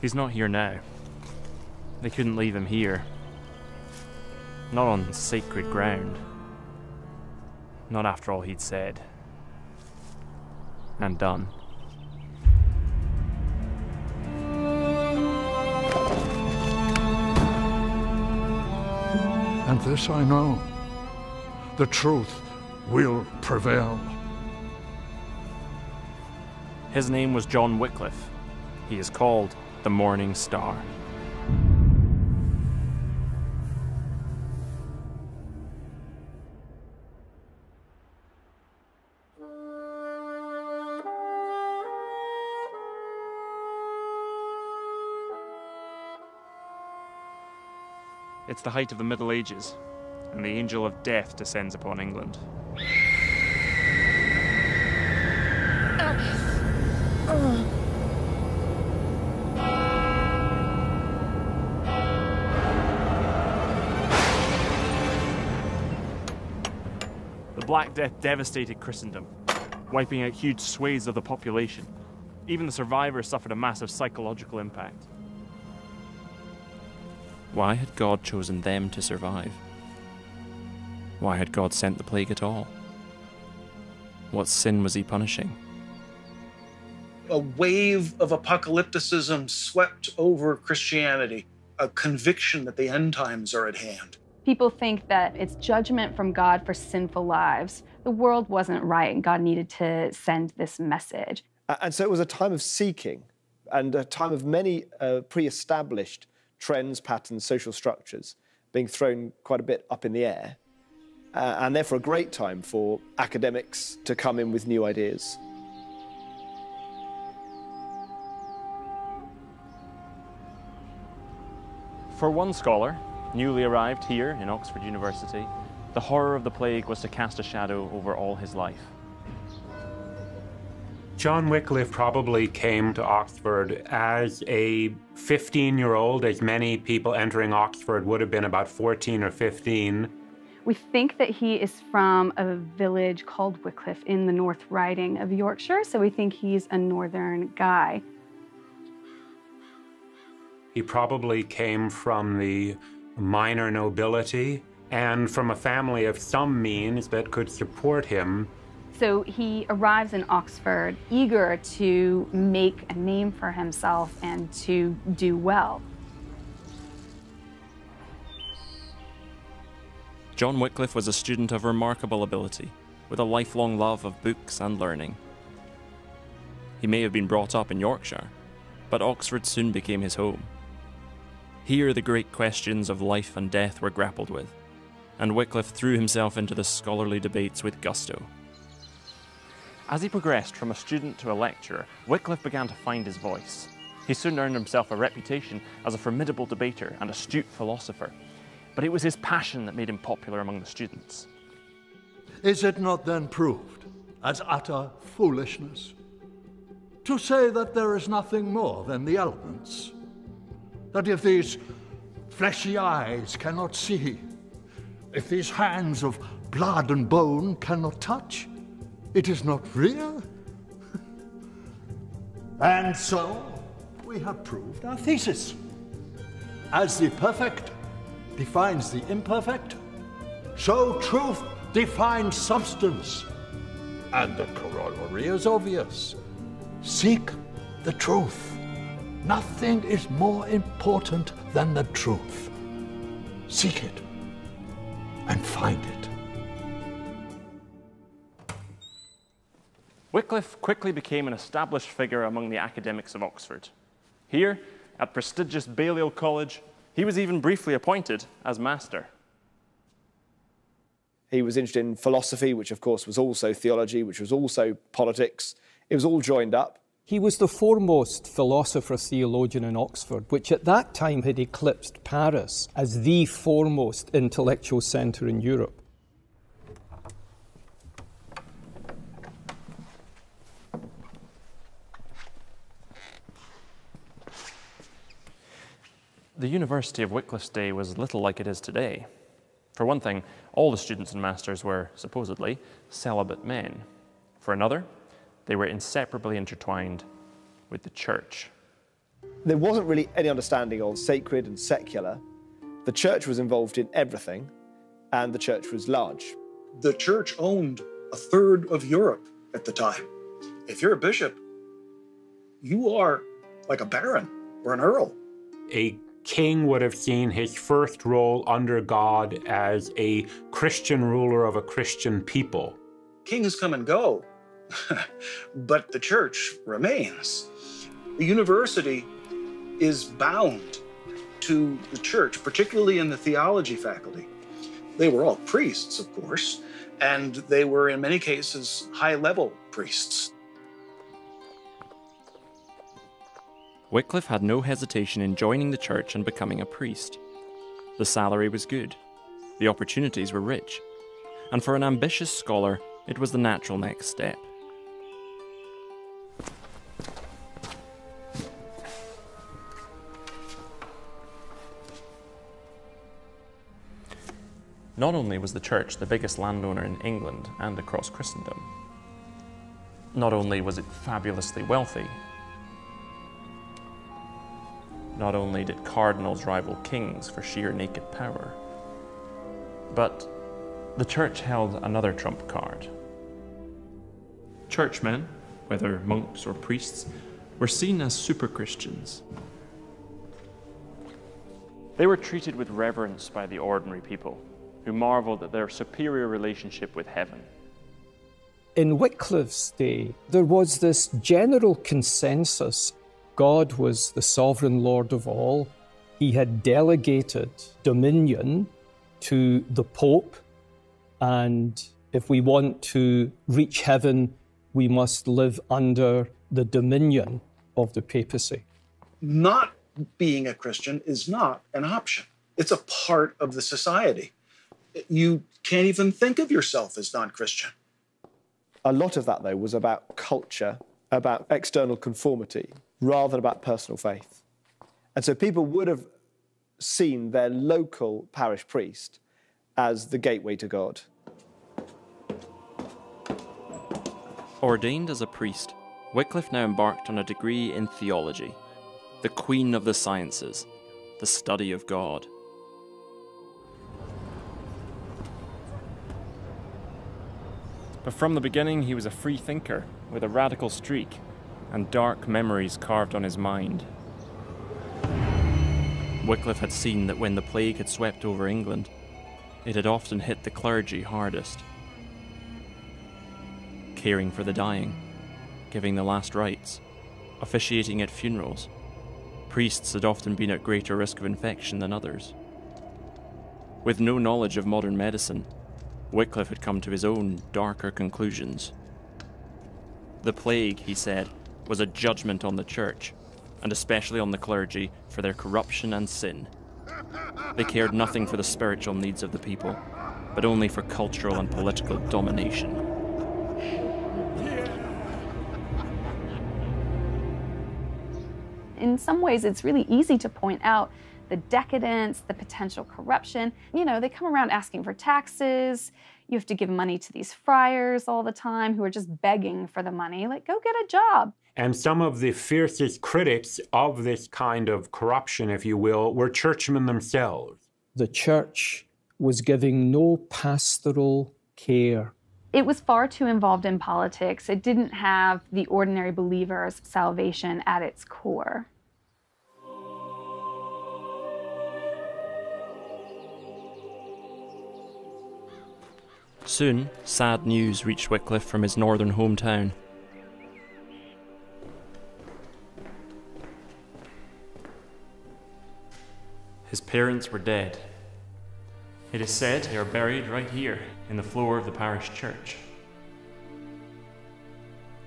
He's not here now. They couldn't leave him here. Not on sacred ground. Not after all he'd said. And done. And this I know the truth will prevail. His name was John Wycliffe. He is called the Morning Star. It's the height of the Middle Ages, and the angel of death descends upon England. Black Death devastated Christendom, wiping out huge swathes of the population. Even the survivors suffered a massive psychological impact. Why had God chosen them to survive? Why had God sent the plague at all? What sin was he punishing? A wave of apocalypticism swept over Christianity, a conviction that the end times are at hand. People think that it's judgment from God for sinful lives. The world wasn't right, and God needed to send this message. And so it was a time of seeking and a time of many uh, pre established trends, patterns, social structures being thrown quite a bit up in the air. Uh, and therefore, a great time for academics to come in with new ideas. For one scholar, newly arrived here in Oxford University, the horror of the plague was to cast a shadow over all his life. John Wycliffe probably came to Oxford as a 15 year old, as many people entering Oxford would have been about 14 or 15. We think that he is from a village called Wycliffe in the North Riding of Yorkshire, so we think he's a northern guy. He probably came from the minor nobility and from a family of some means that could support him. So he arrives in Oxford eager to make a name for himself and to do well. John Wycliffe was a student of remarkable ability, with a lifelong love of books and learning. He may have been brought up in Yorkshire, but Oxford soon became his home. Here the great questions of life and death were grappled with, and Wycliffe threw himself into the scholarly debates with gusto. As he progressed from a student to a lecturer, Wycliffe began to find his voice. He soon earned himself a reputation as a formidable debater and astute philosopher, but it was his passion that made him popular among the students. Is it not then proved as utter foolishness to say that there is nothing more than the elements? That if these fleshy eyes cannot see, if these hands of blood and bone cannot touch, it is not real? and so we have proved our thesis. As the perfect defines the imperfect, so truth defines substance. And the corollary is obvious. Seek the truth. Nothing is more important than the truth. Seek it and find it. Wycliffe quickly became an established figure among the academics of Oxford. Here, at prestigious Balliol College, he was even briefly appointed as master. He was interested in philosophy, which of course was also theology, which was also politics. It was all joined up. He was the foremost philosopher theologian in Oxford, which at that time had eclipsed Paris as the foremost intellectual centre in Europe. The University of Wycliffe's day was little like it is today. For one thing, all the students and masters were, supposedly, celibate men. For another, they were inseparably intertwined with the church. There wasn't really any understanding of sacred and secular. The church was involved in everything, and the church was large. The church owned a third of Europe at the time. If you're a bishop, you are like a baron or an earl. A king would have seen his first role under God as a Christian ruler of a Christian people. Kings come and go, but the church remains. The university is bound to the church, particularly in the theology faculty. They were all priests, of course, and they were in many cases high level priests. Wycliffe had no hesitation in joining the church and becoming a priest. The salary was good, the opportunities were rich, and for an ambitious scholar, it was the natural next step. Not only was the church the biggest landowner in England and across Christendom, not only was it fabulously wealthy, not only did cardinals rival kings for sheer naked power, but the church held another trump card. Churchmen, whether monks or priests, were seen as super Christians. They were treated with reverence by the ordinary people who marveled at their superior relationship with heaven. In Wycliffe's day, there was this general consensus God was the sovereign Lord of all. He had delegated dominion to the Pope, and if we want to reach heaven, we must live under the dominion of the papacy. Not being a Christian is not an option, it's a part of the society you can't even think of yourself as non Christian. A lot of that, though, was about culture, about external conformity, rather than about personal faith. And so people would have seen their local parish priest as the gateway to God. Ordained as a priest, Wycliffe now embarked on a degree in theology, the queen of the sciences, the study of God. But from the beginning, he was a free thinker with a radical streak and dark memories carved on his mind. Wycliffe had seen that when the plague had swept over England, it had often hit the clergy hardest. Caring for the dying, giving the last rites, officiating at funerals, priests had often been at greater risk of infection than others. With no knowledge of modern medicine, Wycliffe had come to his own darker conclusions. The plague, he said, was a judgment on the church, and especially on the clergy, for their corruption and sin. They cared nothing for the spiritual needs of the people, but only for cultural and political domination. In some ways, it's really easy to point out the decadence, the potential corruption. You know, they come around asking for taxes. You have to give money to these friars all the time who are just begging for the money. Like, go get a job. And some of the fiercest critics of this kind of corruption, if you will, were churchmen themselves. The church was giving no pastoral care. It was far too involved in politics. It didn't have the ordinary believer's salvation at its core. Soon, sad news reached Wycliffe from his northern hometown. His parents were dead. It is said they are buried right here in the floor of the parish church.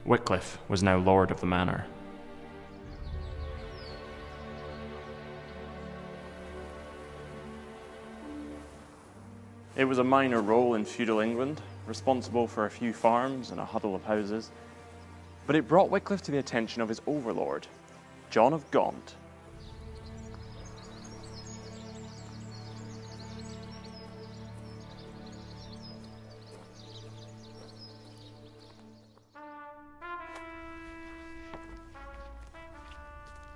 Wycliffe was now lord of the manor. It was a minor role in feudal England, responsible for a few farms and a huddle of houses, but it brought Wycliffe to the attention of his overlord, John of Gaunt.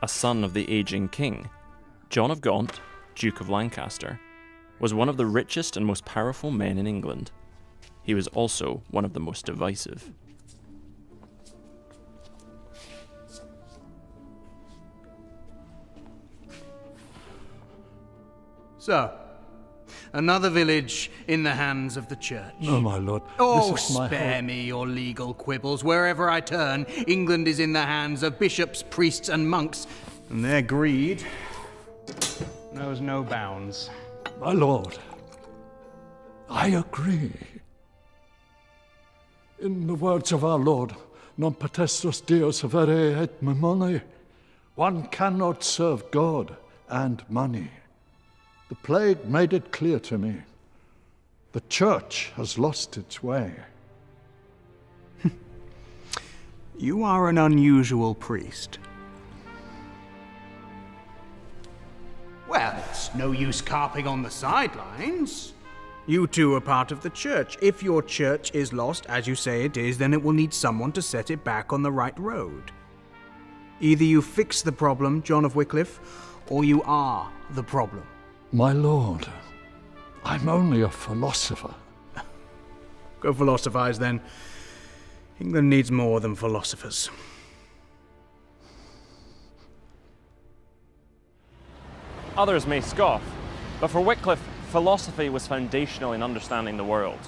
a son of the aging king, John of Gaunt, Duke of Lancaster, was one of the richest and most powerful men in England. He was also one of the most divisive. So, another village in the hands of the church. Oh, my lord. Oh, this is my spare whole- me your legal quibbles. Wherever I turn, England is in the hands of bishops, priests, and monks, and their greed knows no bounds. My lord, I agree. In the words of our Lord, non potestus Deus avere et memone, one cannot serve God and money. The plague made it clear to me. The church has lost its way. You are an unusual priest. Well, it's no use carping on the sidelines. You too are part of the church. If your church is lost, as you say it is, then it will need someone to set it back on the right road. Either you fix the problem, John of Wycliffe, or you are the problem. My lord, I'm only a philosopher. Go philosophize then. England needs more than philosophers. Others may scoff, but for Wycliffe, philosophy was foundational in understanding the world.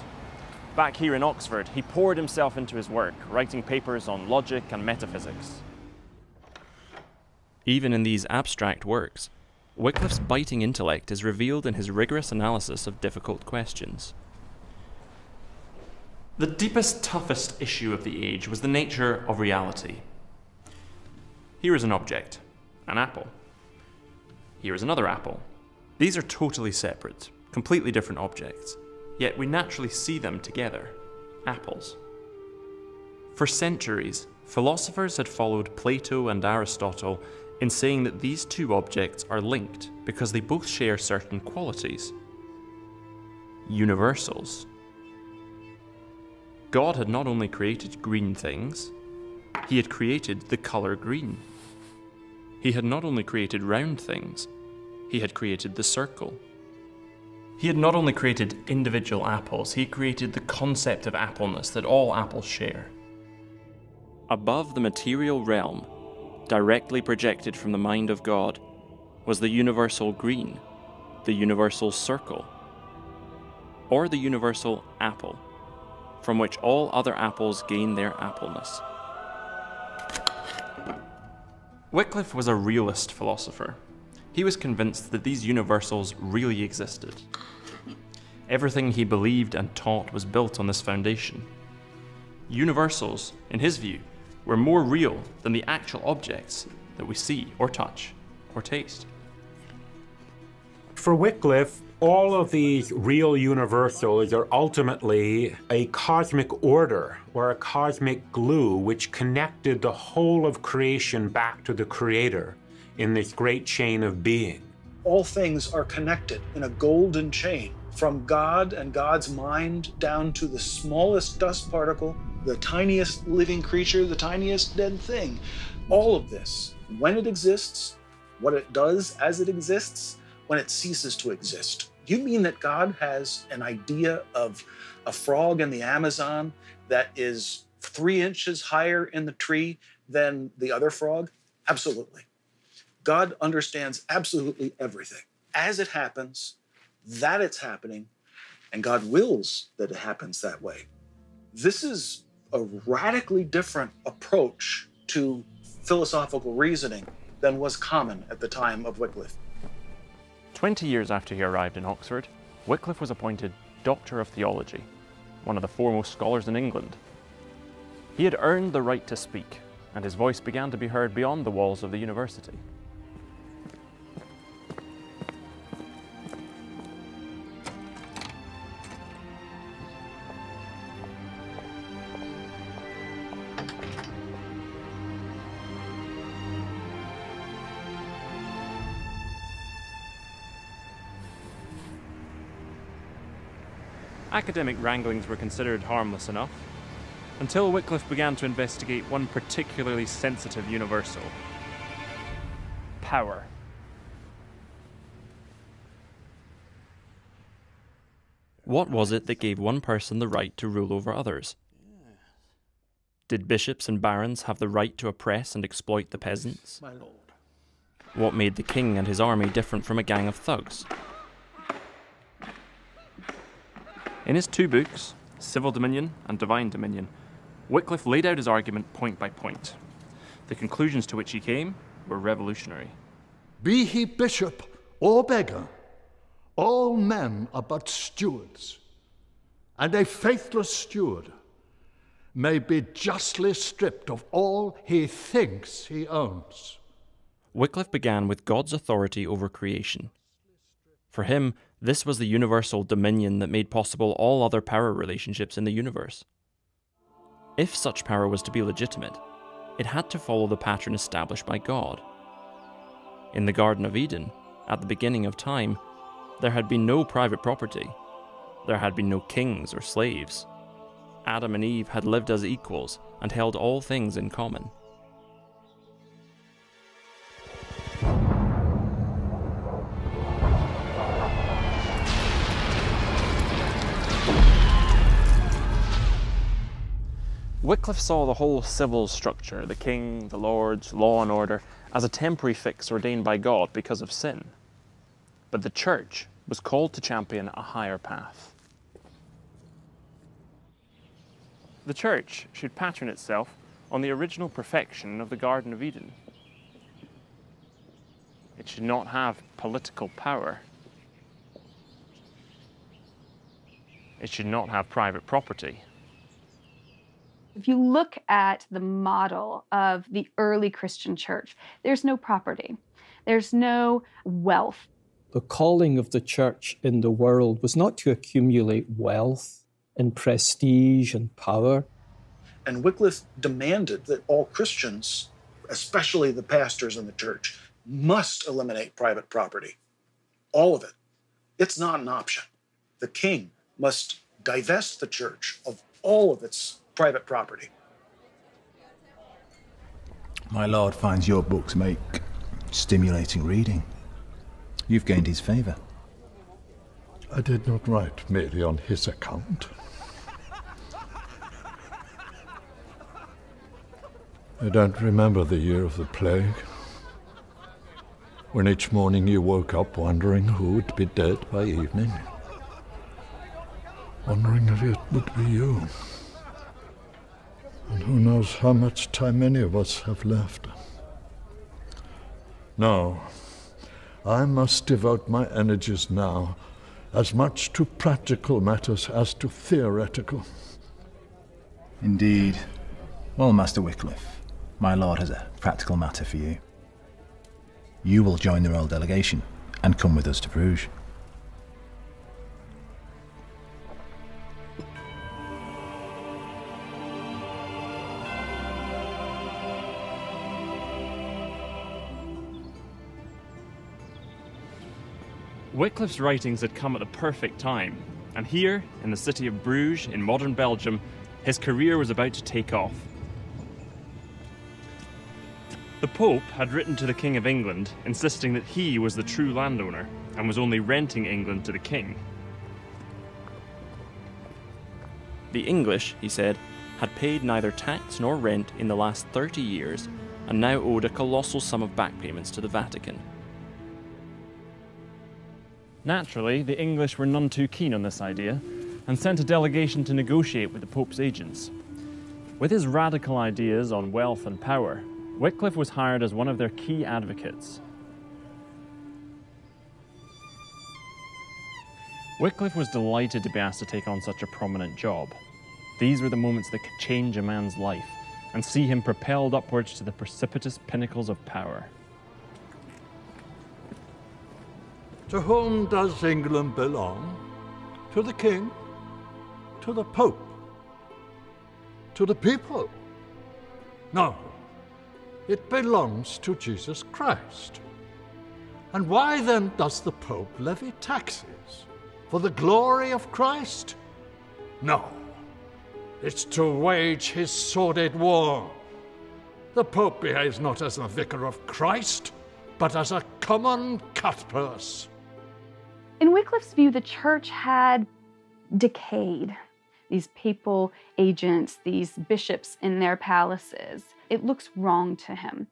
Back here in Oxford, he poured himself into his work, writing papers on logic and metaphysics. Even in these abstract works, Wycliffe's biting intellect is revealed in his rigorous analysis of difficult questions. The deepest, toughest issue of the age was the nature of reality. Here is an object, an apple. Here is another apple. These are totally separate, completely different objects, yet we naturally see them together apples. For centuries, philosophers had followed Plato and Aristotle in saying that these two objects are linked because they both share certain qualities universals. God had not only created green things, he had created the colour green. He had not only created round things, he had created the circle. He had not only created individual apples, he created the concept of appleness that all apples share. Above the material realm, directly projected from the mind of God, was the universal green, the universal circle, or the universal apple, from which all other apples gain their appleness. Wycliffe was a realist philosopher. He was convinced that these universals really existed. Everything he believed and taught was built on this foundation. Universals, in his view, were more real than the actual objects that we see or touch or taste. For Wycliffe, all of these real universals are ultimately a cosmic order or a cosmic glue which connected the whole of creation back to the Creator in this great chain of being. All things are connected in a golden chain from God and God's mind down to the smallest dust particle, the tiniest living creature, the tiniest dead thing. All of this, when it exists, what it does as it exists, when it ceases to exist. You mean that God has an idea of a frog in the Amazon that is three inches higher in the tree than the other frog? Absolutely. God understands absolutely everything. As it happens, that it's happening, and God wills that it happens that way. This is a radically different approach to philosophical reasoning than was common at the time of Wycliffe. Twenty years after he arrived in Oxford, Wycliffe was appointed Doctor of Theology, one of the foremost scholars in England. He had earned the right to speak, and his voice began to be heard beyond the walls of the university. Academic wranglings were considered harmless enough, until Wycliffe began to investigate one particularly sensitive universal power. What was it that gave one person the right to rule over others? Did bishops and barons have the right to oppress and exploit the peasants? My lord. What made the king and his army different from a gang of thugs? In his two books, Civil Dominion and Divine Dominion, Wycliffe laid out his argument point by point. The conclusions to which he came were revolutionary. Be he bishop or beggar, all men are but stewards, and a faithless steward may be justly stripped of all he thinks he owns. Wycliffe began with God's authority over creation. For him, this was the universal dominion that made possible all other power relationships in the universe. If such power was to be legitimate, it had to follow the pattern established by God. In the Garden of Eden, at the beginning of time, there had been no private property. There had been no kings or slaves. Adam and Eve had lived as equals and held all things in common. Wycliffe saw the whole civil structure, the king, the lords, law and order, as a temporary fix ordained by God because of sin. But the church was called to champion a higher path. The church should pattern itself on the original perfection of the Garden of Eden. It should not have political power. It should not have private property. If you look at the model of the early Christian church, there's no property, there's no wealth. The calling of the church in the world was not to accumulate wealth and prestige and power. And Wycliffe demanded that all Christians, especially the pastors in the church, must eliminate private property. All of it. It's not an option. The king must divest the church of all of its private property. My lord finds your books make stimulating reading. You've gained his favour. I did not write merely on his account. I don't remember the year of the plague. When each morning you woke up wondering who would be dead by evening. Wondering if it would be you. And who knows how much time any of us have left. No, I must devote my energies now as much to practical matters as to theoretical. Indeed. Well, Master Wycliffe, my lord has a practical matter for you. You will join the royal delegation and come with us to Bruges. Wycliffe's writings had come at the perfect time, and here, in the city of Bruges, in modern Belgium, his career was about to take off. The Pope had written to the King of England, insisting that he was the true landowner and was only renting England to the King. The English, he said, had paid neither tax nor rent in the last 30 years and now owed a colossal sum of back payments to the Vatican. Naturally, the English were none too keen on this idea and sent a delegation to negotiate with the Pope's agents. With his radical ideas on wealth and power, Wycliffe was hired as one of their key advocates. Wycliffe was delighted to be asked to take on such a prominent job. These were the moments that could change a man's life and see him propelled upwards to the precipitous pinnacles of power. To whom does England belong? To the king? To the pope? To the people? No, it belongs to Jesus Christ. And why then does the pope levy taxes? For the glory of Christ? No, it's to wage his sordid war. The pope behaves not as the vicar of Christ, but as a common cutpurse. In Wycliffe's view, the church had decayed. These papal agents, these bishops in their palaces. It looks wrong to him.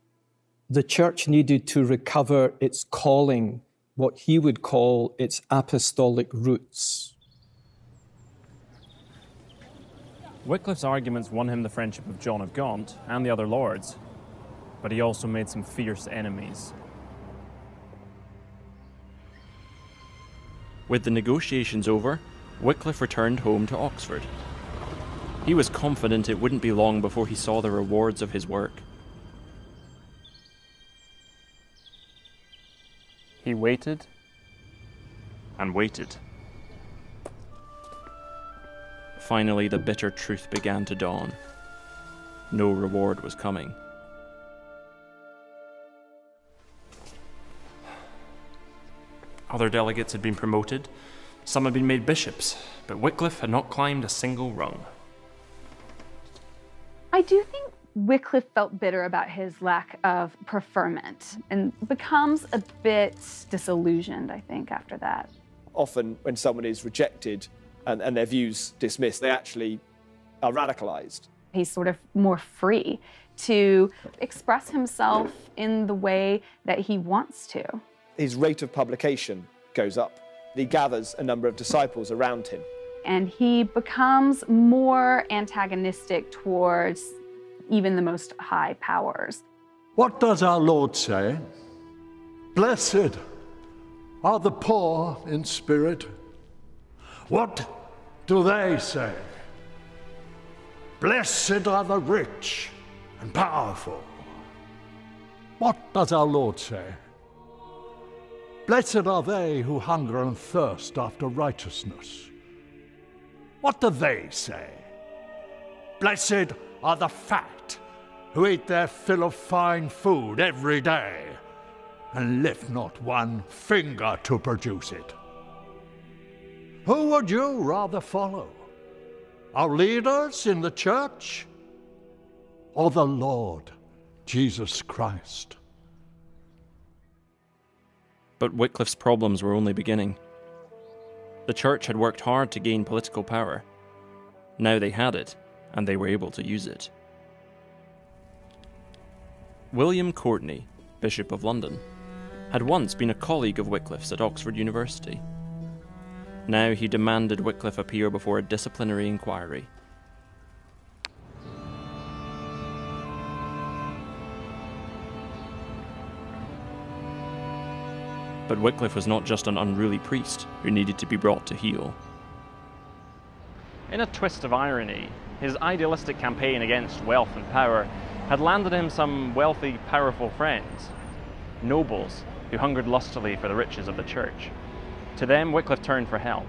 The church needed to recover its calling, what he would call its apostolic roots. Wycliffe's arguments won him the friendship of John of Gaunt and the other lords, but he also made some fierce enemies. With the negotiations over, Wycliffe returned home to Oxford. He was confident it wouldn't be long before he saw the rewards of his work. He waited and waited. Finally, the bitter truth began to dawn. No reward was coming. Other delegates had been promoted, some had been made bishops, but Wycliffe had not climbed a single rung. I do think Wycliffe felt bitter about his lack of preferment and becomes a bit disillusioned, I think, after that. Often, when someone is rejected and, and their views dismissed, they actually are radicalized. He's sort of more free to express himself in the way that he wants to. His rate of publication goes up. He gathers a number of disciples around him. And he becomes more antagonistic towards even the most high powers. What does our Lord say? Blessed are the poor in spirit. What do they say? Blessed are the rich and powerful. What does our Lord say? Blessed are they who hunger and thirst after righteousness. What do they say? Blessed are the fat who eat their fill of fine food every day and lift not one finger to produce it. Who would you rather follow? Our leaders in the church or the Lord Jesus Christ? But Wycliffe's problems were only beginning. The church had worked hard to gain political power. Now they had it, and they were able to use it. William Courtenay, Bishop of London, had once been a colleague of Wycliffe's at Oxford University. Now he demanded Wycliffe appear before a disciplinary inquiry. But Wycliffe was not just an unruly priest who needed to be brought to heel. In a twist of irony, his idealistic campaign against wealth and power had landed him some wealthy, powerful friends, nobles who hungered lustily for the riches of the church. To them, Wycliffe turned for help.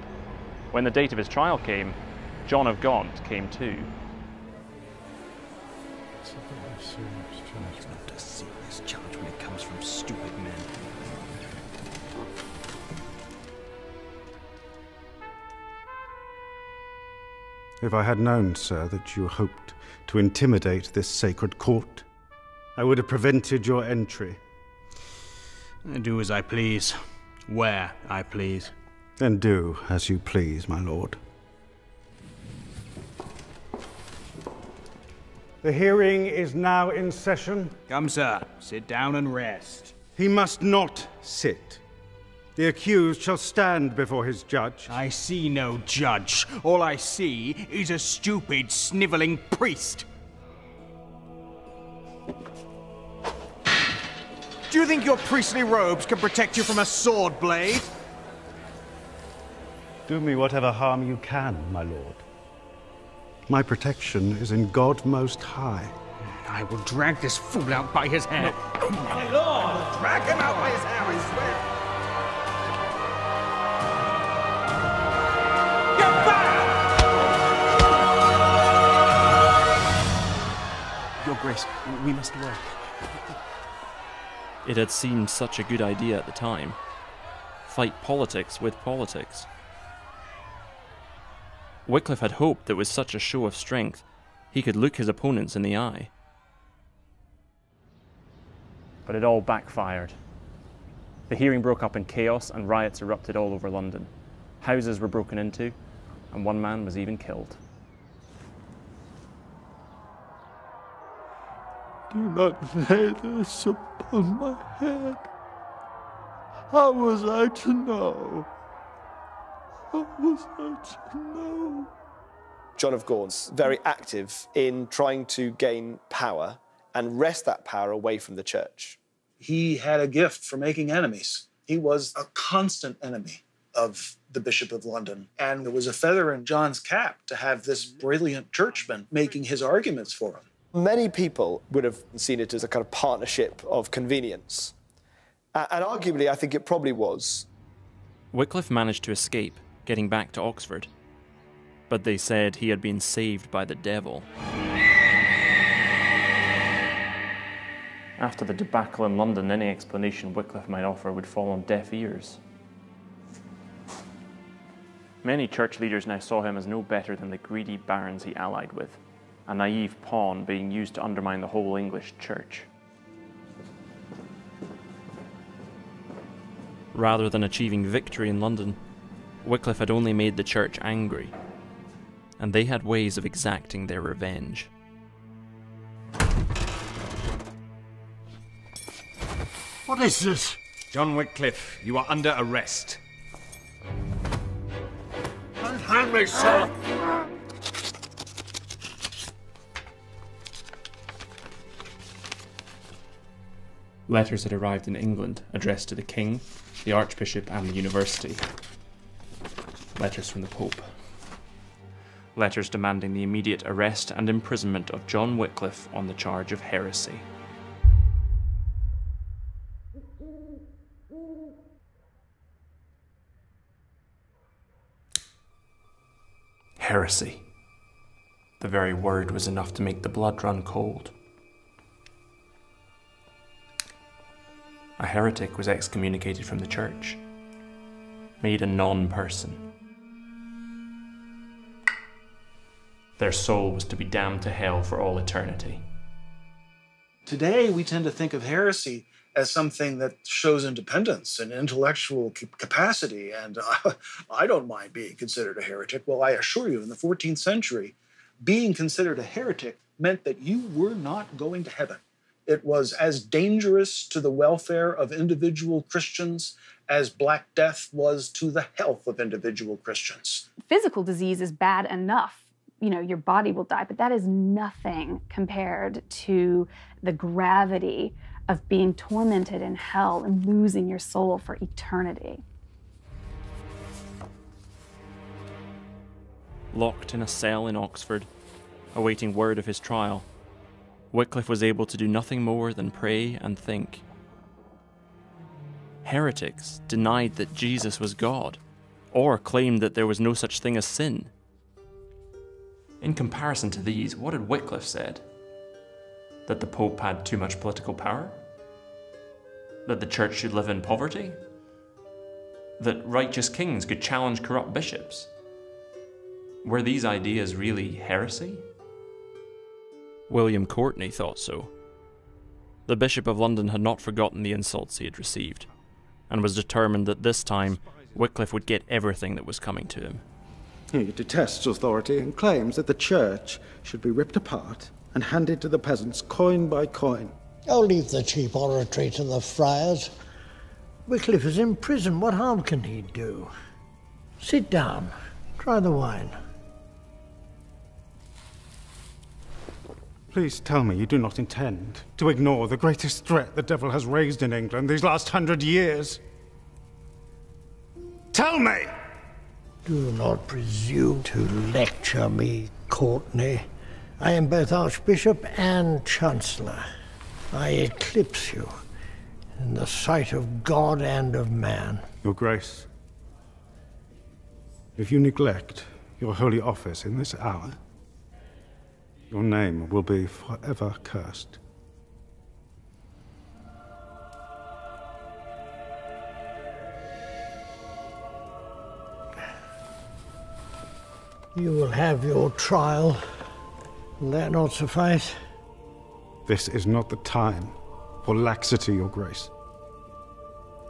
When the date of his trial came, John of Gaunt came too. If I had known, sir, that you hoped to intimidate this sacred court, I would have prevented your entry. I do as I please, where I please. Then do as you please, my lord. The hearing is now in session. Come, sir, sit down and rest. He must not sit. The accused shall stand before his judge. I see no judge. All I see is a stupid, sniveling priest. Do you think your priestly robes can protect you from a sword blade? Do me whatever harm you can, my lord. My protection is in God Most High. I will drag this fool out by his hair. My lord! Drag him out by his hair, I swear! Grace, we must away. It had seemed such a good idea at the time. Fight politics with politics. Wycliffe had hoped that with such a show of strength, he could look his opponents in the eye. But it all backfired. The hearing broke up in chaos and riots erupted all over London. Houses were broken into, and one man was even killed. Do not lay this upon my head. How was I to know? How was I to know? John of Gaunt's very active in trying to gain power and wrest that power away from the church. He had a gift for making enemies. He was a constant enemy of the Bishop of London. And there was a feather in John's cap to have this brilliant churchman making his arguments for him. Many people would have seen it as a kind of partnership of convenience. And arguably, I think it probably was. Wycliffe managed to escape, getting back to Oxford. But they said he had been saved by the devil. After the debacle in London, any explanation Wycliffe might offer would fall on deaf ears. Many church leaders now saw him as no better than the greedy barons he allied with, a naive pawn being used to undermine the whole English church. Rather than achieving victory in London, Wycliffe had only made the church angry, and they had ways of exacting their revenge. What is this? John Wycliffe, you are under arrest. Unhand me, sir! Letters had arrived in England addressed to the King, the Archbishop, and the University. Letters from the Pope. Letters demanding the immediate arrest and imprisonment of John Wycliffe on the charge of heresy. Heresy. The very word was enough to make the blood run cold. A heretic was excommunicated from the church, made a non person. Their soul was to be damned to hell for all eternity. Today, we tend to think of heresy as something that shows independence and intellectual capacity, and uh, I don't mind being considered a heretic. Well, I assure you, in the 14th century, being considered a heretic meant that you were not going to heaven. It was as dangerous to the welfare of individual Christians as Black Death was to the health of individual Christians. Physical disease is bad enough. You know, your body will die, but that is nothing compared to the gravity of being tormented in hell and losing your soul for eternity. Locked in a cell in Oxford, awaiting word of his trial, Wycliffe was able to do nothing more than pray and think. Heretics denied that Jesus was God, or claimed that there was no such thing as sin. In comparison to these, what had Wycliffe said? That the Pope had too much political power? That the church should live in poverty? That righteous kings could challenge corrupt bishops? Were these ideas really heresy? William Courtenay thought so. The Bishop of London had not forgotten the insults he had received, and was determined that this time Wycliffe would get everything that was coming to him. He detests authority and claims that the church should be ripped apart and handed to the peasants coin by coin. I'll leave the cheap oratory to the friars. Wycliffe is in prison. What harm can he do? Sit down. Try the wine. Please tell me you do not intend to ignore the greatest threat the devil has raised in England these last hundred years. Tell me! Do not presume to lecture me, Courtenay. I am both Archbishop and Chancellor. I eclipse you in the sight of God and of man. Your Grace, if you neglect your holy office in this hour, your name will be forever cursed. You will have your trial. Will that not suffice? This is not the time for laxity, Your Grace.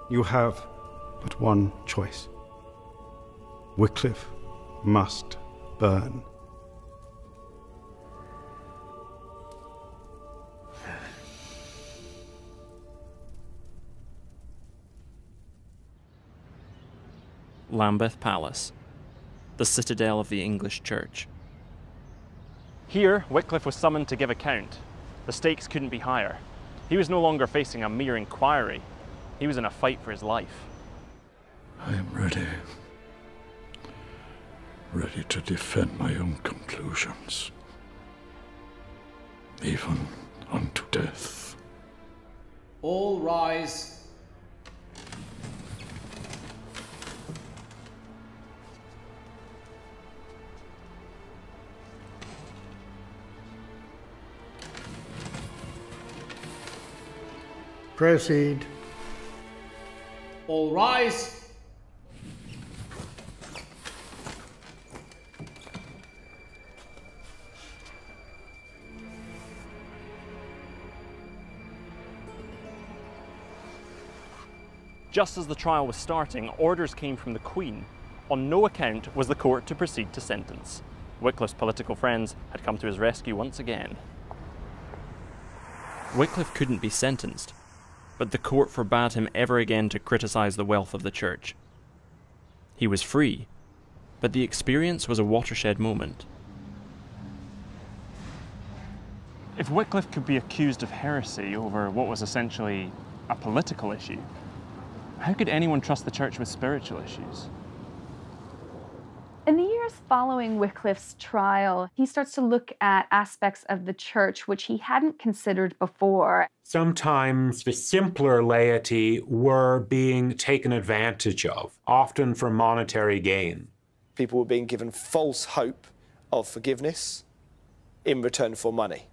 You have but one choice. Wycliffe must burn. Lambeth Palace, the citadel of the English Church. Here, Wycliffe was summoned to give account. The stakes couldn't be higher. He was no longer facing a mere inquiry, he was in a fight for his life. I am ready. Ready to defend my own conclusions. Even unto death. All rise. Proceed. All rise. Just as the trial was starting, orders came from the Queen. On no account was the court to proceed to sentence. Wycliffe's political friends had come to his rescue once again. Wycliffe couldn't be sentenced, but the court forbade him ever again to criticise the wealth of the church. He was free, but the experience was a watershed moment. If Wycliffe could be accused of heresy over what was essentially a political issue, how could anyone trust the church with spiritual issues? In the years following Wycliffe's trial, he starts to look at aspects of the church which he hadn't considered before. Sometimes the simpler laity were being taken advantage of, often for monetary gain. People were being given false hope of forgiveness in return for money.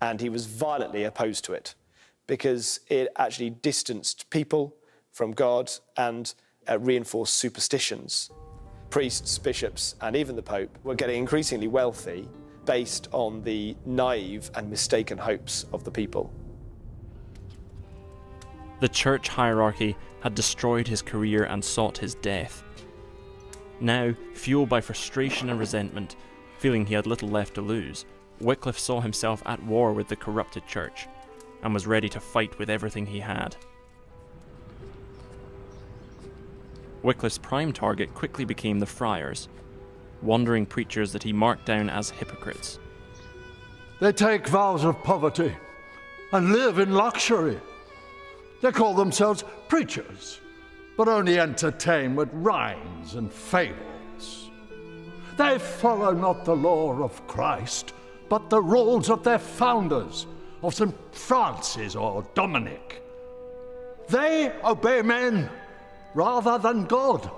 And he was violently opposed to it because it actually distanced people from God and uh, reinforced superstitions. Priests, bishops, and even the Pope were getting increasingly wealthy based on the naive and mistaken hopes of the people. The church hierarchy had destroyed his career and sought his death. Now, fueled by frustration and resentment, feeling he had little left to lose, Wycliffe saw himself at war with the corrupted church and was ready to fight with everything he had. Wycliffe's prime target quickly became the friars, wandering preachers that he marked down as hypocrites. They take vows of poverty and live in luxury. They call themselves preachers, but only entertain with rhymes and fables. They follow not the law of Christ, but the rules of their founders, of St. Francis or Dominic. They obey men rather than God,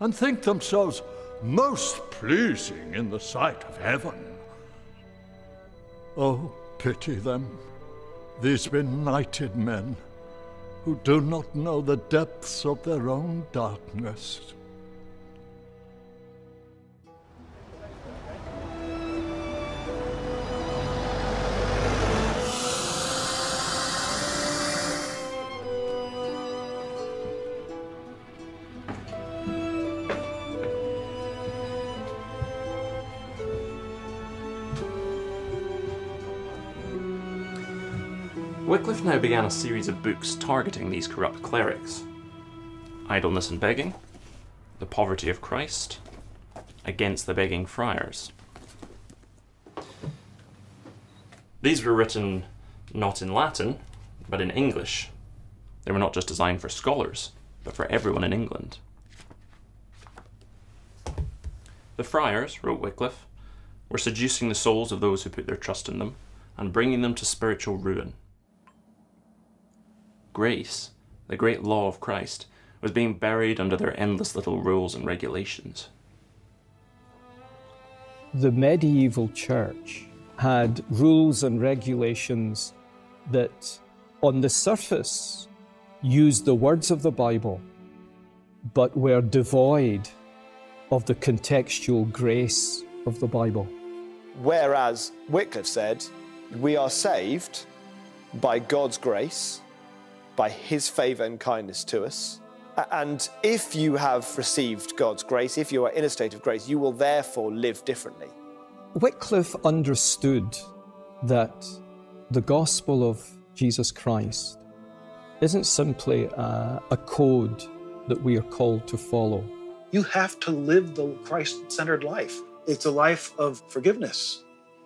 and think themselves most pleasing in the sight of heaven. Oh, pity them, these benighted men, who do not know the depths of their own darkness. Wycliffe now began a series of books targeting these corrupt clerics Idleness and Begging, The Poverty of Christ, Against the Begging Friars. These were written not in Latin, but in English. They were not just designed for scholars, but for everyone in England. The friars, wrote Wycliffe, were seducing the souls of those who put their trust in them and bringing them to spiritual ruin grace, the great law of Christ, was being buried under their endless little rules and regulations. The medieval church had rules and regulations that, on the surface, used the words of the Bible, but were devoid of the contextual grace of the Bible. Whereas Wycliffe said, we are saved by God's grace by his favour and kindness to us. And if you have received God's grace, if you are in a state of grace, you will therefore live differently. Wycliffe understood that the gospel of Jesus Christ isn't simply a, a code that we are called to follow. You have to live the Christ centered life. It's a life of forgiveness,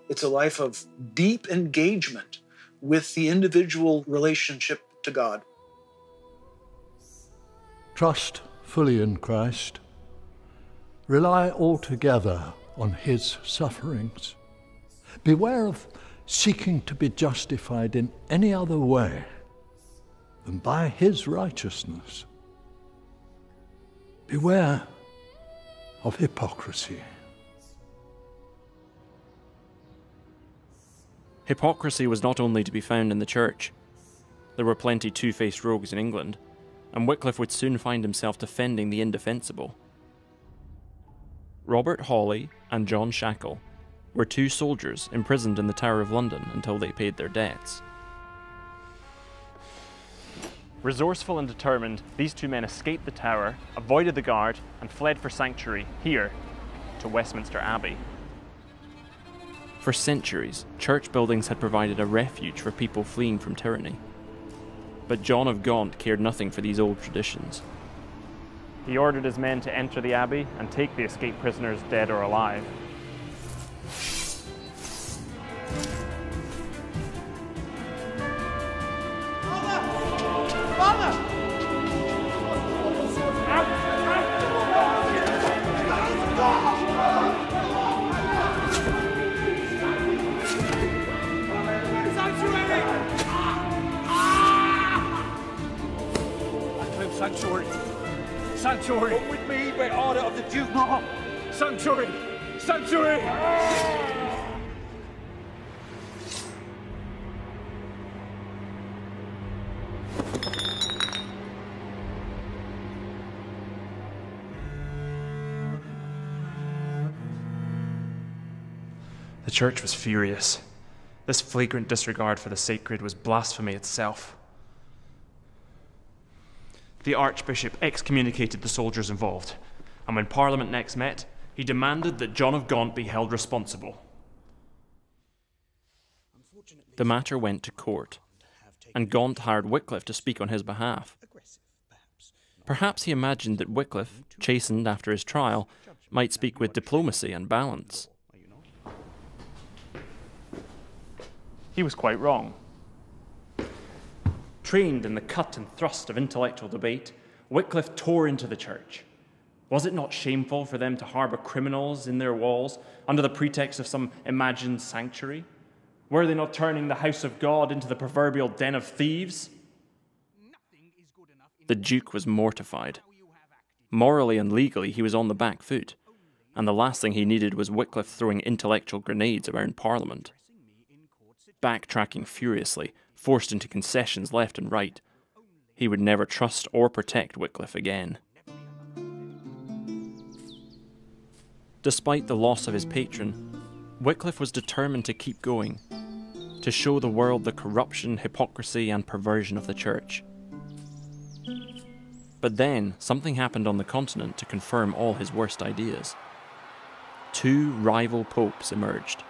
it's a life of deep engagement with the individual relationship to God. Trust fully in Christ. Rely altogether on his sufferings. Beware of seeking to be justified in any other way than by his righteousness. Beware of hypocrisy. Hypocrisy was not only to be found in the church. There were plenty two faced rogues in England, and Wycliffe would soon find himself defending the indefensible. Robert Hawley and John Shackle were two soldiers imprisoned in the Tower of London until they paid their debts. Resourceful and determined, these two men escaped the tower, avoided the guard, and fled for sanctuary here to Westminster Abbey. For centuries, church buildings had provided a refuge for people fleeing from tyranny. But John of Gaunt cared nothing for these old traditions. He ordered his men to enter the abbey and take the escaped prisoners dead or alive. Sanctuary! Sanctuary! Come with me by order of the Duke! No! Sanctuary! Sanctuary! The church was furious. This flagrant disregard for the sacred was blasphemy itself. The Archbishop excommunicated the soldiers involved, and when Parliament next met, he demanded that John of Gaunt be held responsible. The matter went to court, and Gaunt hired Wycliffe to speak on his behalf. Perhaps he imagined that Wycliffe, chastened after his trial, might speak with diplomacy and balance. He was quite wrong. Trained in the cut and thrust of intellectual debate, Wycliffe tore into the church. Was it not shameful for them to harbour criminals in their walls under the pretext of some imagined sanctuary? Were they not turning the house of God into the proverbial den of thieves? The Duke was mortified. Morally and legally, he was on the back foot, and the last thing he needed was Wycliffe throwing intellectual grenades around Parliament. Backtracking furiously, forced into concessions left and right, he would never trust or protect Wycliffe again. Despite the loss of his patron, Wycliffe was determined to keep going, to show the world the corruption, hypocrisy, and perversion of the Church. But then, something happened on the continent to confirm all his worst ideas. Two rival popes emerged,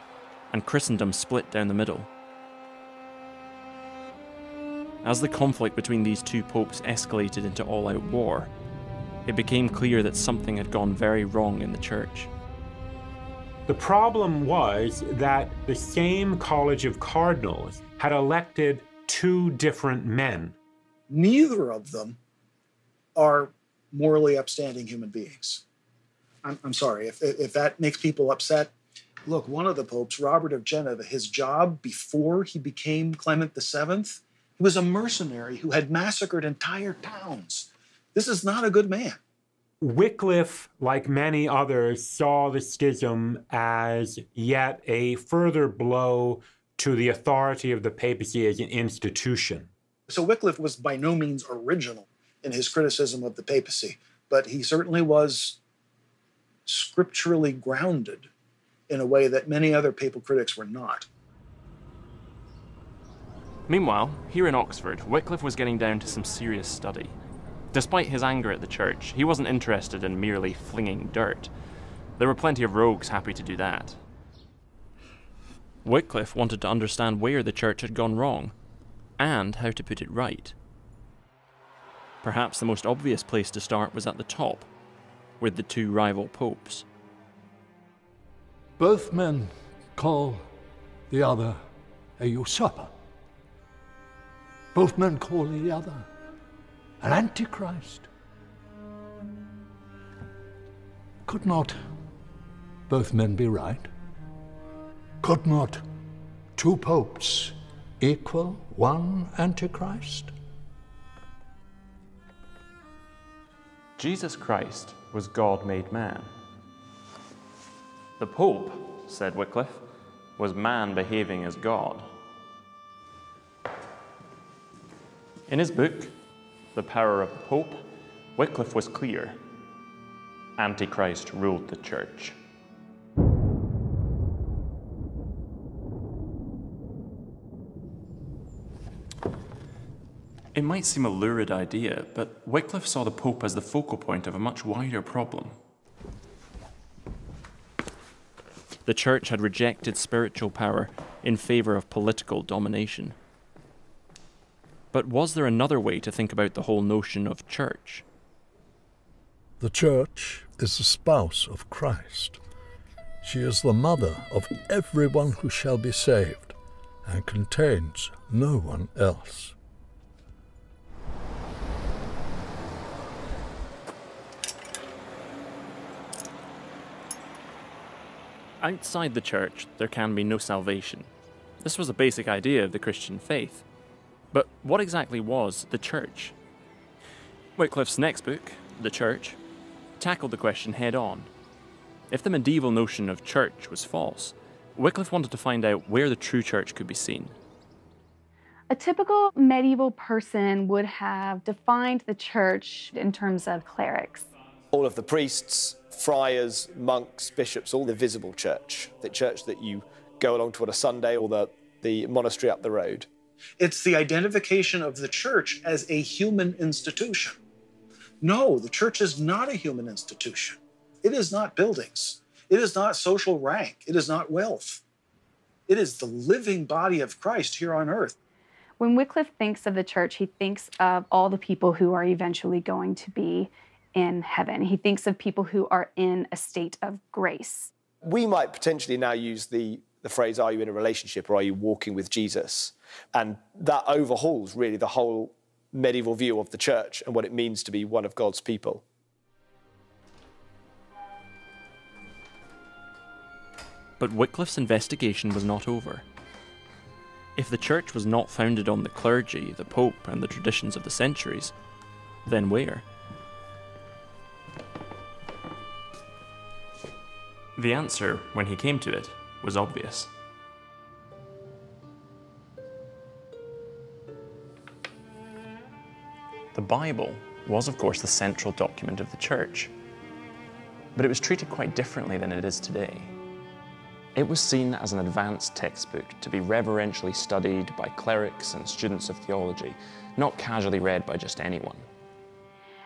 and Christendom split down the middle. As the conflict between these two popes escalated into all out war, it became clear that something had gone very wrong in the church. The problem was that the same College of Cardinals had elected two different men. Neither of them are morally upstanding human beings. I'm, I'm sorry, if, if that makes people upset, look, one of the popes, Robert of Geneva, his job before he became Clement VII, he was a mercenary who had massacred entire towns. This is not a good man. Wycliffe, like many others, saw the schism as yet a further blow to the authority of the papacy as an institution. So Wycliffe was by no means original in his criticism of the papacy, but he certainly was scripturally grounded in a way that many other papal critics were not. Meanwhile, here in Oxford, Wycliffe was getting down to some serious study. Despite his anger at the church, he wasn't interested in merely flinging dirt. There were plenty of rogues happy to do that. Wycliffe wanted to understand where the church had gone wrong, and how to put it right. Perhaps the most obvious place to start was at the top, with the two rival popes. Both men call the other a usurper. Both men call the other an antichrist. Could not both men be right? Could not two popes equal one antichrist? Jesus Christ was God made man. The Pope, said Wycliffe, was man behaving as God. In his book, The Power of the Pope, Wycliffe was clear Antichrist ruled the church. It might seem a lurid idea, but Wycliffe saw the Pope as the focal point of a much wider problem. The Church had rejected spiritual power in favour of political domination. But was there another way to think about the whole notion of church? The church is the spouse of Christ. She is the mother of everyone who shall be saved and contains no one else. Outside the church, there can be no salvation. This was a basic idea of the Christian faith. But what exactly was the church? Wycliffe's next book, The Church, tackled the question head on. If the medieval notion of church was false, Wycliffe wanted to find out where the true church could be seen. A typical medieval person would have defined the church in terms of clerics. All of the priests, friars, monks, bishops, all the visible church, the church that you go along to on a Sunday or the, the monastery up the road. It's the identification of the church as a human institution. No, the church is not a human institution. It is not buildings. It is not social rank. It is not wealth. It is the living body of Christ here on earth. When Wycliffe thinks of the church, he thinks of all the people who are eventually going to be in heaven. He thinks of people who are in a state of grace. We might potentially now use the, the phrase, Are you in a relationship or are you walking with Jesus? And that overhauls really the whole medieval view of the church and what it means to be one of God's people. But Wycliffe's investigation was not over. If the church was not founded on the clergy, the pope, and the traditions of the centuries, then where? The answer, when he came to it, was obvious. The Bible was, of course, the central document of the church, but it was treated quite differently than it is today. It was seen as an advanced textbook to be reverentially studied by clerics and students of theology, not casually read by just anyone.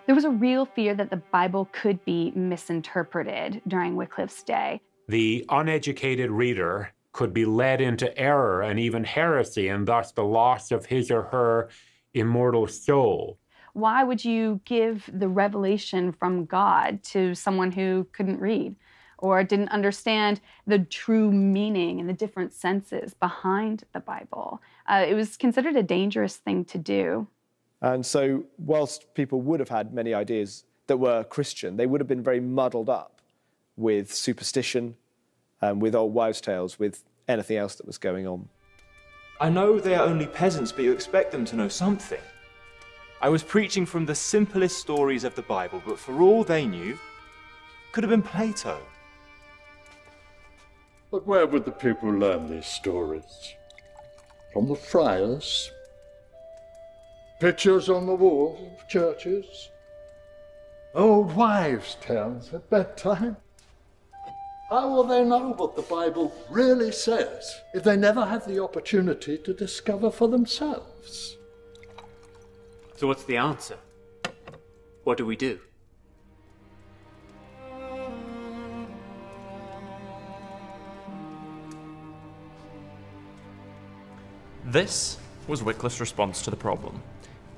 There was a real fear that the Bible could be misinterpreted during Wycliffe's day. The uneducated reader could be led into error and even heresy, and thus the loss of his or her immortal soul. Why would you give the revelation from God to someone who couldn't read or didn't understand the true meaning and the different senses behind the Bible? Uh, it was considered a dangerous thing to do. And so, whilst people would have had many ideas that were Christian, they would have been very muddled up with superstition, um, with old wives' tales, with anything else that was going on. I know they are only peasants, but you expect them to know something. I was preaching from the simplest stories of the Bible, but for all they knew, could have been Plato. But where would the people learn these stories? From the friars? Pictures on the walls of churches? Old wives' tales at bedtime? How will they know what the Bible really says if they never have the opportunity to discover for themselves? So, what's the answer? What do we do? This was Wycliffe's response to the problem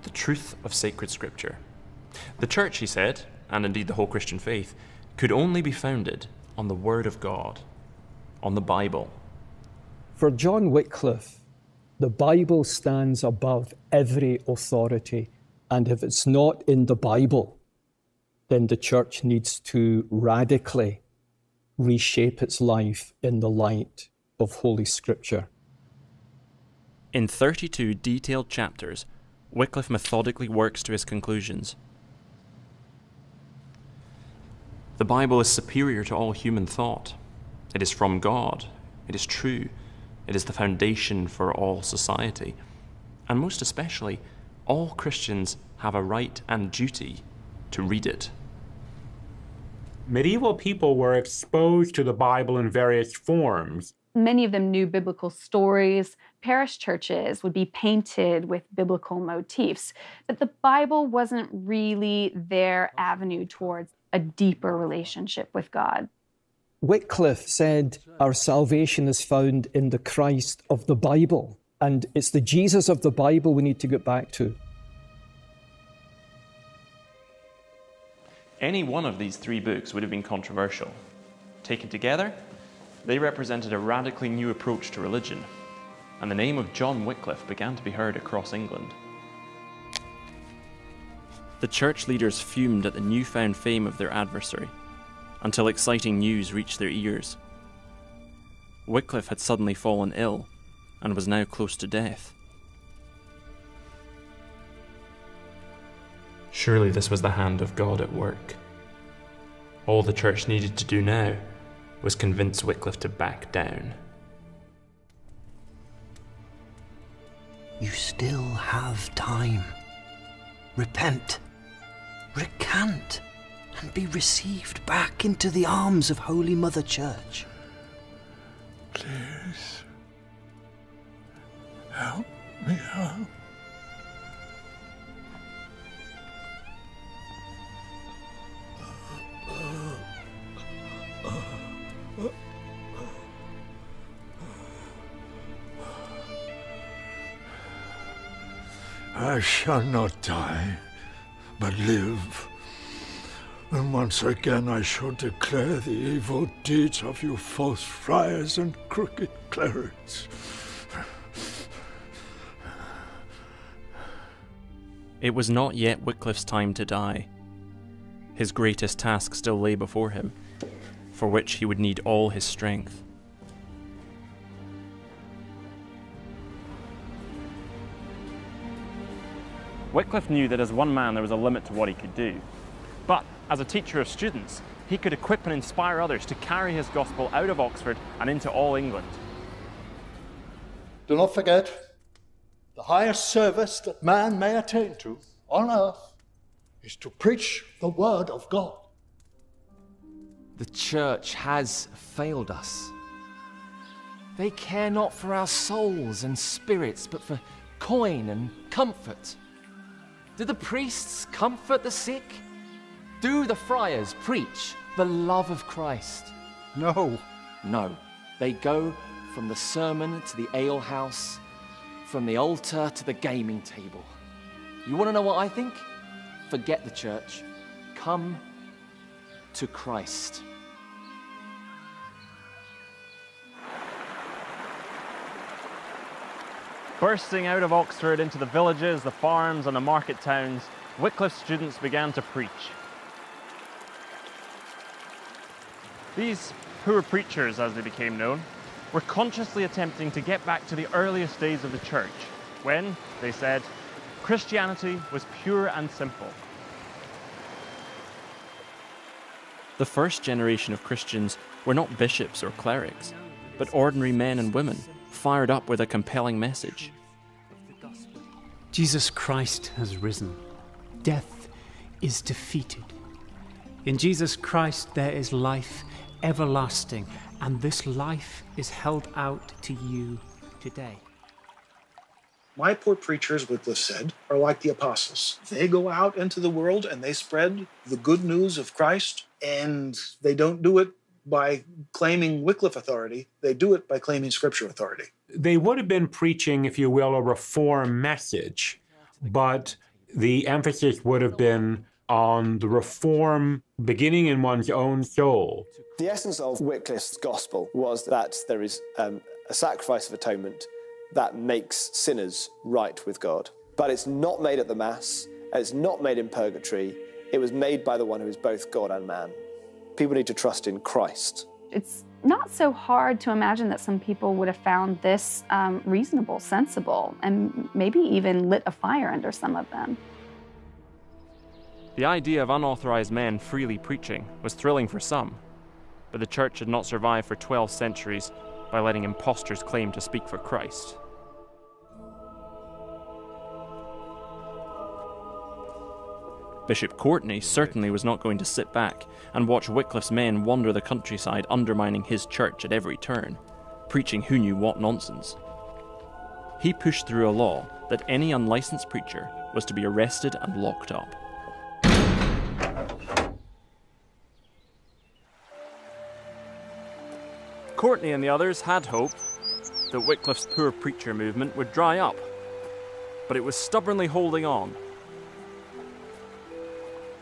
the truth of sacred scripture. The church, he said, and indeed the whole Christian faith, could only be founded on the Word of God, on the Bible. For John Wycliffe, the Bible stands above every authority, and if it's not in the Bible, then the church needs to radically reshape its life in the light of Holy Scripture. In 32 detailed chapters, Wycliffe methodically works to his conclusions. The Bible is superior to all human thought. It is from God. It is true. It is the foundation for all society. And most especially, all Christians have a right and duty to read it. Medieval people were exposed to the Bible in various forms. Many of them knew biblical stories. Parish churches would be painted with biblical motifs. But the Bible wasn't really their avenue towards a deeper relationship with God. Wycliffe said, Our salvation is found in the Christ of the Bible. And it's the Jesus of the Bible we need to get back to. Any one of these three books would have been controversial. Taken together, they represented a radically new approach to religion, and the name of John Wycliffe began to be heard across England. The church leaders fumed at the newfound fame of their adversary, until exciting news reached their ears. Wycliffe had suddenly fallen ill and was now close to death. Surely this was the hand of God at work. All the church needed to do now was convince Wycliffe to back down. You still have time. Repent, recant, and be received back into the arms of Holy Mother Church. Please. Help me out. I shall not die, but live. And once again I shall declare the evil deeds of you false friars and crooked clerics. It was not yet Wycliffe's time to die. His greatest task still lay before him, for which he would need all his strength. Wycliffe knew that as one man there was a limit to what he could do. But as a teacher of students, he could equip and inspire others to carry his gospel out of Oxford and into all England. Do not forget, the highest service that man may attain to on earth is to preach the word of God. The church has failed us. They care not for our souls and spirits, but for coin and comfort. Do the priests comfort the sick? Do the friars preach the love of Christ? No. No. They go from the sermon to the alehouse, from the altar to the gaming table. You want to know what I think? Forget the church. Come to Christ. Bursting out of Oxford into the villages, the farms, and the market towns, Wycliffe students began to preach. These poor preachers, as they became known, were consciously attempting to get back to the earliest days of the church, when, they said, Christianity was pure and simple. The first generation of Christians were not bishops or clerics, but ordinary men and women fired up with a compelling message. Jesus Christ has risen. Death is defeated. In Jesus Christ there is life everlasting, and this life is held out to you today. My poor preachers, Wycliffe said, are like the apostles. They go out into the world and they spread the good news of Christ, and they don't do it by claiming Wycliffe authority, they do it by claiming scripture authority. They would have been preaching, if you will, a reform message, but the emphasis would have been on the reform beginning in one's own soul. The essence of Wycliffe's gospel was that there is um, a sacrifice of atonement that makes sinners right with God. But it's not made at the Mass, and it's not made in purgatory. It was made by the one who is both God and man. People need to trust in Christ. It's not so hard to imagine that some people would have found this um, reasonable, sensible, and maybe even lit a fire under some of them. The idea of unauthorized men freely preaching was thrilling for some, but the church had not survived for 12 centuries by letting impostors claim to speak for Christ. Bishop Courtenay certainly was not going to sit back and watch Wycliffe's men wander the countryside undermining his church at every turn, preaching who knew what nonsense. He pushed through a law that any unlicensed preacher was to be arrested and locked up. Courtenay and the others had hoped that Wycliffe's poor preacher movement would dry up, but it was stubbornly holding on.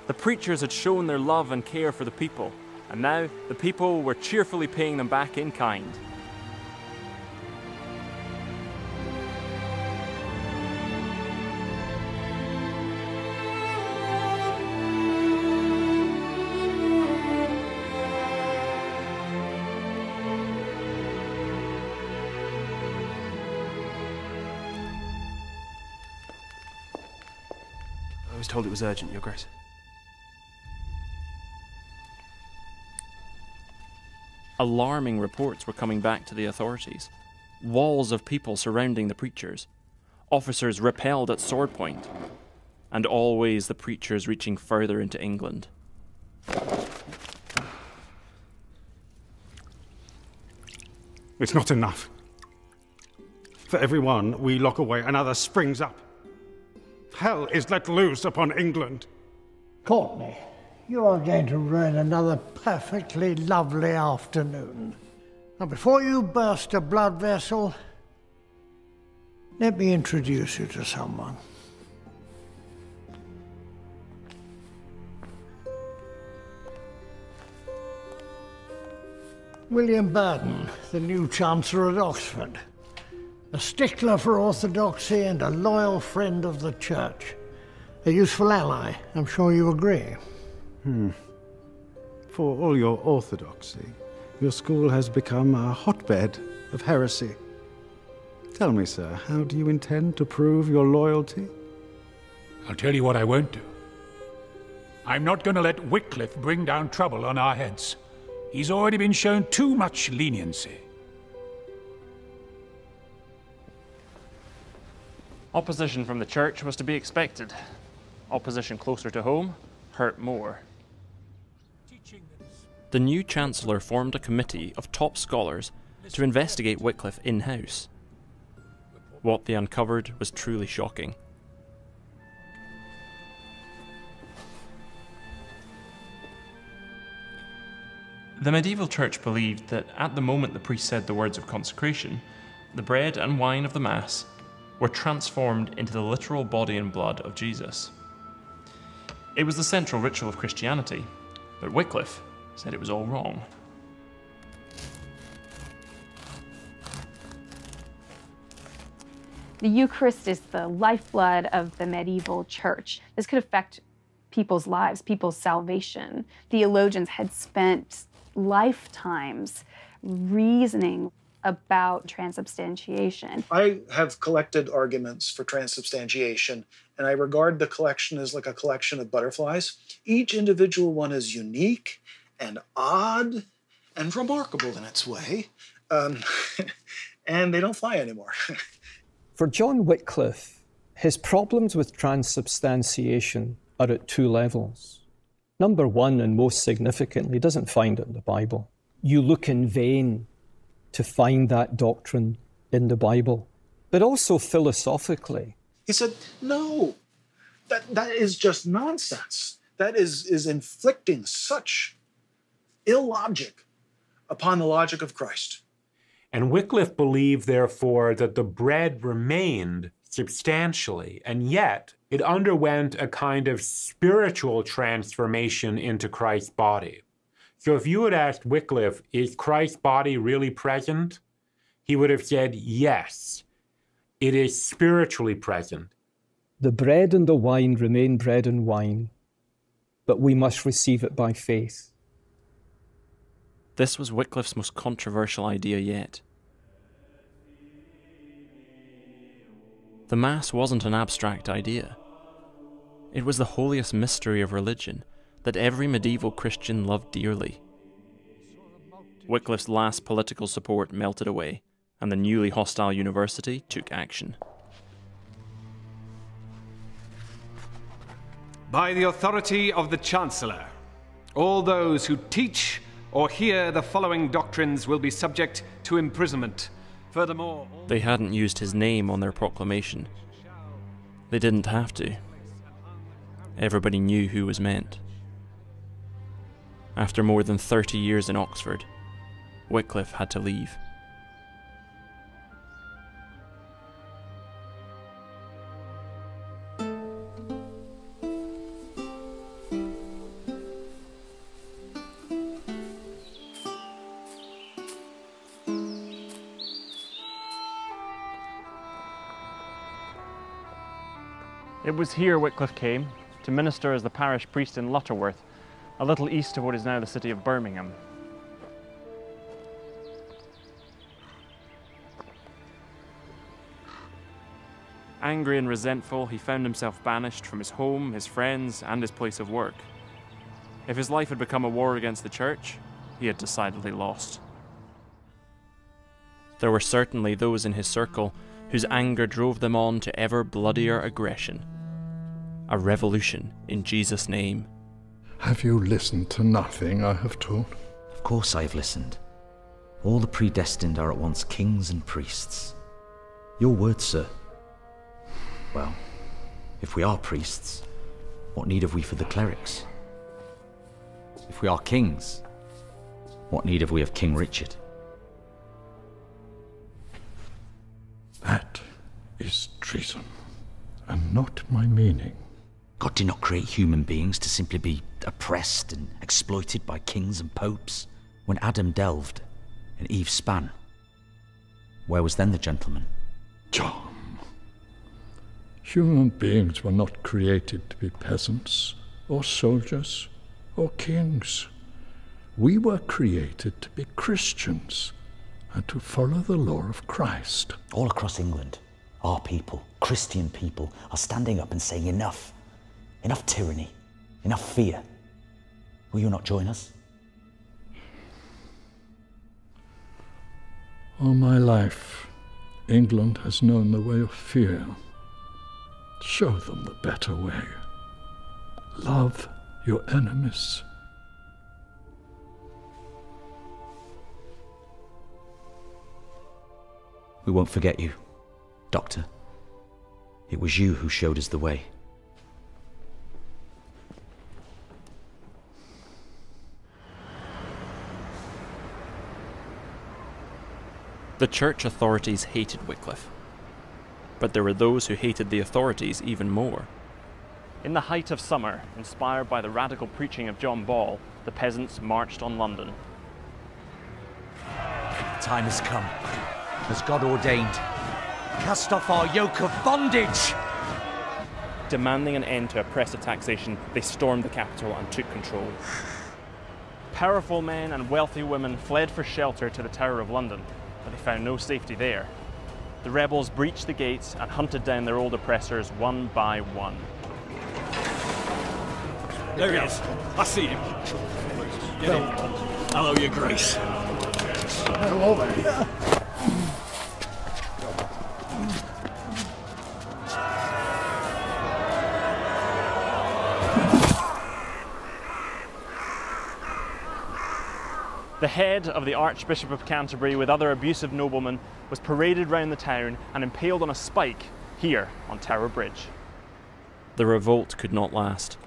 The preachers had shown their love and care for the people, and now the people were cheerfully paying them back in kind. Told it was urgent, Your Grace. Alarming reports were coming back to the authorities. Walls of people surrounding the preachers, officers repelled at sword point. point, and always the preachers reaching further into England. It's not enough. For every one we lock away, another springs up. Hell is let loose upon England. Courtenay, you are going to ruin another perfectly lovely afternoon. Now, before you burst a blood vessel, let me introduce you to someone. William Berton, the new Chancellor at Oxford. A stickler for orthodoxy and a loyal friend of the Church. A useful ally, I'm sure you agree. Hmm. For all your orthodoxy, your school has become a hotbed of heresy. Tell me, sir, how do you intend to prove your loyalty? I'll tell you what I won't do. I'm not going to let Wycliffe bring down trouble on our heads. He's already been shown too much leniency. Opposition from the church was to be expected. Opposition closer to home hurt more. The new Chancellor formed a committee of top scholars to investigate Wycliffe in house. What they uncovered was truly shocking. The medieval church believed that at the moment the priest said the words of consecration, the bread and wine of the Mass were transformed into the literal body and blood of Jesus. It was the central ritual of Christianity, but Wycliffe said it was all wrong. The Eucharist is the lifeblood of the medieval church. This could affect people's lives, people's salvation. Theologians had spent lifetimes reasoning about transubstantiation. I have collected arguments for transubstantiation, and I regard the collection as like a collection of butterflies. Each individual one is unique and odd and remarkable in its way, um, and they don't fly anymore. For John Wycliffe, his problems with transubstantiation are at two levels. Number one, and most significantly, he doesn't find it in the Bible. you look in vain to find that doctrine in the Bible. But also philosophically. He said, No, that, that is just nonsense. That is, is inflicting such illogic upon the logic of Christ. And Wycliffe believed, therefore, that the bread remained substantially, and yet it underwent a kind of spiritual transformation into Christ's body. So if you had asked Wycliffe, is Christ's body really present? He would have said, yes, it is spiritually present. The bread and the wine remain bread and wine, but we must receive it by faith. This was Wycliffe's most controversial idea yet. The Mass wasn't an abstract idea. It was the holiest mystery of religion that every medieval Christian loved dearly. Wycliffe's last political support melted away, and the newly hostile university took action. By the authority of the Chancellor, all those who teach or hear the following doctrines will be subject to imprisonment. Furthermore, They hadn't used his name on their proclamation. They didn't have to. Everybody knew who was meant. After more than 30 years in Oxford, Wycliffe had to leave. It was here Wycliffe came to minister as the parish priest in Lutterworth, a little east of what is now the city of Birmingham. Angry and resentful, he found himself banished from his home, his friends, and his place of work. If his life had become a war against the church, he had decidedly lost. There were certainly those in his circle whose anger drove them on to ever bloodier aggression. A revolution in Jesus' name. Have you listened to nothing I have taught? Of course I have listened. All the predestined are at once kings and priests. Your words, sir. Well, if we are priests, what need have we for the clerics? If we are kings, what need have we of King Richard? That is treason, and not my meaning. God did not create human beings to simply be oppressed and exploited by kings and popes. When Adam delved and Eve span, where was then the gentleman? John. Human beings were not created to be peasants, or soldiers, or kings. We were created to be Christians and to follow the law of Christ. All across England, our people, Christian people, are standing up and saying enough. Enough tyranny, enough fear. Will you not join us? All my life, England has known the way of fear. Show them the better way. Love your enemies. We won't forget you, Doctor. It was you who showed us the way. The church authorities hated Wycliffe. But there were those who hated the authorities even more. In the height of summer, inspired by the radical preaching of John Ball, the peasants marched on London. The time has come, as God ordained. Cast off our yoke of bondage! Demanding an end to oppressive taxation, they stormed the capital and took control. Powerful men and wealthy women fled for shelter to the Tower of London, but they found no safety there. The rebels breached the gates and hunted down their old oppressors one by one. There he is. I see him. Get in. Hello, Your Grace. Hello. The head of the Archbishop of Canterbury, with other abusive noblemen, was paraded round the town and impaled on a spike here on Tower Bridge. The revolt could not last.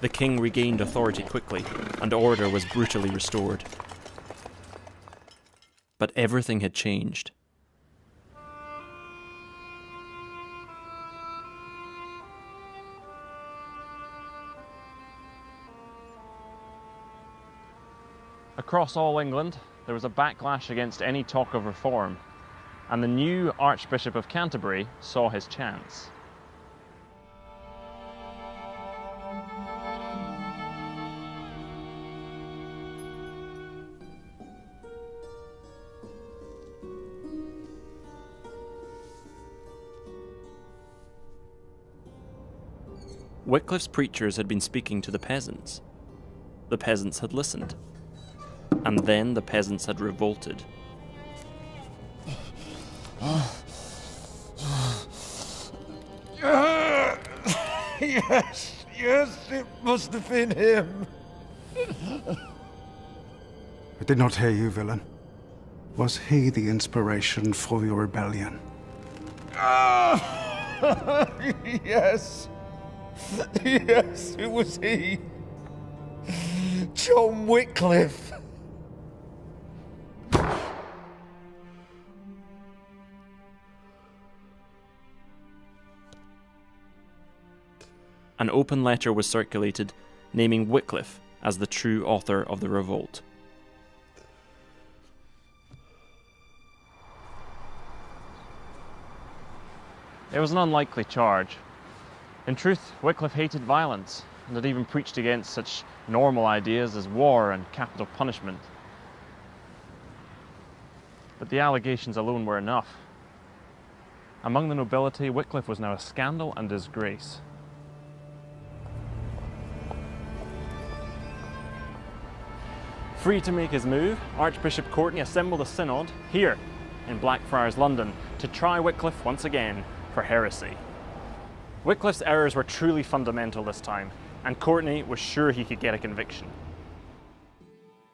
The king regained authority quickly, and order was brutally restored. But everything had changed. Across all England, there was a backlash against any talk of reform, and the new Archbishop of Canterbury saw his chance. Wycliffe's preachers had been speaking to the peasants. The peasants had listened. And then the peasants had revolted. yes, yes, it must have been him. I did not hear you, villain. Was he the inspiration for your rebellion? Ah, yes. Yes, it was he. John Wycliffe. An open letter was circulated naming Wycliffe as the true author of the revolt. It was an unlikely charge. In truth, Wycliffe hated violence and had even preached against such normal ideas as war and capital punishment. But the allegations alone were enough. Among the nobility, Wycliffe was now a scandal and disgrace. Free to make his move, Archbishop Courtenay assembled a synod here in Blackfriars, London, to try Wycliffe once again for heresy. Wycliffe's errors were truly fundamental this time, and Courtenay was sure he could get a conviction.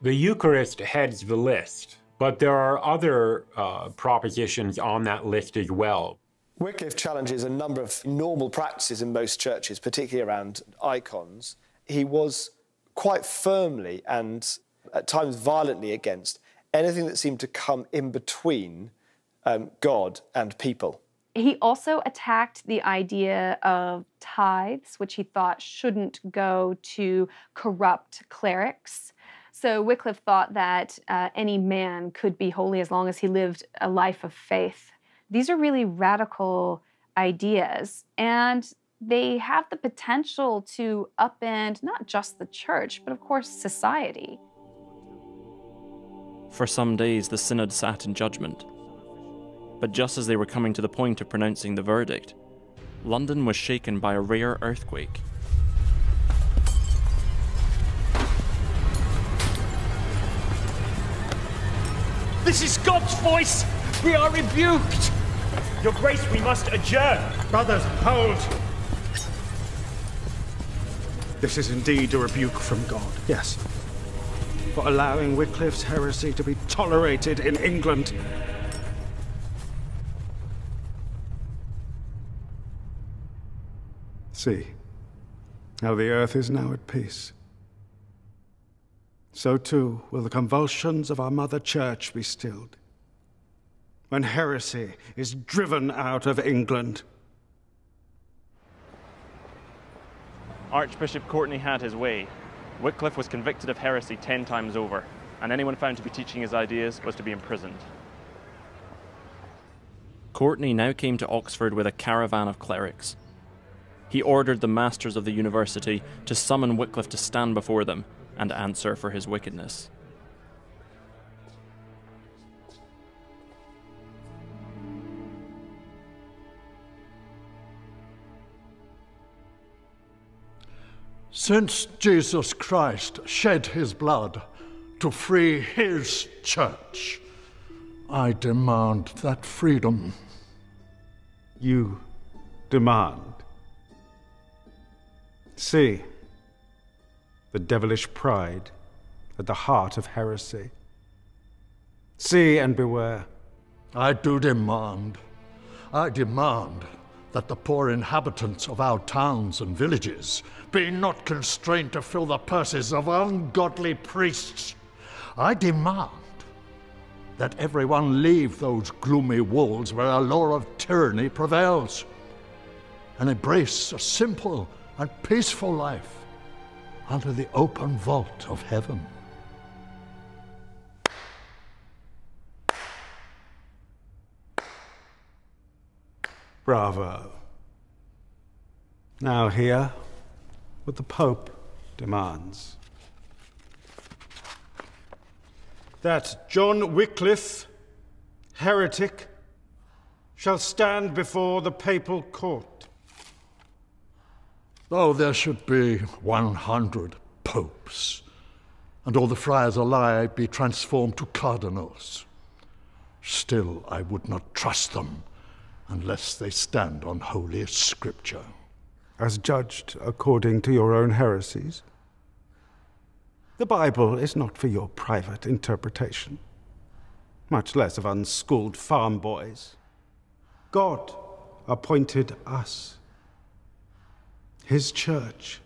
The Eucharist heads the list, but there are other uh, propositions on that list as well. Wycliffe challenges a number of normal practices in most churches, particularly around icons. He was quite firmly and at times violently against anything that seemed to come in between um, God and people. He also attacked the idea of tithes, which he thought shouldn't go to corrupt clerics. So Wycliffe thought that uh, any man could be holy as long as he lived a life of faith. These are really radical ideas, and they have the potential to upend not just the church, but of course society. For some days, the synod sat in judgment. But just as they were coming to the point of pronouncing the verdict, London was shaken by a rare earthquake. This is God's voice! We are rebuked! Your Grace, we must adjourn! Brothers, hold! This is indeed a rebuke from God, yes. For allowing Wycliffe's heresy to be tolerated in England. See how the earth is now at peace. So too will the convulsions of our Mother Church be stilled. When heresy is driven out of England. Archbishop Courtenay had his way. Wycliffe was convicted of heresy ten times over, and anyone found to be teaching his ideas was to be imprisoned. Courtenay now came to Oxford with a caravan of clerics. He ordered the masters of the university to summon Wycliffe to stand before them and answer for his wickedness. Since Jesus Christ shed his blood to free his church, I demand that freedom. You demand? See, the devilish pride at the heart of heresy. See and beware. I do demand, I demand that the poor inhabitants of our towns and villages be not constrained to fill the purses of ungodly priests. I demand that everyone leave those gloomy walls where a law of tyranny prevails and embrace a simple and peaceful life under the open vault of heaven. Bravo. Now hear what the Pope demands. That John Wycliffe, heretic, shall stand before the papal court. Though there should be 100 popes, and all the friars alive be transformed to cardinals, still I would not trust them unless they stand on Holy Scripture. As judged according to your own heresies? The Bible is not for your private interpretation, much less of unschooled farm boys. God appointed us, His church,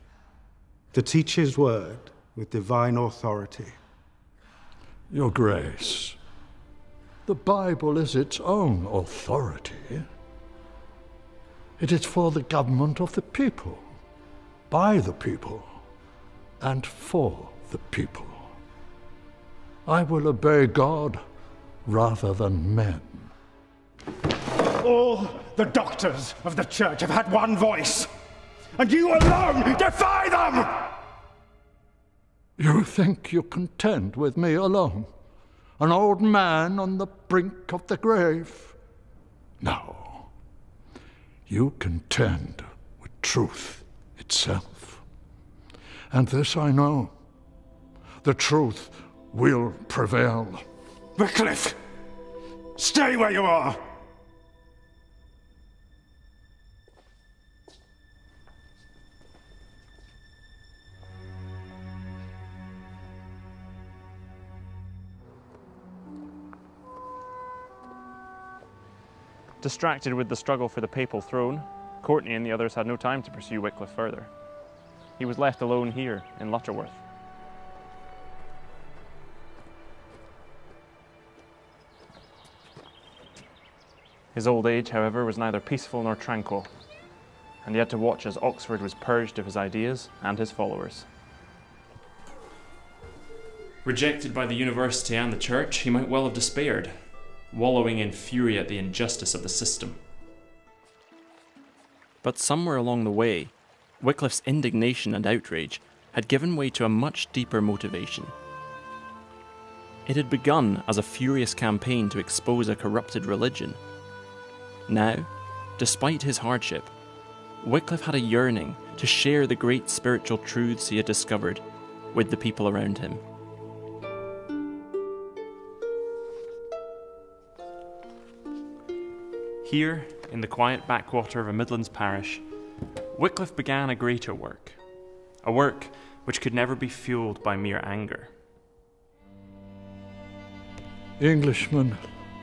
to teach His word with divine authority. Your Grace, the Bible is its own authority. It is for the government of the people, by the people, and for the people. I will obey God rather than men. All the doctors of the church have had one voice, and you alone defy them! You think you contend with me alone? An old man on the brink of the grave? No. You contend with truth itself. And this I know the truth will prevail. Wycliffe! Stay where you are! Distracted with the struggle for the papal throne, Courtenay and the others had no time to pursue Wycliffe further. He was left alone here in Lutterworth. His old age, however, was neither peaceful nor tranquil, and he had to watch as Oxford was purged of his ideas and his followers. Rejected by the university and the church, he might well have despaired, wallowing in fury at the injustice of the system. But somewhere along the way, Wycliffe's indignation and outrage had given way to a much deeper motivation. It had begun as a furious campaign to expose a corrupted religion. Now, despite his hardship, Wycliffe had a yearning to share the great spiritual truths he had discovered with the people around him. Here, in the quiet backwater of a Midlands parish, Wycliffe began a greater work, a work which could never be fueled by mere anger. Englishmen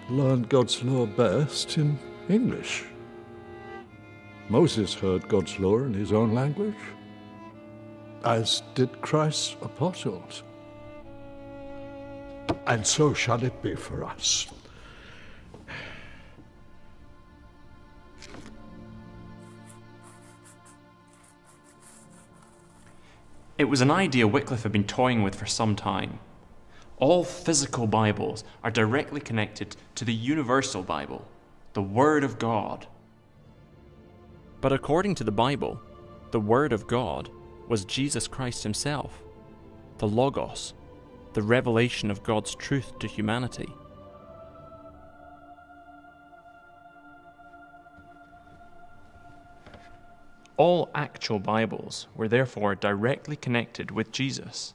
learned God's law best in English. Moses heard God's law in his own language, as did Christ's apostles. And so shall it be for us. It was an idea Wycliffe had been toying with for some time. All physical Bibles are directly connected to the universal Bible, the Word of God. But according to the Bible, the Word of God was Jesus Christ Himself, the Logos, the revelation of God's truth to humanity. All actual Bibles were therefore directly connected with Jesus.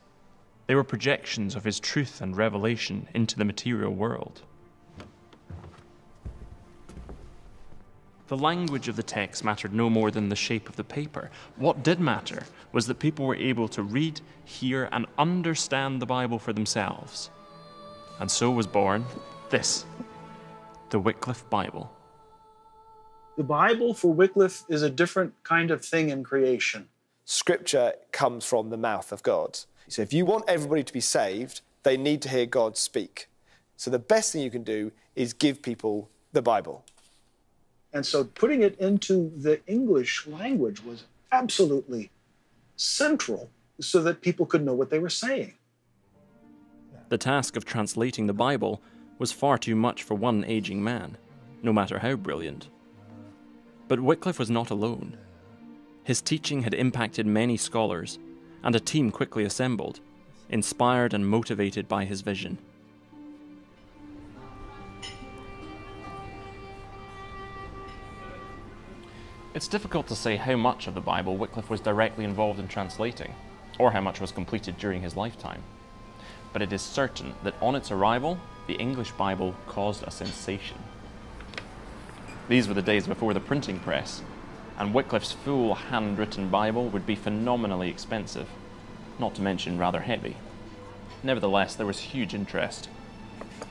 They were projections of his truth and revelation into the material world. The language of the text mattered no more than the shape of the paper. What did matter was that people were able to read, hear, and understand the Bible for themselves. And so was born this the Wycliffe Bible. The Bible for Wycliffe is a different kind of thing in creation. Scripture comes from the mouth of God. So if you want everybody to be saved, they need to hear God speak. So the best thing you can do is give people the Bible. And so putting it into the English language was absolutely central so that people could know what they were saying. The task of translating the Bible was far too much for one aging man, no matter how brilliant. But Wycliffe was not alone. His teaching had impacted many scholars, and a team quickly assembled, inspired and motivated by his vision. It's difficult to say how much of the Bible Wycliffe was directly involved in translating, or how much was completed during his lifetime. But it is certain that on its arrival, the English Bible caused a sensation. These were the days before the printing press, and Wycliffe's full handwritten Bible would be phenomenally expensive, not to mention rather heavy. Nevertheless, there was huge interest.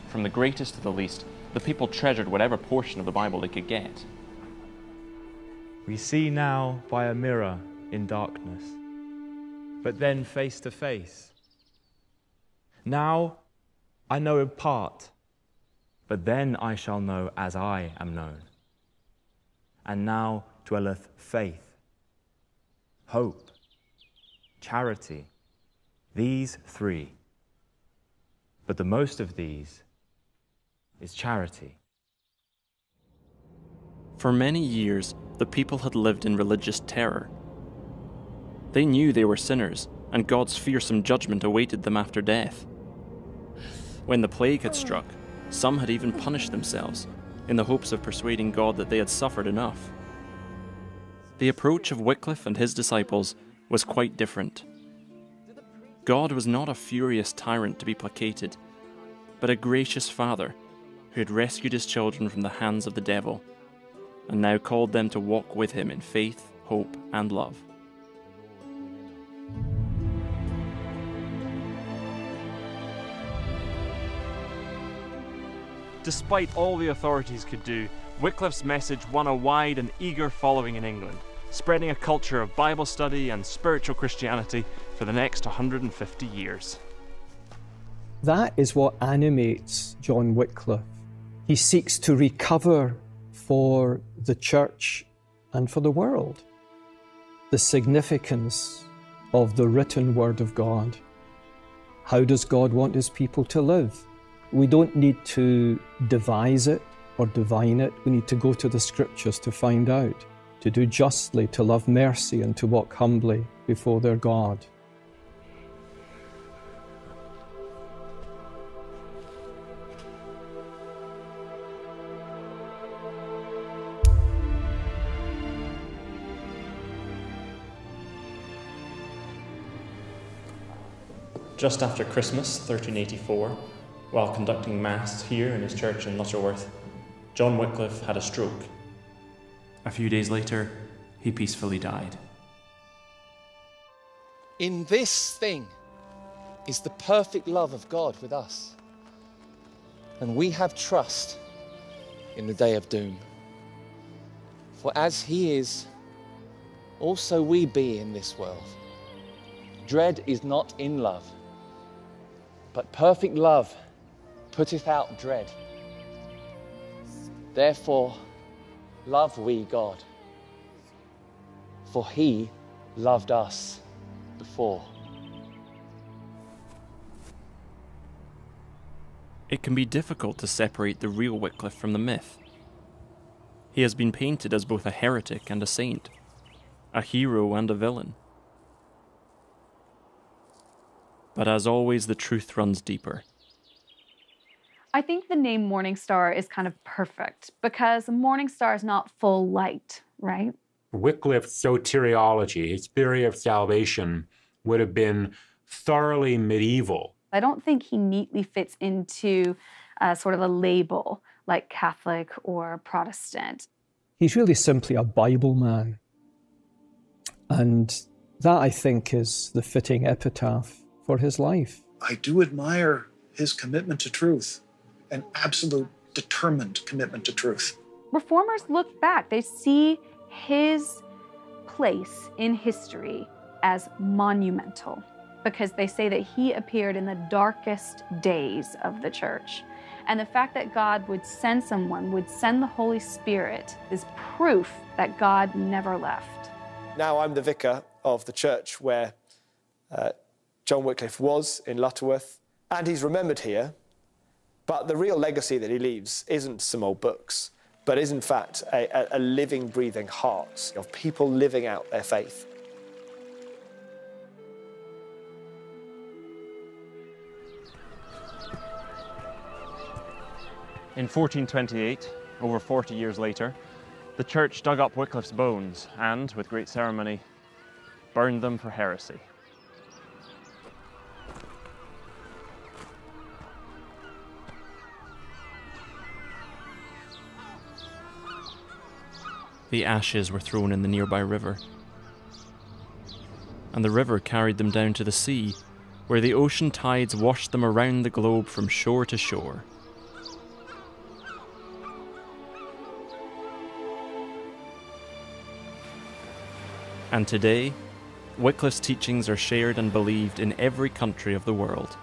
From the greatest to the least, the people treasured whatever portion of the Bible they could get. We see now by a mirror in darkness, but then face to face. Now I know in part, but then I shall know as I am known. And now dwelleth faith, hope, charity, these three. But the most of these is charity. For many years, the people had lived in religious terror. They knew they were sinners, and God's fearsome judgment awaited them after death. When the plague had struck, some had even punished themselves in the hopes of persuading God that they had suffered enough. The approach of Wycliffe and his disciples was quite different. God was not a furious tyrant to be placated, but a gracious Father who had rescued his children from the hands of the devil and now called them to walk with him in faith, hope, and love. Despite all the authorities could do, Wycliffe's message won a wide and eager following in England, spreading a culture of Bible study and spiritual Christianity for the next 150 years. That is what animates John Wycliffe. He seeks to recover for the church and for the world the significance of the written word of God. How does God want his people to live? We don't need to devise it or divine it. We need to go to the scriptures to find out, to do justly, to love mercy, and to walk humbly before their God. Just after Christmas 1384, while conducting Mass here in his church in Lutterworth, John Wycliffe had a stroke. A few days later, he peacefully died. In this thing is the perfect love of God with us. And we have trust in the day of doom. For as He is, also we be in this world. Dread is not in love, but perfect love putteth out dread. Therefore, love we God, for He loved us before. It can be difficult to separate the real Wycliffe from the myth. He has been painted as both a heretic and a saint, a hero and a villain. But as always, the truth runs deeper. I think the name Morning Star is kind of perfect because Morning Star is not full light, right? Wycliffe's soteriology, his theory of salvation, would have been thoroughly medieval. I don't think he neatly fits into uh, sort of a label like Catholic or Protestant. He's really simply a Bible man. And that, I think, is the fitting epitaph for his life. I do admire his commitment to truth, an absolute determined commitment to truth. Reformers look back, they see his place in history as monumental because they say that he appeared in the darkest days of the church. And the fact that God would send someone, would send the Holy Spirit, is proof that God never left. Now I'm the vicar of the church where uh, John Wycliffe was in Lutterworth, and he's remembered here. But the real legacy that he leaves isn't some old books, but is in fact a, a living, breathing heart of people living out their faith. In 1428, over 40 years later, the church dug up Wycliffe's bones and, with great ceremony, burned them for heresy. The ashes were thrown in the nearby river, and the river carried them down to the sea, where the ocean tides washed them around the globe from shore to shore. And today, Wycliffe's teachings are shared and believed in every country of the world.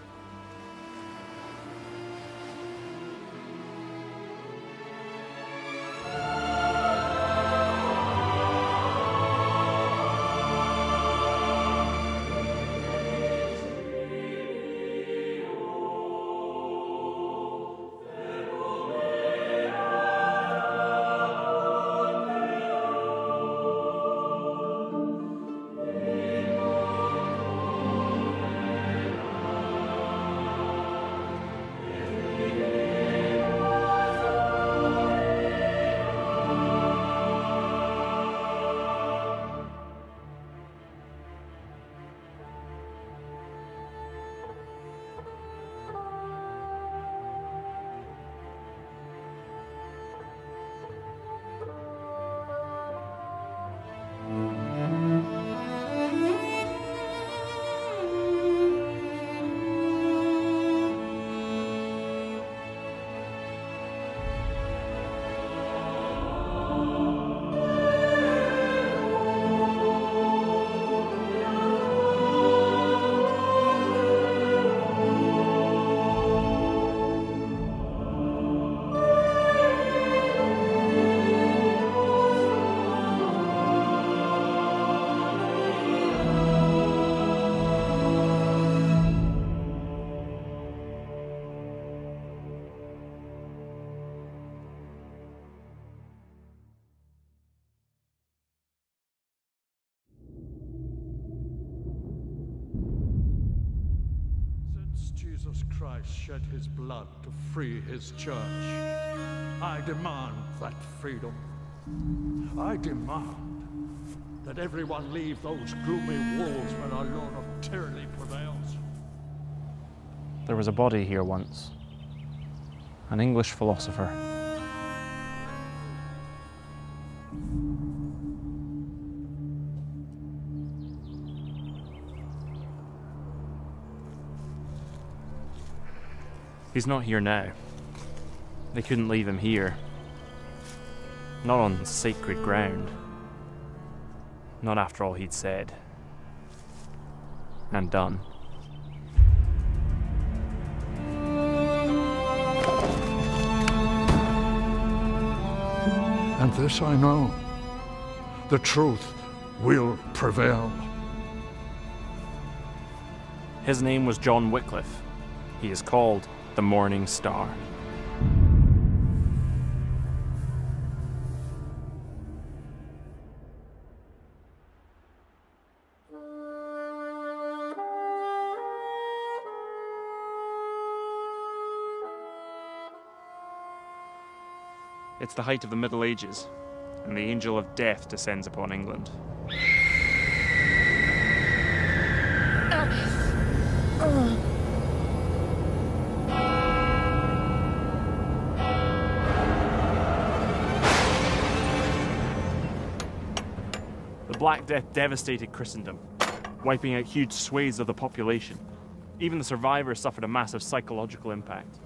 Christ shed his blood to free his church, I demand that freedom. I demand that everyone leave those gloomy walls where our lord of tyranny prevails. There was a body here once, an English philosopher. He's not here now. They couldn't leave him here. Not on sacred ground. Not after all he'd said. And done. And this I know the truth will prevail. His name was John Wycliffe. He is called the Morning Star. It's the height of the Middle Ages, and the angel of death descends upon England. The Black Death devastated Christendom, wiping out huge swathes of the population. Even the survivors suffered a massive psychological impact.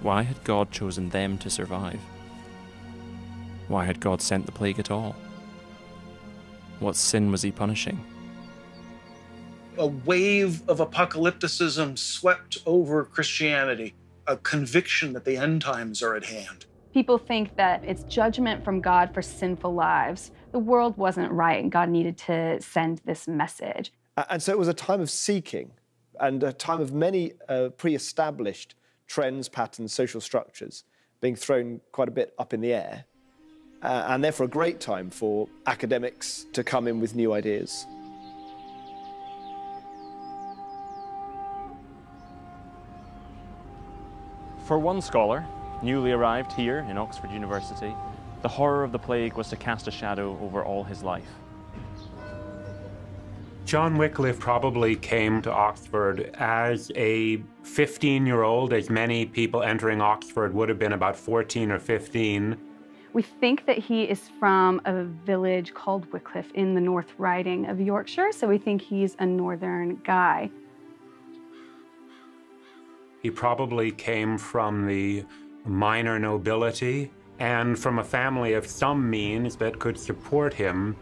Why had God chosen them to survive? Why had God sent the plague at all? What sin was he punishing? A wave of apocalypticism swept over Christianity, a conviction that the end times are at hand. People think that it's judgment from God for sinful lives. The world wasn't right, and God needed to send this message. And so it was a time of seeking and a time of many uh, pre established trends, patterns, social structures being thrown quite a bit up in the air. Uh, and therefore, a great time for academics to come in with new ideas. For one scholar, newly arrived here in Oxford University, the horror of the plague was to cast a shadow over all his life. John Wycliffe probably came to Oxford as a 15 year old, as many people entering Oxford would have been about 14 or 15. We think that he is from a village called Wycliffe in the North Riding of Yorkshire, so we think he's a northern guy. He probably came from the minor nobility and from a family of some means that could support him.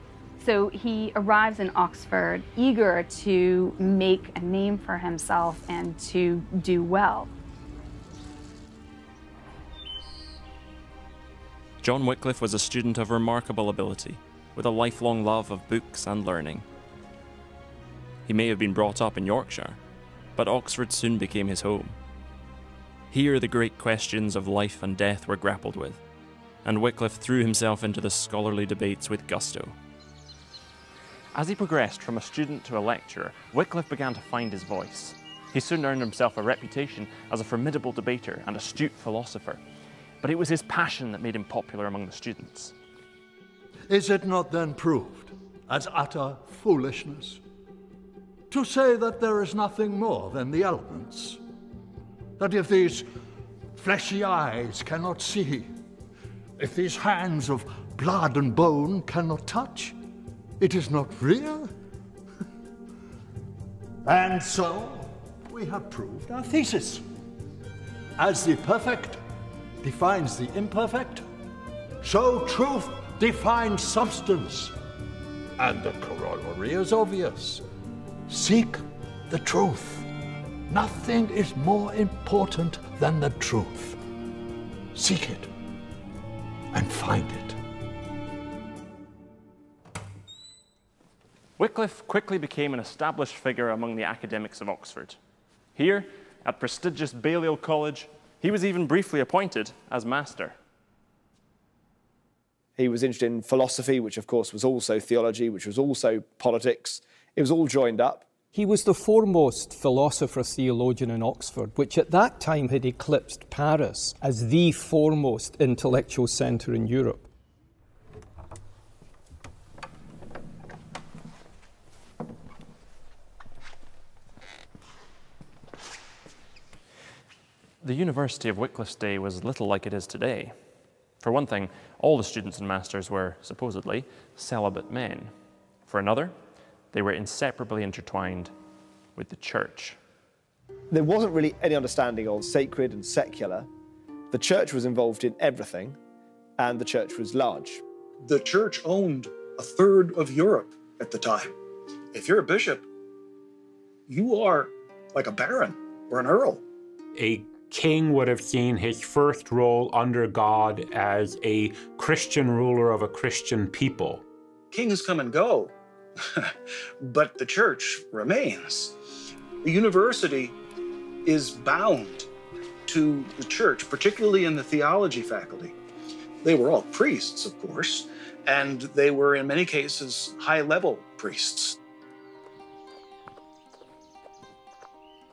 So he arrives in Oxford eager to make a name for himself and to do well. John Wycliffe was a student of remarkable ability, with a lifelong love of books and learning. He may have been brought up in Yorkshire, but Oxford soon became his home. Here the great questions of life and death were grappled with, and Wycliffe threw himself into the scholarly debates with gusto. As he progressed from a student to a lecturer, Wycliffe began to find his voice. He soon earned himself a reputation as a formidable debater and astute philosopher, but it was his passion that made him popular among the students. Is it not then proved as utter foolishness to say that there is nothing more than the elements? That if these fleshy eyes cannot see, if these hands of blood and bone cannot touch, it is not real? And so, we have proved our thesis. As the perfect defines the imperfect, so truth defines substance. And the corollary is obvious. Seek the truth. Nothing is more important than the truth. Seek it and find it. Wycliffe quickly became an established figure among the academics of Oxford. Here, at prestigious Balliol College, he was even briefly appointed as master. He was interested in philosophy, which of course was also theology, which was also politics. It was all joined up. He was the foremost philosopher theologian in Oxford, which at that time had eclipsed Paris as the foremost intellectual centre in Europe. The University of Wycliffe's day was little like it is today. For one thing, all the students and masters were, supposedly, celibate men. For another, they were inseparably intertwined with the church. There wasn't really any understanding of sacred and secular. The church was involved in everything, and the church was large. The church owned a third of Europe at the time. If you're a bishop, you are like a baron or an earl. A king would have seen his first role under God as a Christian ruler of a Christian people. Kings come and go, but the church remains. The university is bound to the church, particularly in the theology faculty. They were all priests, of course, and they were in many cases high level priests.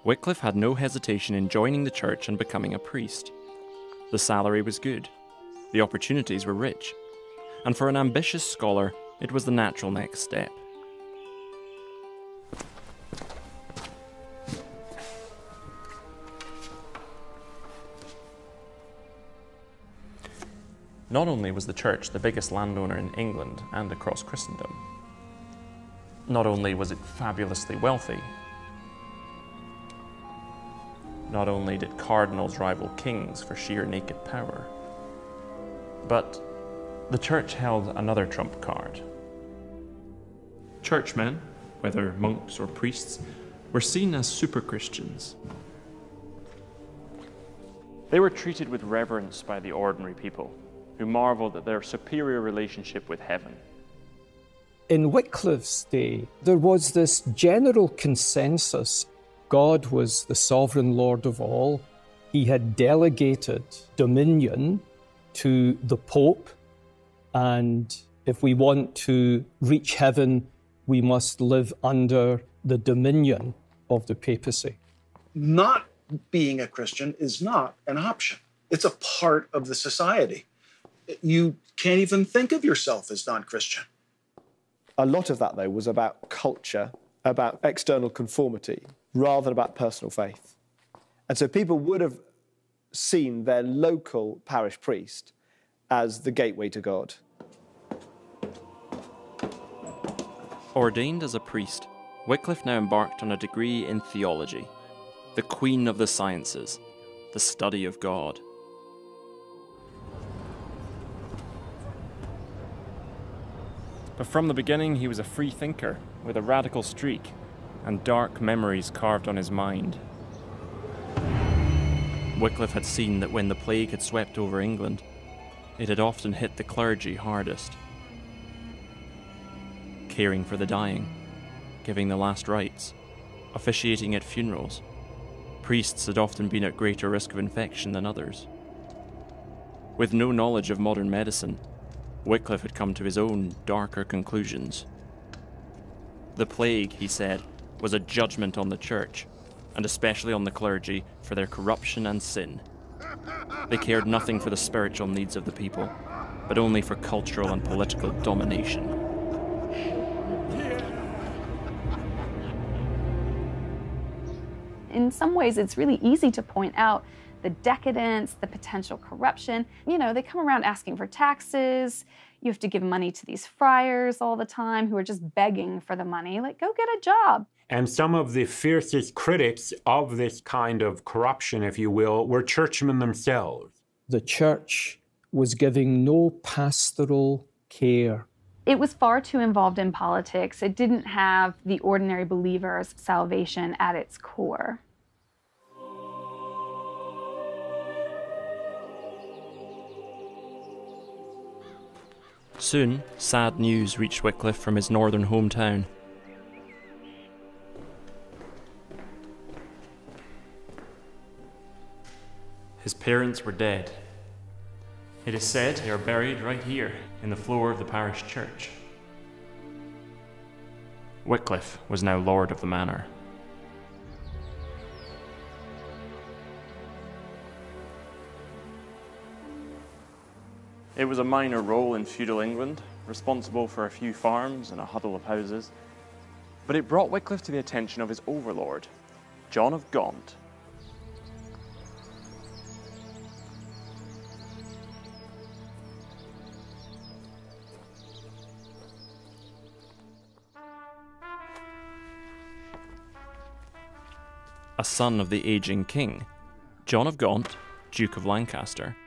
Wycliffe had no hesitation in joining the church and becoming a priest. The salary was good, the opportunities were rich, and for an ambitious scholar, it was the natural next step. Not only was the church the biggest landowner in England and across Christendom, not only was it fabulously wealthy, Not only did cardinals rival kings for sheer naked power, but the church held another trump card. Churchmen, whether monks or priests, were seen as super Christians. They were treated with reverence by the ordinary people, who marveled at their superior relationship with heaven. In Wycliffe's day, there was this general consensus God was the sovereign Lord of all. He had delegated dominion to the Pope, and if we want to reach heaven, we must live under the dominion of the papacy. Not being a Christian is not an option, it's a part of the society. You can't even think of yourself as non Christian. A lot of that, though, was about culture, about external conformity, rather than about personal faith. And so people would have seen their local parish priest as the gateway to God. Ordained as a priest, Wycliffe now embarked on a degree in theology, the queen of the sciences, the study of God. But from the beginning, he was a free thinker with a radical streak and dark memories carved on his mind. Wycliffe had seen that when the plague had swept over England, it had often hit the clergy hardest. Caring for the dying, giving the last rites, officiating at funerals, priests had often been at greater risk of infection than others. With no knowledge of modern medicine, Wycliffe had come to his own darker conclusions. The plague, he said, was a judgment on the church, and especially on the clergy, for their corruption and sin. They cared nothing for the spiritual needs of the people, but only for cultural and political domination. In some ways, it's really easy to point out the decadence, the potential corruption. You know, they come around asking for taxes. You have to give money to these friars all the time who are just begging for the money. Like, go get a job. And some of the fiercest critics of this kind of corruption, if you will, were churchmen themselves. The church was giving no pastoral care. It was far too involved in politics. It didn't have the ordinary believer's salvation at its core. Soon, sad news reached Wycliffe from his northern hometown. His parents were dead. It is said they are buried right here in the floor of the parish church. Wycliffe was now lord of the manor. It was a minor role in feudal England, responsible for a few farms and a huddle of houses, but it brought Wycliffe to the attention of his overlord, John of Gaunt. A son of the aging king, John of Gaunt, Duke of Lancaster,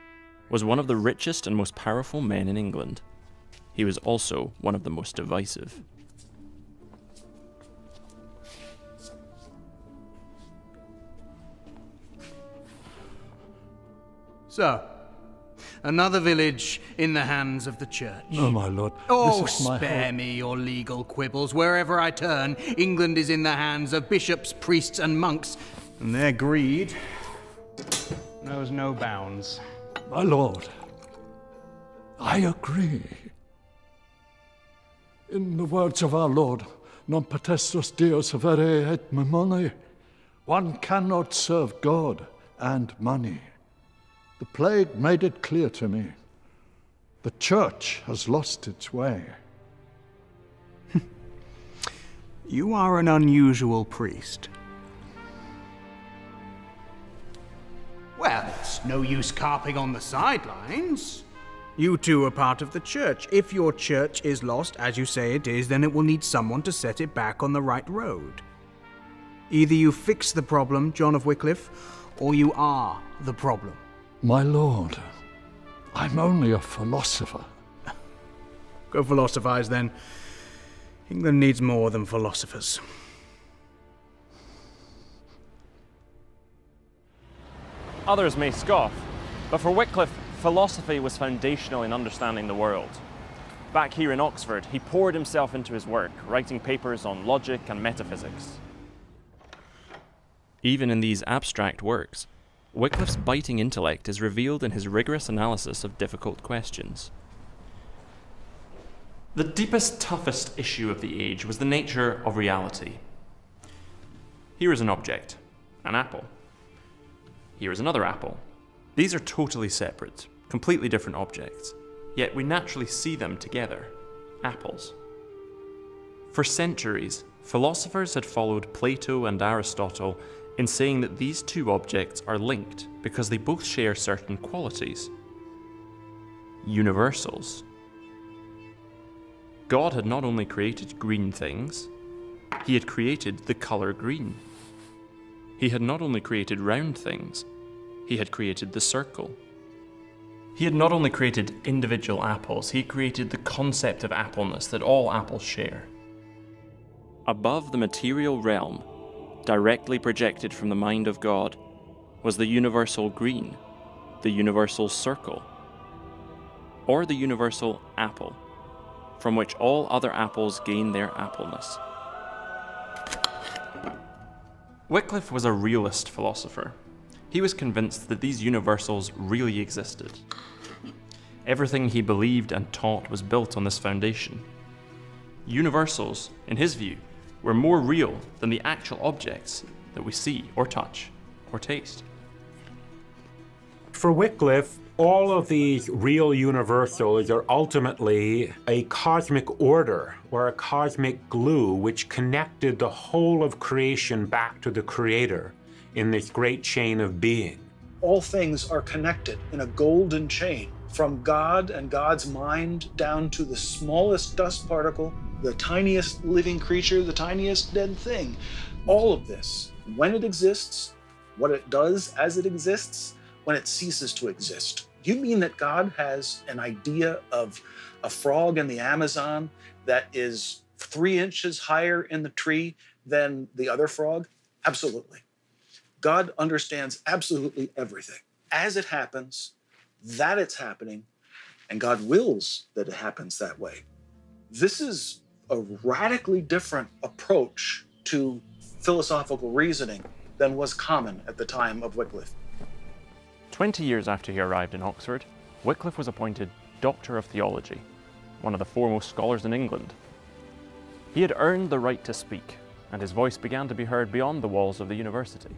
was one of the richest and most powerful men in England. He was also one of the most divisive. So, another village in the hands of the church. Oh, my lord. Oh, this is my spare whole- me your legal quibbles. Wherever I turn, England is in the hands of bishops, priests, and monks, and their greed knows no bounds. My lord, I agree. In the words of our Lord, non potestus Deus avere et mammone, one cannot serve God and money. The plague made it clear to me. The church has lost its way. You are an unusual priest. Well, it's no use carping on the sidelines. You too are part of the church. If your church is lost, as you say it is, then it will need someone to set it back on the right road. Either you fix the problem, John of Wycliffe, or you are the problem. My lord, I'm only a philosopher. Go philosophize then. England needs more than philosophers. Others may scoff, but for Wycliffe, philosophy was foundational in understanding the world. Back here in Oxford, he poured himself into his work, writing papers on logic and metaphysics. Even in these abstract works, Wycliffe's biting intellect is revealed in his rigorous analysis of difficult questions. The deepest, toughest issue of the age was the nature of reality. Here is an object, an apple. Here is another apple. These are totally separate, completely different objects, yet we naturally see them together apples. For centuries, philosophers had followed Plato and Aristotle in saying that these two objects are linked because they both share certain qualities. Universals. God had not only created green things, he had created the colour green. He had not only created round things, he had created the circle. He had not only created individual apples, he created the concept of appleness that all apples share. Above the material realm, directly projected from the mind of God, was the universal green, the universal circle, or the universal apple, from which all other apples gain their appleness. Wycliffe was a realist philosopher. He was convinced that these universals really existed. Everything he believed and taught was built on this foundation. Universals, in his view, were more real than the actual objects that we see or touch or taste. For Wycliffe, all of these real universals are ultimately a cosmic order or a cosmic glue which connected the whole of creation back to the Creator in this great chain of being. All things are connected in a golden chain from God and God's mind down to the smallest dust particle, the tiniest living creature, the tiniest dead thing. All of this, when it exists, what it does as it exists, when it ceases to exist. Do you mean that God has an idea of a frog in the Amazon that is three inches higher in the tree than the other frog? Absolutely. God understands absolutely everything. As it happens, that it's happening, and God wills that it happens that way. This is a radically different approach to philosophical reasoning than was common at the time of Wycliffe. Twenty years after he arrived in Oxford, Wycliffe was appointed Doctor of Theology, one of the foremost scholars in England. He had earned the right to speak, and his voice began to be heard beyond the walls of the university.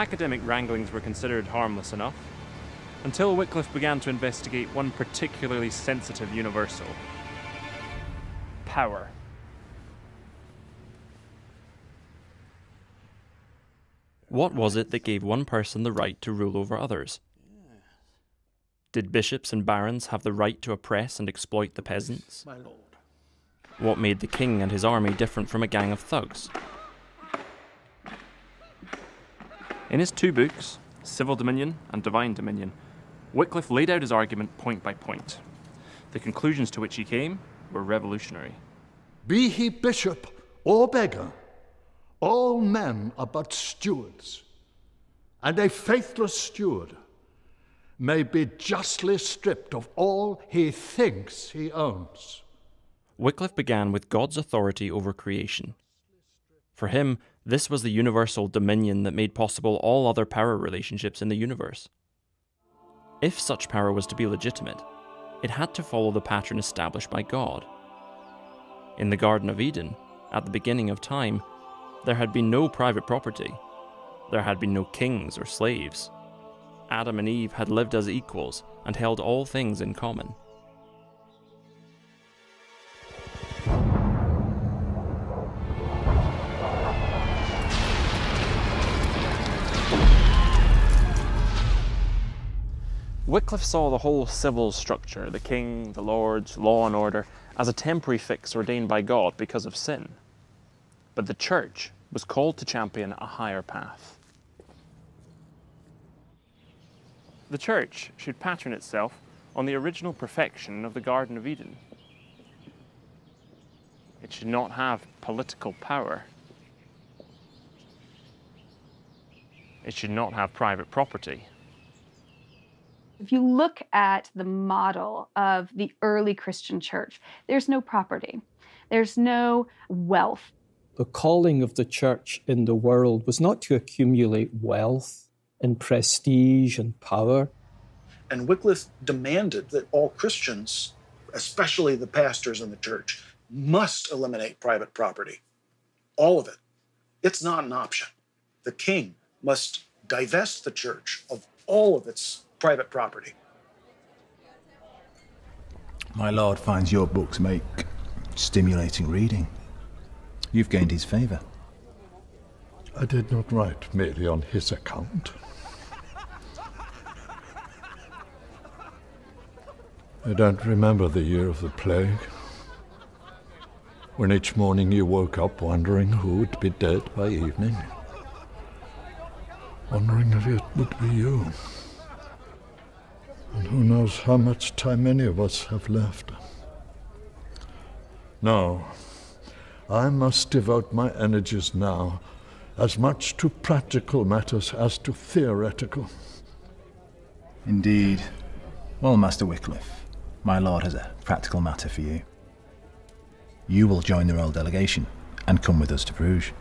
Academic wranglings were considered harmless enough, until Wycliffe began to investigate one particularly sensitive universal power. What was it that gave one person the right to rule over others? Did bishops and barons have the right to oppress and exploit the peasants? My lord. What made the king and his army different from a gang of thugs? In his two books, Civil Dominion and Divine Dominion, Wycliffe laid out his argument point by point. The conclusions to which he came were revolutionary. Be he bishop or beggar, all men are but stewards, and a faithless steward may be justly stripped of all he thinks he owns. Wycliffe began with God's authority over creation. For him, this was the universal dominion that made possible all other power relationships in the universe. If such power was to be legitimate, it had to follow the pattern established by God. In the Garden of Eden, at the beginning of time, there had been no private property. There had been no kings or slaves. Adam and Eve had lived as equals and held all things in common. Wycliffe saw the whole civil structure, the king, the lords, law and order, as a temporary fix ordained by God because of sin. But the church was called to champion a higher path. The church should pattern itself on the original perfection of the Garden of Eden. It should not have political power. It should not have private property. If you look at the model of the early Christian church, there's no property, there's no wealth. The calling of the church in the world was not to accumulate wealth and prestige and power. And Wycliffe demanded that all Christians, especially the pastors in the church, must eliminate private property. All of it. It's not an option. The king must divest the church of all of its private property. My lord finds your books make stimulating reading. You've gained his favour. I did not write merely on his account. I don't remember the year of the plague. When each morning you woke up wondering who would be dead by evening. Wondering if it would be you. And who knows how much time any of us have left. No, I must devote my energies now as much to practical matters as to theoretical. Indeed. Well, Master Wycliffe, my lord has a practical matter for you. You will join the royal delegation and come with us to Bruges.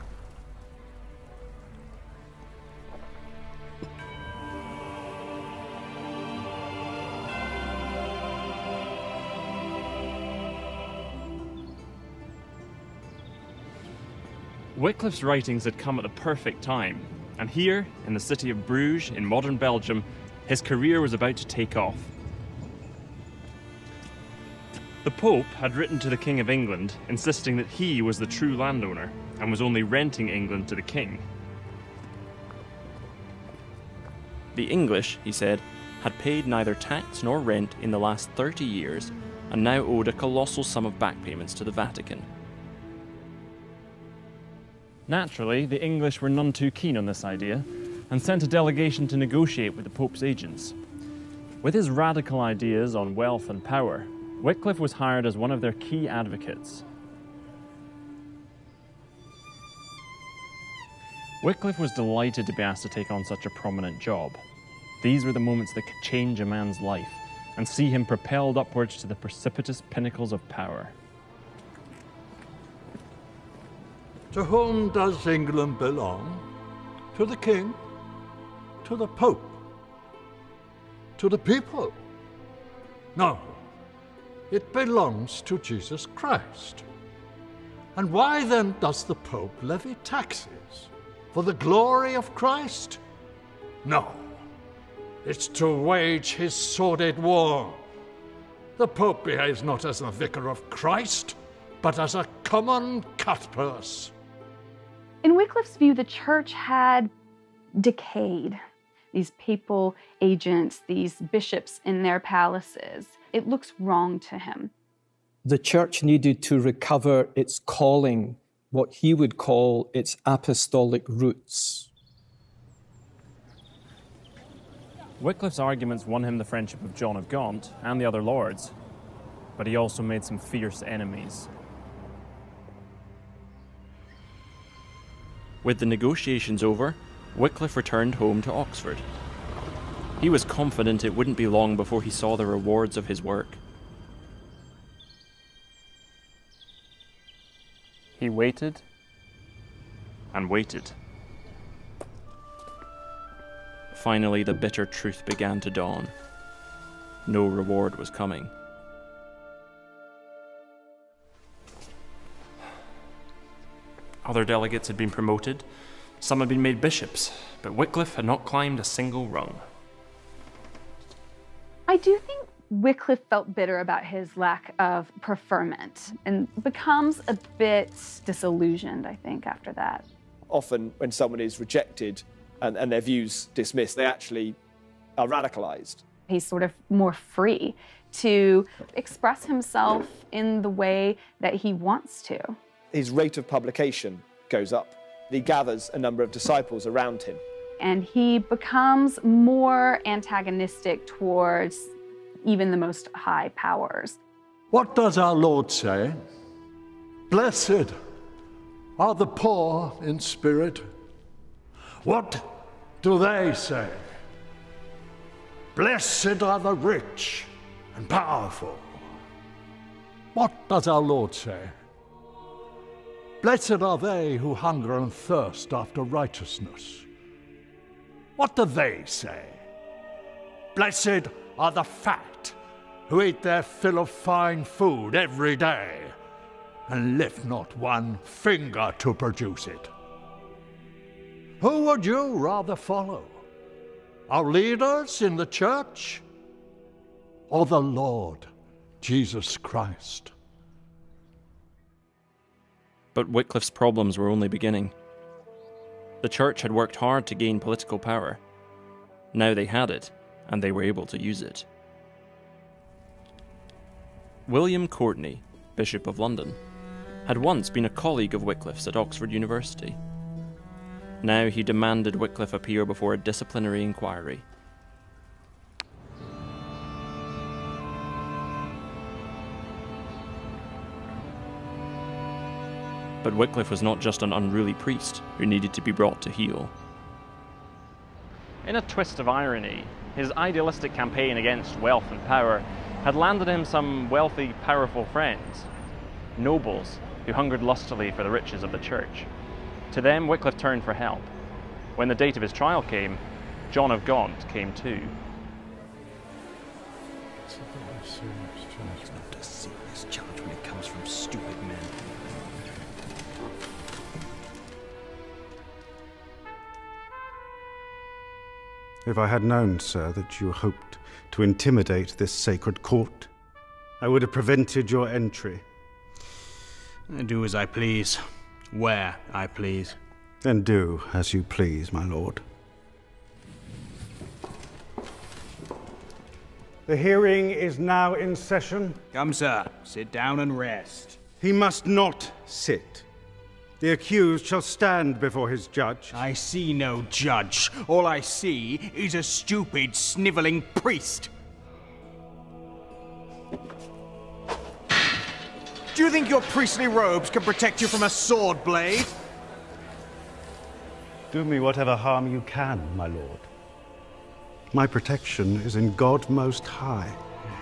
Wycliffe's writings had come at the perfect time, and here, in the city of Bruges, in modern Belgium, his career was about to take off. The Pope had written to the King of England, insisting that he was the true landowner and was only renting England to the King. The English, he said, had paid neither tax nor rent in the last 30 years and now owed a colossal sum of back payments to the Vatican. Naturally, the English were none too keen on this idea and sent a delegation to negotiate with the Pope's agents. With his radical ideas on wealth and power, Wycliffe was hired as one of their key advocates. Wycliffe was delighted to be asked to take on such a prominent job. These were the moments that could change a man's life and see him propelled upwards to the precipitous pinnacles of power. To whom does England belong? To the king? To the pope? To the people? No, it belongs to Jesus Christ. And why then does the pope levy taxes? For the glory of Christ? No, it's to wage his sordid war. The pope behaves not as the vicar of Christ, but as a common cutpurse. In Wycliffe's view, the church had decayed. These papal agents, these bishops in their palaces. It looks wrong to him. The church needed to recover its calling, what he would call its apostolic roots. Wycliffe's arguments won him the friendship of John of Gaunt and the other lords, but he also made some fierce enemies. With the negotiations over, Wycliffe returned home to Oxford. He was confident it wouldn't be long before he saw the rewards of his work. He waited and waited. Finally, the bitter truth began to dawn. No reward was coming. Other delegates had been promoted, some had been made bishops, but Wycliffe had not climbed a single rung. I do think Wycliffe felt bitter about his lack of preferment and becomes a bit disillusioned, I think, after that. Often, when someone is rejected and, and their views dismissed, they actually are radicalized. He's sort of more free to express himself in the way that he wants to. His rate of publication goes up. He gathers a number of disciples around him. And he becomes more antagonistic towards even the most high powers. What does our Lord say? Blessed are the poor in spirit. What do they say? Blessed are the rich and powerful. What does our Lord say? Blessed are they who hunger and thirst after righteousness. What do they say? Blessed are the fat who eat their fill of fine food every day and lift not one finger to produce it. Who would you rather follow? Our leaders in the church or the Lord Jesus Christ? But Wycliffe's problems were only beginning. The church had worked hard to gain political power. Now they had it, and they were able to use it. William Courtenay, Bishop of London, had once been a colleague of Wycliffe's at Oxford University. Now he demanded Wycliffe appear before a disciplinary inquiry. But Wycliffe was not just an unruly priest who needed to be brought to heel. In a twist of irony, his idealistic campaign against wealth and power had landed him some wealthy, powerful friends, nobles who hungered lustily for the riches of the church. To them, Wycliffe turned for help. When the date of his trial came, John of Gaunt came too. It's not a serious charge when it comes from stupid men. If I had known, sir, that you hoped to intimidate this sacred court, I would have prevented your entry. I do as I please, where I please. Then do as you please, my lord. The hearing is now in session. Come, sir, sit down and rest. He must not sit. The accused shall stand before his judge. I see no judge. All I see is a stupid, sniveling priest. Do you think your priestly robes can protect you from a sword blade? Do me whatever harm you can, my lord. My protection is in God Most High.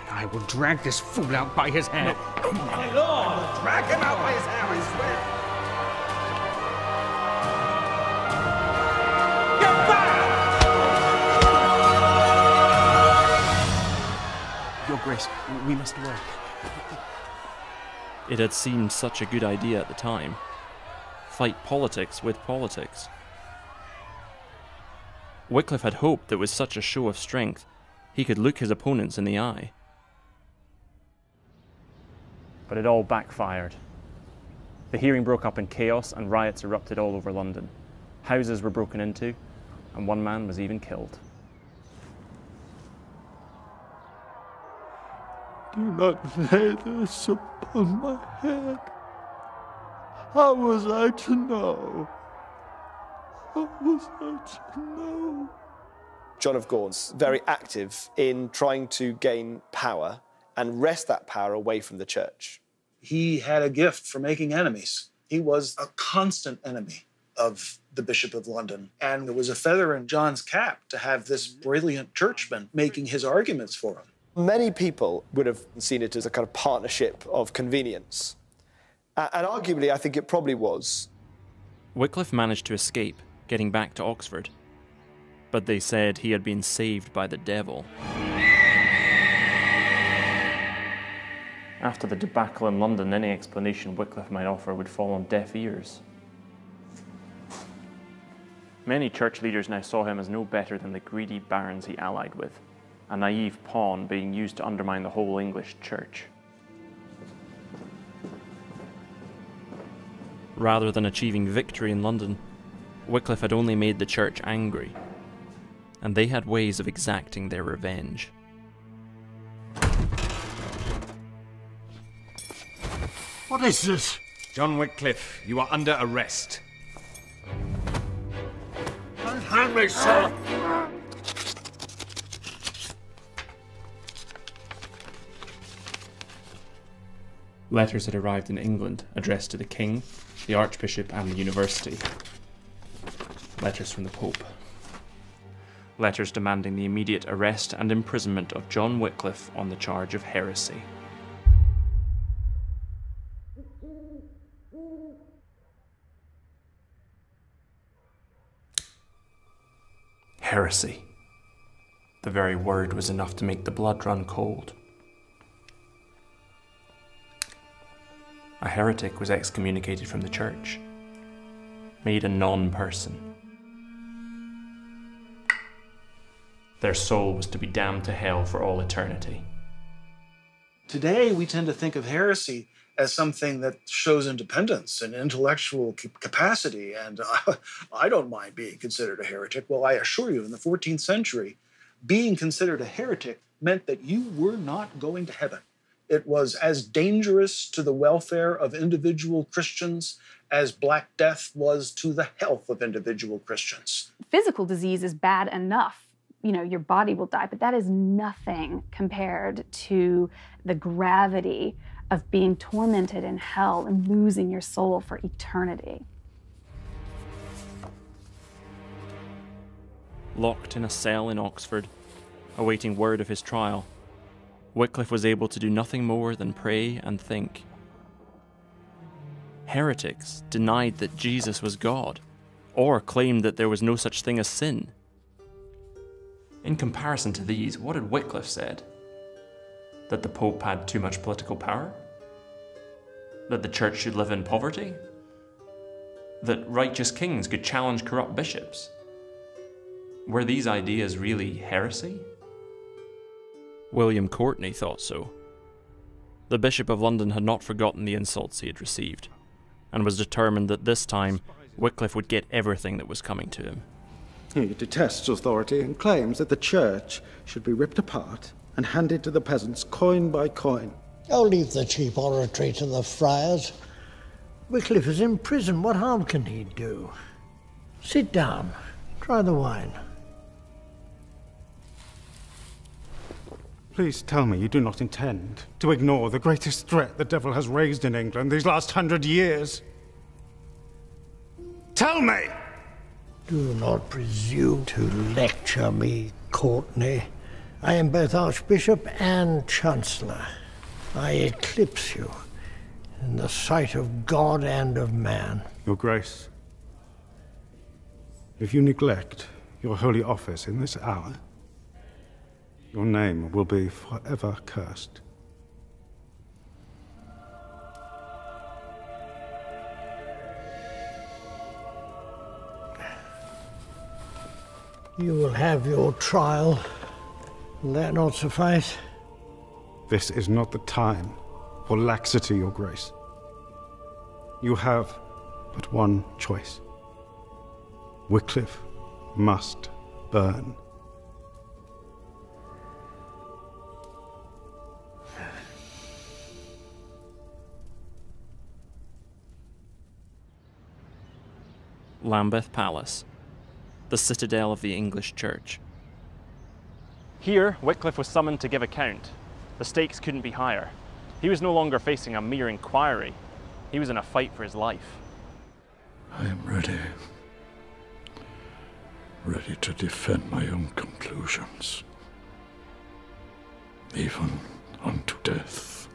I will drag this fool out by his hair. My lord! Drag him out by his hair, Your Grace, we must away. It had seemed such a good idea at the time. Fight politics with politics. Wycliffe had hoped that with such a show of strength, he could look his opponents in the eye. But it all backfired. The hearing broke up in chaos and riots erupted all over London. Houses were broken into, and one man was even killed. Do not lay this upon my head. How was I to know? How was I to know? John of Gaunt's very active in trying to gain power and wrest that power away from the church. He had a gift for making enemies. He was a constant enemy of the Bishop of London. And it was a feather in John's cap to have this brilliant churchman making his arguments for him. Many people would have seen it as a kind of partnership of convenience. And arguably, I think it probably was. Wycliffe managed to escape, getting back to Oxford. But they said he had been saved by the devil. After the debacle in London, any explanation Wycliffe might offer would fall on deaf ears. Many church leaders now saw him as no better than the greedy barons he allied with, a naive pawn being used to undermine the whole English church. Rather than achieving victory in London, Wycliffe had only made the church angry, and they had ways of exacting their revenge. What is this? John Wycliffe, you are under arrest. Unhand me, sir! Letters had arrived in England addressed to the King, the Archbishop, and the University. Letters from the Pope. Letters demanding the immediate arrest and imprisonment of John Wycliffe on the charge of heresy. Heresy. The very word was enough to make the blood run cold. A heretic was excommunicated from the church, made a non person. Their soul was to be damned to hell for all eternity. Today, we tend to think of heresy as something that shows independence and intellectual capacity, and uh, I don't mind being considered a heretic. Well, I assure you, in the 14th century, being considered a heretic meant that you were not going to heaven. It was as dangerous to the welfare of individual Christians as Black Death was to the health of individual Christians. Physical disease is bad enough. You know, your body will die, but that is nothing compared to the gravity of being tormented in hell and losing your soul for eternity. Locked in a cell in Oxford, awaiting word of his trial, Wycliffe was able to do nothing more than pray and think. Heretics denied that Jesus was God, or claimed that there was no such thing as sin. In comparison to these, what had Wycliffe said? That the Pope had too much political power? That the Church should live in poverty? That righteous kings could challenge corrupt bishops? Were these ideas really heresy? William Courtenay thought so. The Bishop of London had not forgotten the insults he had received, and was determined that this time Wycliffe would get everything that was coming to him. He detests authority and claims that the church should be ripped apart and handed to the peasants coin by coin. Oh, leave the cheap oratory to the friars. Wycliffe is in prison. What harm can he do? Sit down. Try the wine. Please tell me you do not intend to ignore the greatest threat the devil has raised in England these last hundred years. Tell me! Do not presume to lecture me, Courtenay. I am both Archbishop and Chancellor. I eclipse you in the sight of God and of man. Your Grace, if you neglect your holy office in this hour, your name will be forever cursed. You will have your trial. Will that not suffice? This is not the time for laxity, Your Grace. You have but one choice. Wycliffe must burn. Lambeth Palace, the citadel of the English Church. Here, Wycliffe was summoned to give account. The stakes couldn't be higher. He was no longer facing a mere inquiry, he was in a fight for his life. I am ready. Ready to defend my own conclusions. Even unto death.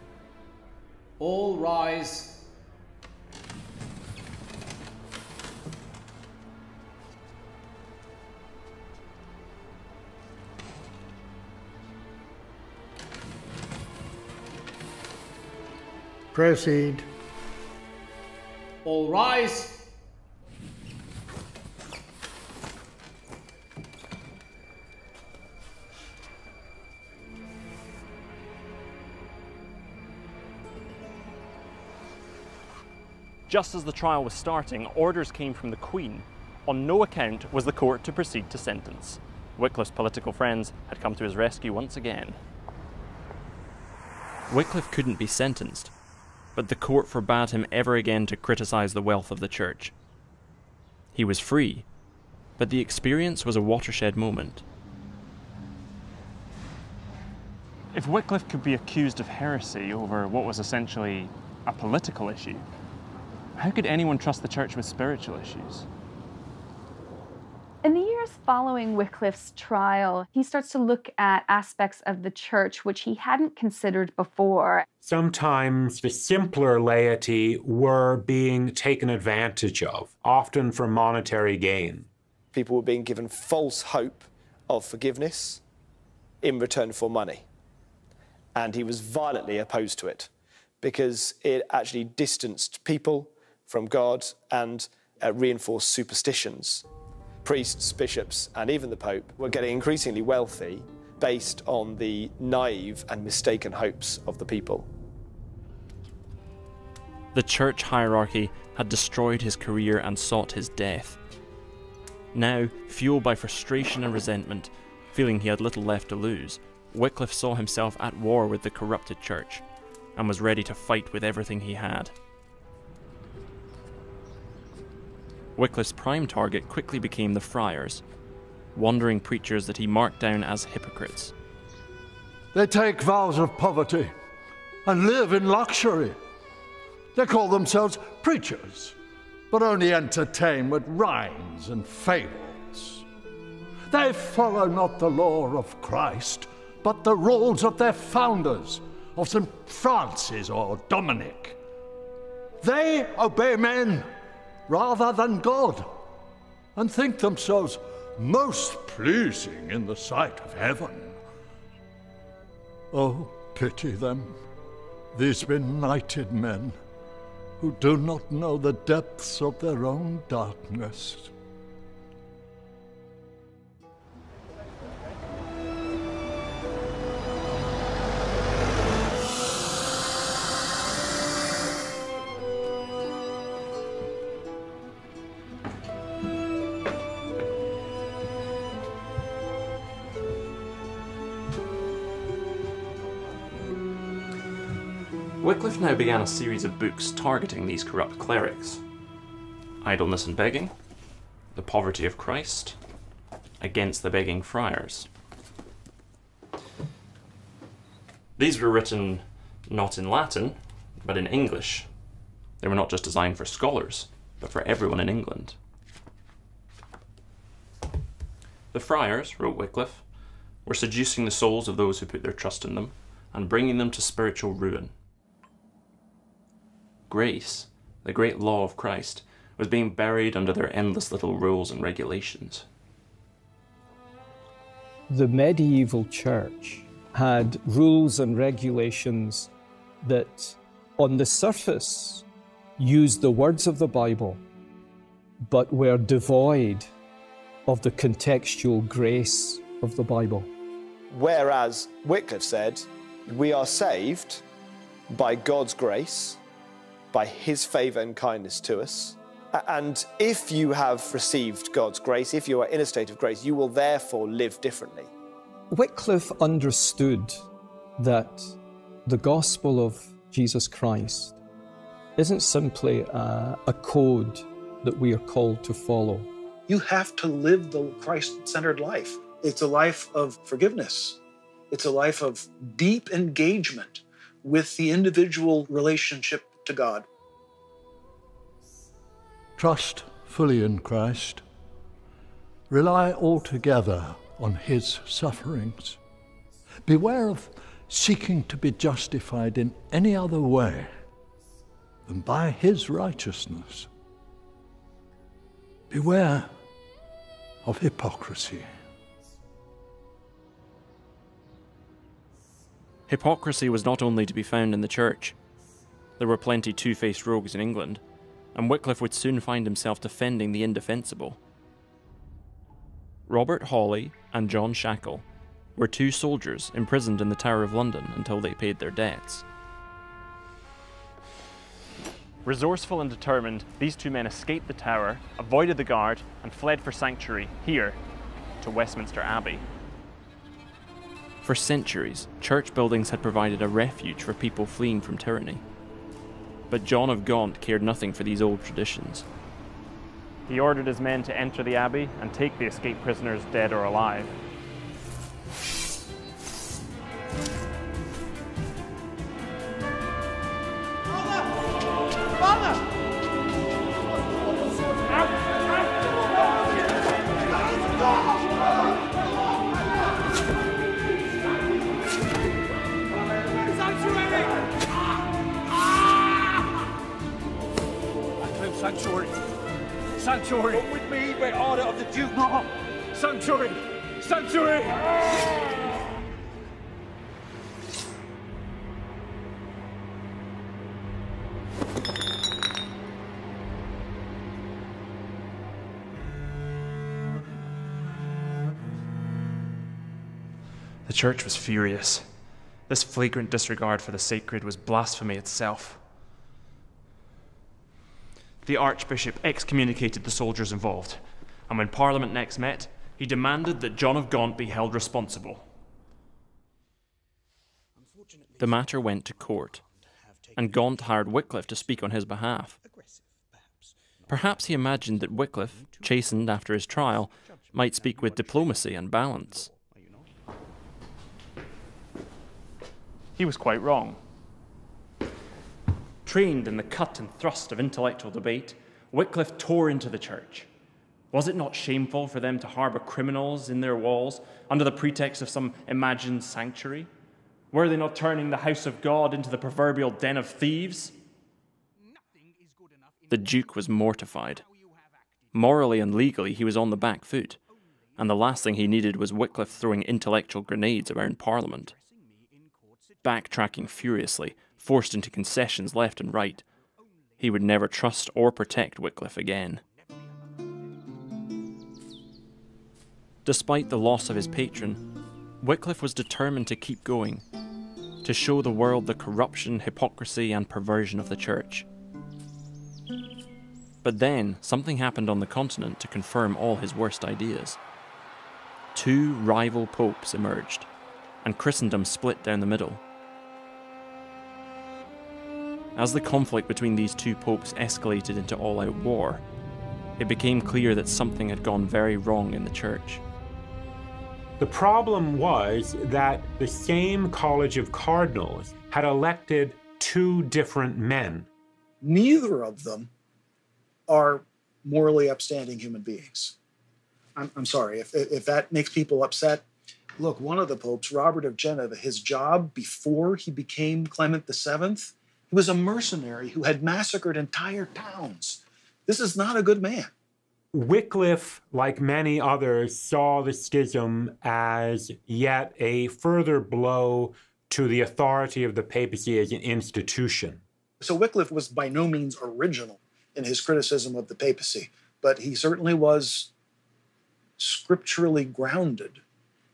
All rise. Proceed. All rise. Just as the trial was starting, orders came from the Queen. On no account was the court to proceed to sentence. Wycliffe's political friends had come to his rescue once again. Wycliffe couldn't be sentenced. But the court forbade him ever again to criticize the wealth of the church. He was free, but the experience was a watershed moment. If Wycliffe could be accused of heresy over what was essentially a political issue, how could anyone trust the church with spiritual issues? In the years following Wycliffe's trial, he starts to look at aspects of the church which he hadn't considered before. Sometimes the simpler laity were being taken advantage of, often for monetary gain. People were being given false hope of forgiveness in return for money. And he was violently opposed to it because it actually distanced people from God and uh, reinforced superstitions priests, bishops, and even the Pope were getting increasingly wealthy based on the naive and mistaken hopes of the people. The church hierarchy had destroyed his career and sought his death. Now, fueled by frustration and resentment, feeling he had little left to lose, Wycliffe saw himself at war with the corrupted church and was ready to fight with everything he had. Wycliffe's prime target quickly became the friars, wandering preachers that he marked down as hypocrites. They take vows of poverty and live in luxury. They call themselves preachers, but only entertain with rhymes and fables. They follow not the law of Christ, but the rules of their founders, of St. Francis or Dominic. They obey men rather than God, and think themselves most pleasing in the sight of heaven. Oh, pity them, these benighted men, who do not know the depths of their own darkness. Now began a series of books targeting these corrupt clerics Idleness and Begging, The Poverty of Christ, Against the Begging Friars. These were written not in Latin, but in English. They were not just designed for scholars, but for everyone in England. The friars, wrote Wycliffe, were seducing the souls of those who put their trust in them and bringing them to spiritual ruin grace, the great law of Christ, was being buried under their endless little rules and regulations. The medieval church had rules and regulations that, on the surface, used the words of the Bible, but were devoid of the contextual grace of the Bible. Whereas Wycliffe said, we are saved by God's grace by his favor and kindness to us. And if you have received God's grace, if you are in a state of grace, you will therefore live differently. Wycliffe understood that the gospel of Jesus Christ isn't simply a, a code that we are called to follow. You have to live the Christ centered life. It's a life of forgiveness, it's a life of deep engagement with the individual relationship to God. Trust fully in Christ. Rely altogether on his sufferings. Beware of seeking to be justified in any other way than by his righteousness. Beware of hypocrisy. Hypocrisy was not only to be found in the church. There were plenty two faced rogues in England, and Wycliffe would soon find himself defending the indefensible. Robert Hawley and John Shackle were two soldiers imprisoned in the Tower of London until they paid their debts. Resourceful and determined, these two men escaped the tower, avoided the guard, and fled for sanctuary here to Westminster Abbey. For centuries, church buildings had provided a refuge for people fleeing from tyranny. But John of Gaunt cared nothing for these old traditions. He ordered his men to enter the abbey and take the escaped prisoners dead or alive. Sanctuary! Come with me by order of the Duke! No! Sanctuary! Sanctuary! The church was furious. This flagrant disregard for the sacred was blasphemy itself. The Archbishop excommunicated the soldiers involved, and when Parliament next met, he demanded that John of Gaunt be held responsible. The matter went to court, and Gaunt hired Wycliffe to speak on his behalf. Perhaps he imagined that Wycliffe, chastened after his trial, might speak with diplomacy and balance. He was quite wrong. Trained in the cut and thrust of intellectual debate, Wycliffe tore into the church. Was it not shameful for them to harbour criminals in their walls under the pretext of some imagined sanctuary? Were they not turning the house of God into the proverbial den of thieves? The Duke was mortified. Morally and legally, he was on the back foot, and the last thing he needed was Wycliffe throwing intellectual grenades around Parliament. Backtracking furiously, forced into concessions left and right, he would never trust or protect Wycliffe again. Despite the loss of his patron, Wycliffe was determined to keep going, to show the world the corruption, hypocrisy, and perversion of the Church. But then, something happened on the continent to confirm all his worst ideas. Two rival popes emerged, and Christendom split down the middle. As the conflict between these two popes escalated into all out war, it became clear that something had gone very wrong in the church. The problem was that the same College of Cardinals had elected two different men. Neither of them are morally upstanding human beings. I'm, I'm sorry, if, if that makes people upset, look, one of the popes, Robert of Geneva, his job before he became Clement VII, he was a mercenary who had massacred entire towns. This is not a good man. Wycliffe, like many others, saw the schism as yet a further blow to the authority of the papacy as an institution. So Wycliffe was by no means original in his criticism of the papacy, but he certainly was scripturally grounded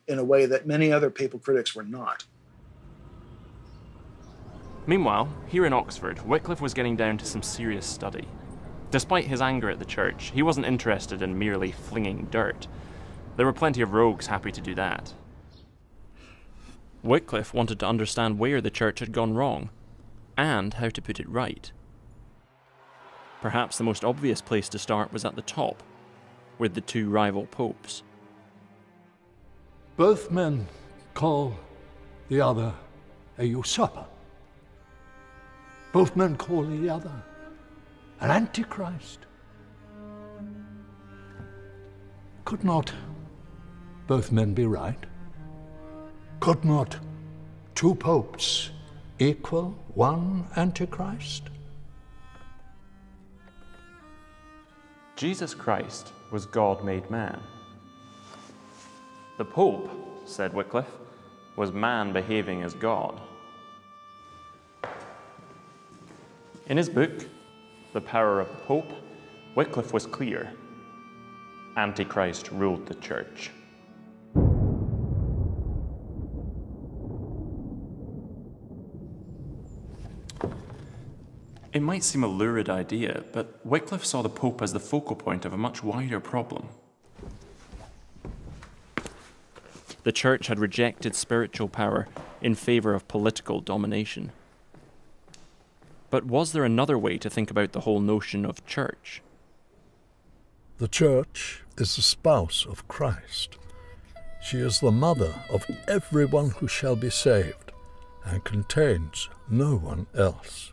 in a way that many other papal critics were not. Meanwhile, here in Oxford, Wycliffe was getting down to some serious study. Despite his anger at the church, he wasn't interested in merely flinging dirt. There were plenty of rogues happy to do that. Wycliffe wanted to understand where the church had gone wrong, and how to put it right. Perhaps the most obvious place to start was at the top, with the two rival popes. Both men call the other a usurper. Both men call the other an antichrist. Could not both men be right? Could not two popes equal one antichrist? Jesus Christ was God made man. The Pope, said Wycliffe, was man behaving as God. In his book, The Power of the Pope, Wycliffe was clear Antichrist ruled the church. It might seem a lurid idea, but Wycliffe saw the Pope as the focal point of a much wider problem. The Church had rejected spiritual power in favour of political domination. But was there another way to think about the whole notion of church? The church is the spouse of Christ. She is the mother of everyone who shall be saved and contains no one else.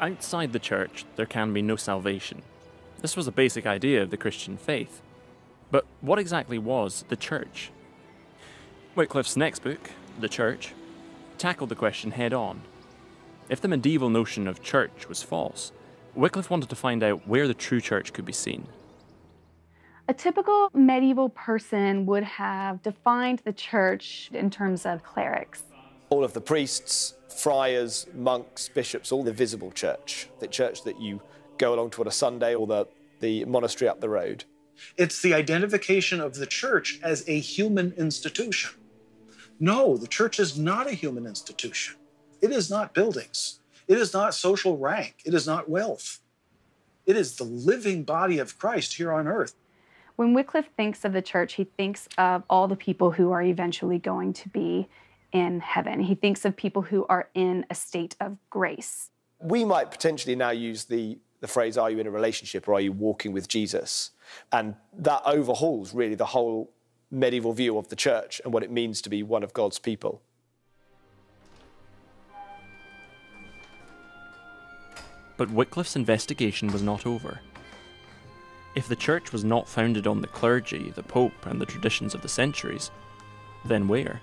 Outside the church, there can be no salvation. This was a basic idea of the Christian faith. But what exactly was the church? Wycliffe's next book, The Church, tackled the question head on. If the medieval notion of church was false, Wycliffe wanted to find out where the true church could be seen. A typical medieval person would have defined the church in terms of clerics. All of the priests, friars, monks, bishops, all the visible church, the church that you go along to on a Sunday or the, the monastery up the road. It's the identification of the church as a human institution. No, the church is not a human institution. It is not buildings. It is not social rank. It is not wealth. It is the living body of Christ here on earth. When Wycliffe thinks of the church, he thinks of all the people who are eventually going to be in heaven. He thinks of people who are in a state of grace. We might potentially now use the, the phrase, Are you in a relationship or are you walking with Jesus? And that overhauls really the whole medieval view of the church and what it means to be one of God's people. But Wycliffe's investigation was not over. If the church was not founded on the clergy, the pope, and the traditions of the centuries, then where?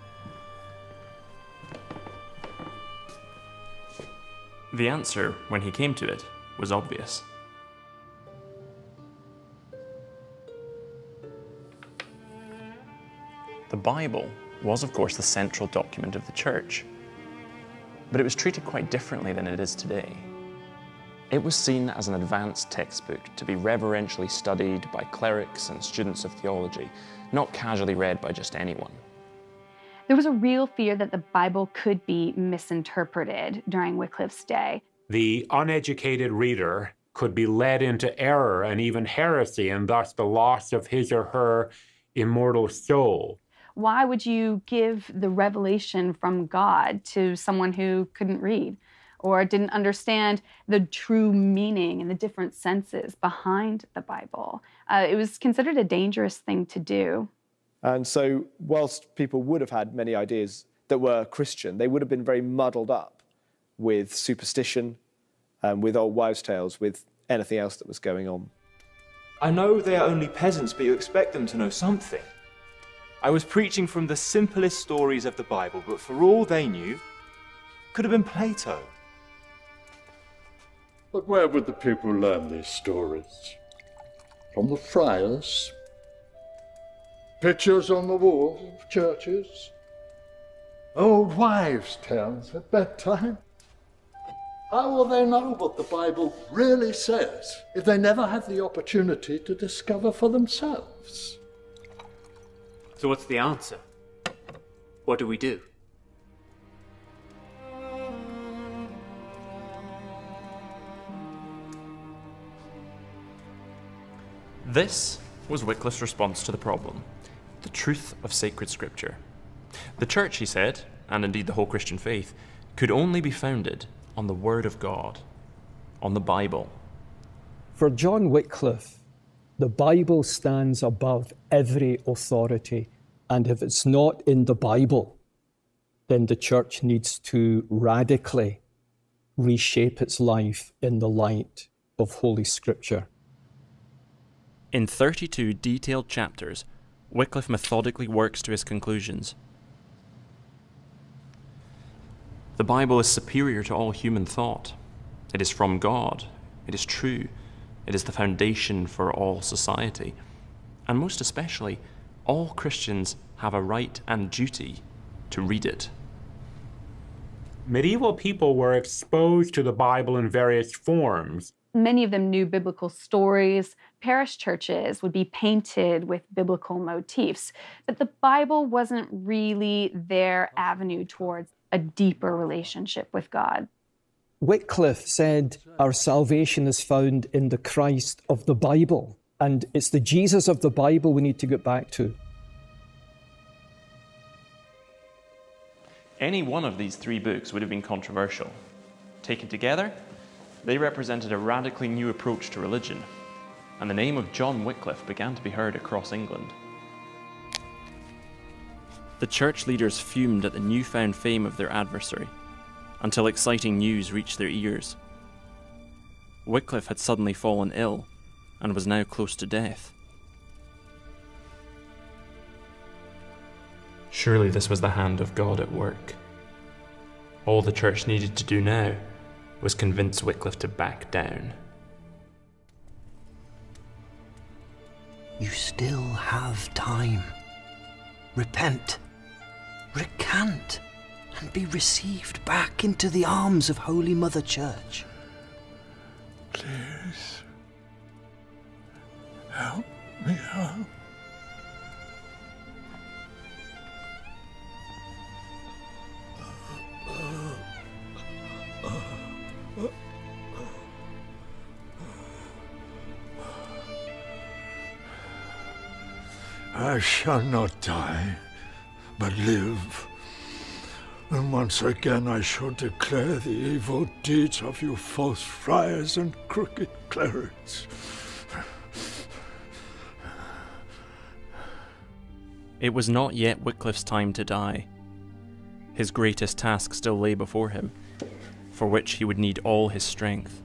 The answer, when he came to it, was obvious. The Bible was, of course, the central document of the church, but it was treated quite differently than it is today. It was seen as an advanced textbook to be reverentially studied by clerics and students of theology, not casually read by just anyone. There was a real fear that the Bible could be misinterpreted during Wycliffe's day. The uneducated reader could be led into error and even heresy, and thus the loss of his or her immortal soul. Why would you give the revelation from God to someone who couldn't read or didn't understand the true meaning and the different senses behind the Bible? Uh, it was considered a dangerous thing to do. And so, whilst people would have had many ideas that were Christian, they would have been very muddled up with superstition, um, with old wives' tales, with anything else that was going on. I know they are only peasants, but you expect them to know something. I was preaching from the simplest stories of the Bible, but for all they knew, could have been Plato. But where would the people learn these stories? From the friars? Pictures on the walls of churches? Old wives' tales at bedtime? How will they know what the Bible really says if they never have the opportunity to discover for themselves? So, what's the answer? What do we do? This was Wycliffe's response to the problem the truth of sacred scripture. The church, he said, and indeed the whole Christian faith, could only be founded on the Word of God, on the Bible. For John Wycliffe, the Bible stands above every authority, and if it's not in the Bible, then the church needs to radically reshape its life in the light of Holy Scripture. In 32 detailed chapters, Wycliffe methodically works to his conclusions. The Bible is superior to all human thought. It is from God. It is true. It is the foundation for all society. And most especially, all Christians have a right and duty to read it. Medieval people were exposed to the Bible in various forms. Many of them knew biblical stories. Parish churches would be painted with biblical motifs. But the Bible wasn't really their avenue towards a deeper relationship with God. Wycliffe said, Our salvation is found in the Christ of the Bible. And it's the Jesus of the Bible we need to get back to. Any one of these three books would have been controversial. Taken together, they represented a radically new approach to religion, and the name of John Wycliffe began to be heard across England. The church leaders fumed at the newfound fame of their adversary, until exciting news reached their ears. Wycliffe had suddenly fallen ill, and was now close to death. Surely this was the hand of God at work. All the church needed to do now was convince Wycliffe to back down. You still have time. Repent, recant, and be received back into the arms of Holy Mother Church. Please. Help me out. I shall not die, but live. And once again I shall declare the evil deeds of you false friars and crooked clerics. It was not yet Wycliffe's time to die. His greatest task still lay before him, for which he would need all his strength.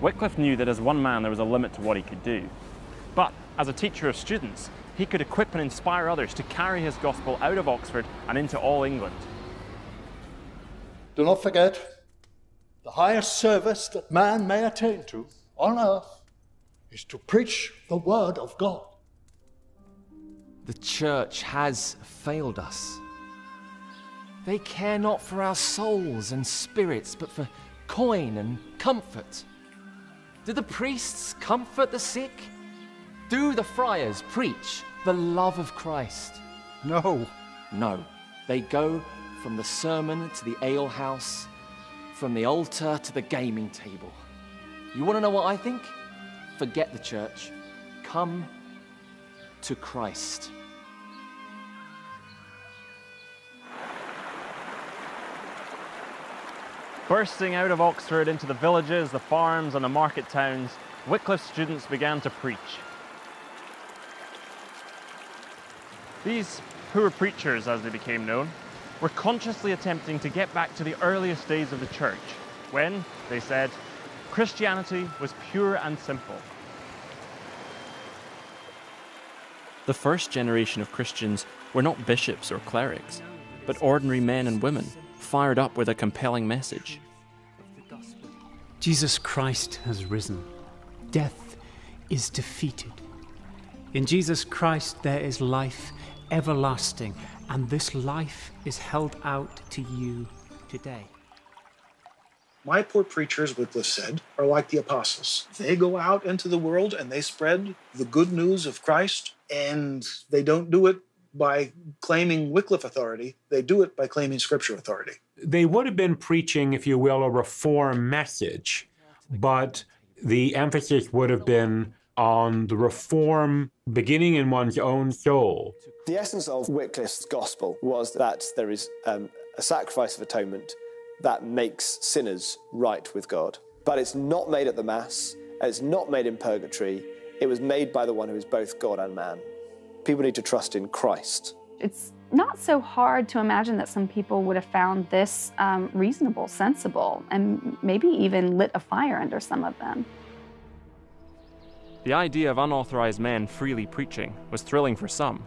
Wycliffe knew that as one man there was a limit to what he could do. But as a teacher of students, he could equip and inspire others to carry his gospel out of Oxford and into all England. Do not forget, the highest service that man may attain to on earth is to preach the word of God. The church has failed us. They care not for our souls and spirits, but for coin and comfort. Do the priests comfort the sick? Do the friars preach the love of Christ? No. No. They go from the sermon to the alehouse, from the altar to the gaming table. You want to know what I think? Forget the church. Come to Christ. Bursting out of Oxford into the villages, the farms, and the market towns, Wycliffe students began to preach. These poor preachers, as they became known, were consciously attempting to get back to the earliest days of the church, when, they said, Christianity was pure and simple. The first generation of Christians were not bishops or clerics, but ordinary men and women, fired up with a compelling message. Jesus Christ has risen. Death is defeated. In Jesus Christ there is life everlasting, and this life is held out to you today. My poor preachers, Wycliffe said, are like the apostles. They go out into the world and they spread the good news of Christ, and they don't do it by claiming Wycliffe authority, they do it by claiming scripture authority. They would have been preaching, if you will, a reform message, but the emphasis would have been on the reform beginning in one's own soul. The essence of Wycliffe's gospel was that there is um, a sacrifice of atonement that makes sinners right with God. But it's not made at the Mass, and it's not made in purgatory. It was made by the one who is both God and man. People need to trust in Christ. It's not so hard to imagine that some people would have found this um, reasonable, sensible, and maybe even lit a fire under some of them. The idea of unauthorized men freely preaching was thrilling for some,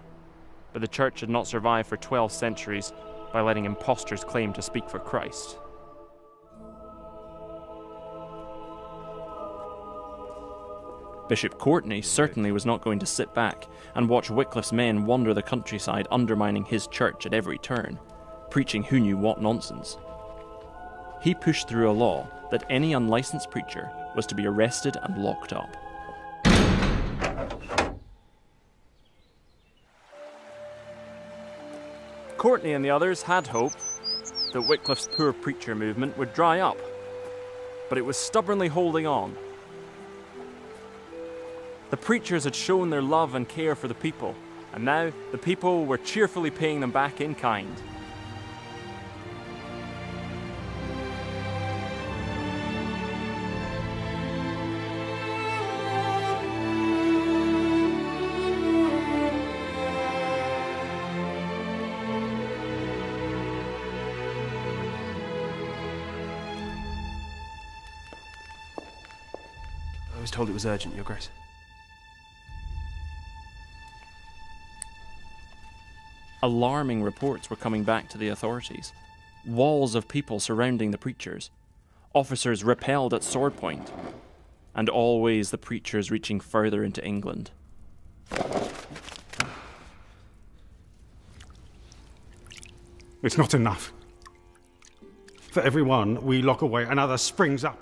but the church had not survived for 12 centuries by letting impostors claim to speak for Christ. Bishop Courtenay certainly was not going to sit back and watch Wycliffe's men wander the countryside undermining his church at every turn, preaching who knew what nonsense. He pushed through a law that any unlicensed preacher was to be arrested and locked up. Courtenay and the others had hope, that Wycliffe's poor preacher movement would dry up, but it was stubbornly holding on. The preachers had shown their love and care for the people, and now the people were cheerfully paying them back in kind. Told it was urgent, Your Grace. Alarming reports were coming back to the authorities. Walls of people surrounding the preachers, officers repelled at sword point. point, and always the preachers reaching further into England. It's not enough. For every one we lock away, another springs up.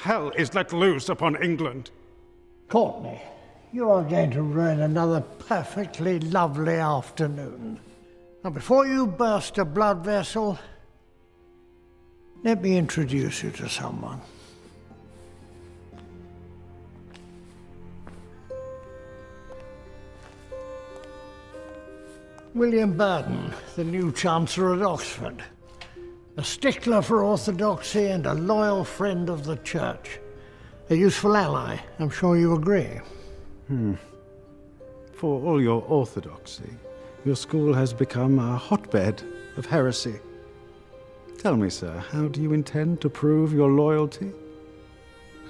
Hell is let loose upon England. Courtenay, you are going to ruin another perfectly lovely afternoon. Now, before you burst a blood vessel, let me introduce you to someone. William Berton, the new Chancellor at Oxford. A stickler for orthodoxy and a loyal friend of the Church. A useful ally, I'm sure you agree. Hmm. For all your orthodoxy, your school has become a hotbed of heresy. Tell me, sir, how do you intend to prove your loyalty?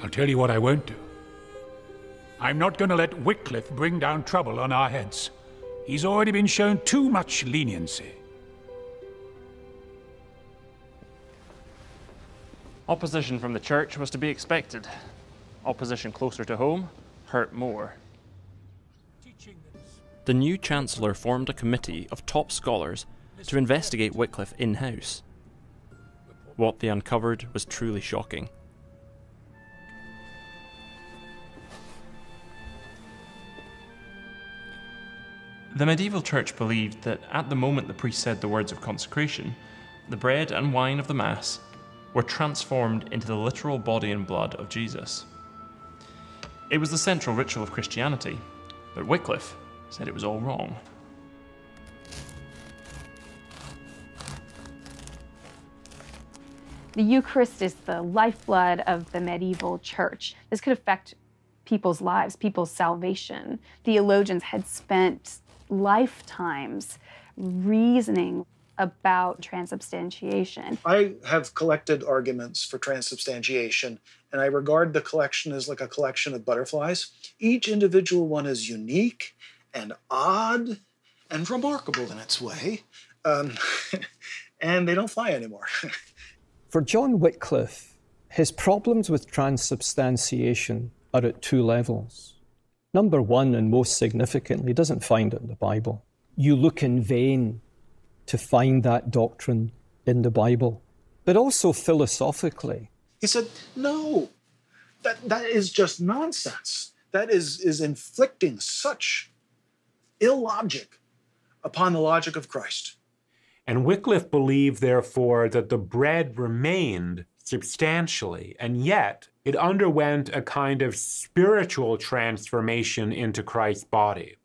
I'll tell you what I won't do. I'm not going to let Wycliffe bring down trouble on our heads. He's already been shown too much leniency. Opposition from the church was to be expected. Opposition closer to home hurt more. The new Chancellor formed a committee of top scholars to investigate Wycliffe in house. What they uncovered was truly shocking. The medieval church believed that at the moment the priest said the words of consecration, the bread and wine of the Mass were transformed into the literal body and blood of Jesus. It was the central ritual of Christianity, but Wycliffe said it was all wrong. The Eucharist is the lifeblood of the medieval church. This could affect people's lives, people's salvation. Theologians had spent lifetimes reasoning about transubstantiation. I have collected arguments for transubstantiation, and I regard the collection as like a collection of butterflies. Each individual one is unique and odd and remarkable in its way, um, and they don't fly anymore. For John Wycliffe, his problems with transubstantiation are at two levels. Number one, and most significantly, he doesn't find it in the Bible. You look in vain to find that doctrine in the Bible, but also philosophically. He said, No, that, that is just nonsense. That is, is inflicting such illogic upon the logic of Christ. And Wycliffe believed, therefore, that the bread remained substantially, and yet it underwent a kind of spiritual transformation into Christ's body.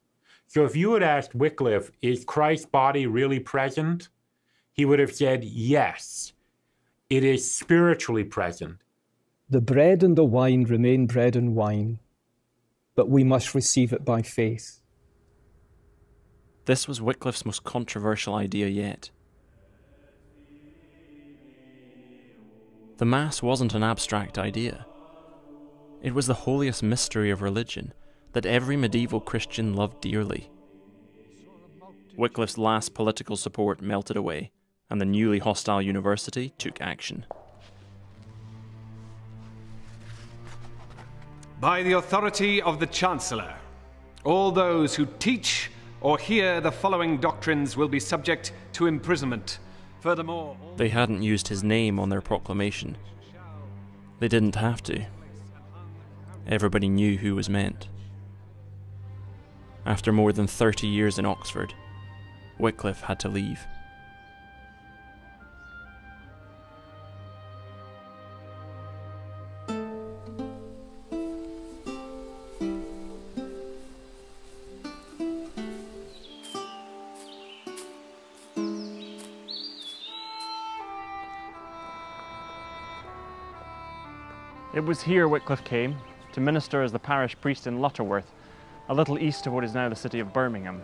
So if you had asked Wycliffe, is Christ's body really present? He would have said, yes, it is spiritually present. The bread and the wine remain bread and wine, but we must receive it by faith. This was Wycliffe's most controversial idea yet. The Mass wasn't an abstract idea. It was the holiest mystery of religion that every medieval Christian loved dearly. Wycliffe's last political support melted away, and the newly hostile university took action. By the authority of the Chancellor, all those who teach or hear the following doctrines will be subject to imprisonment. Furthermore, They hadn't used his name on their proclamation. They didn't have to. Everybody knew who was meant. After more than 30 years in Oxford, Wycliffe had to leave. It was here Wycliffe came to minister as the parish priest in Lutterworth a little east of what is now the city of Birmingham.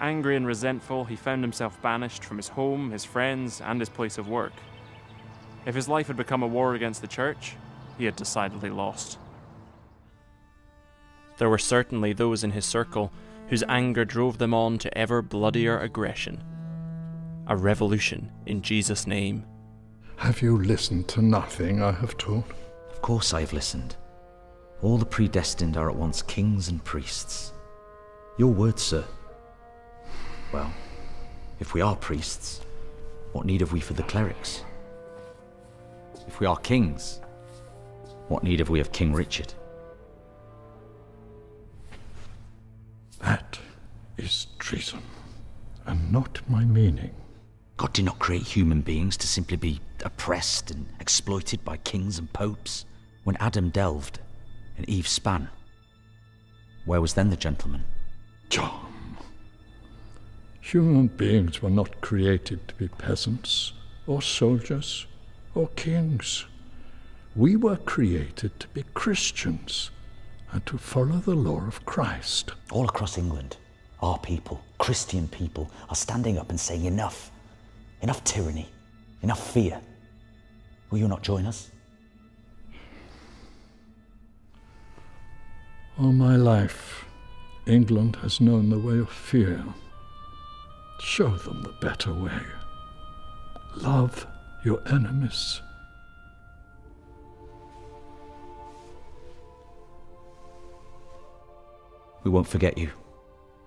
Angry and resentful, he found himself banished from his home, his friends, and his place of work. If his life had become a war against the church, he had decidedly lost. There were certainly those in his circle whose anger drove them on to ever bloodier aggression. A revolution in Jesus' name. Have you listened to nothing I have taught? Of course I have listened. All the predestined are at once kings and priests. Your word, sir. Well, if we are priests, what need have we for the clerics? If we are kings, what need have we of King Richard? That is treason, and not my meaning. God did not create human beings to simply be oppressed and exploited by kings and popes. When Adam delved and Eve span, where was then the gentleman? John. Human beings were not created to be peasants, or soldiers, or kings. We were created to be Christians and to follow the law of Christ. All across England, our people, Christian people, are standing up and saying enough. Enough tyranny, enough fear. Will you not join us? All my life, England has known the way of fear. Show them the better way. Love your enemies. We won't forget you,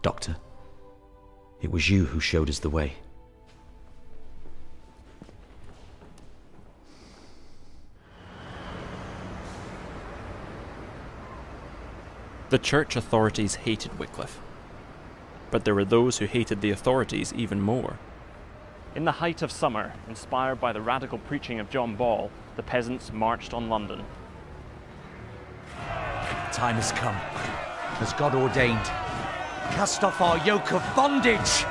Doctor. It was you who showed us the way. The church authorities hated Wycliffe, but there were those who hated the authorities even more. In the height of summer, inspired by the radical preaching of John Ball, the peasants marched on London. The time has come, as God ordained. Cast off our yoke of bondage!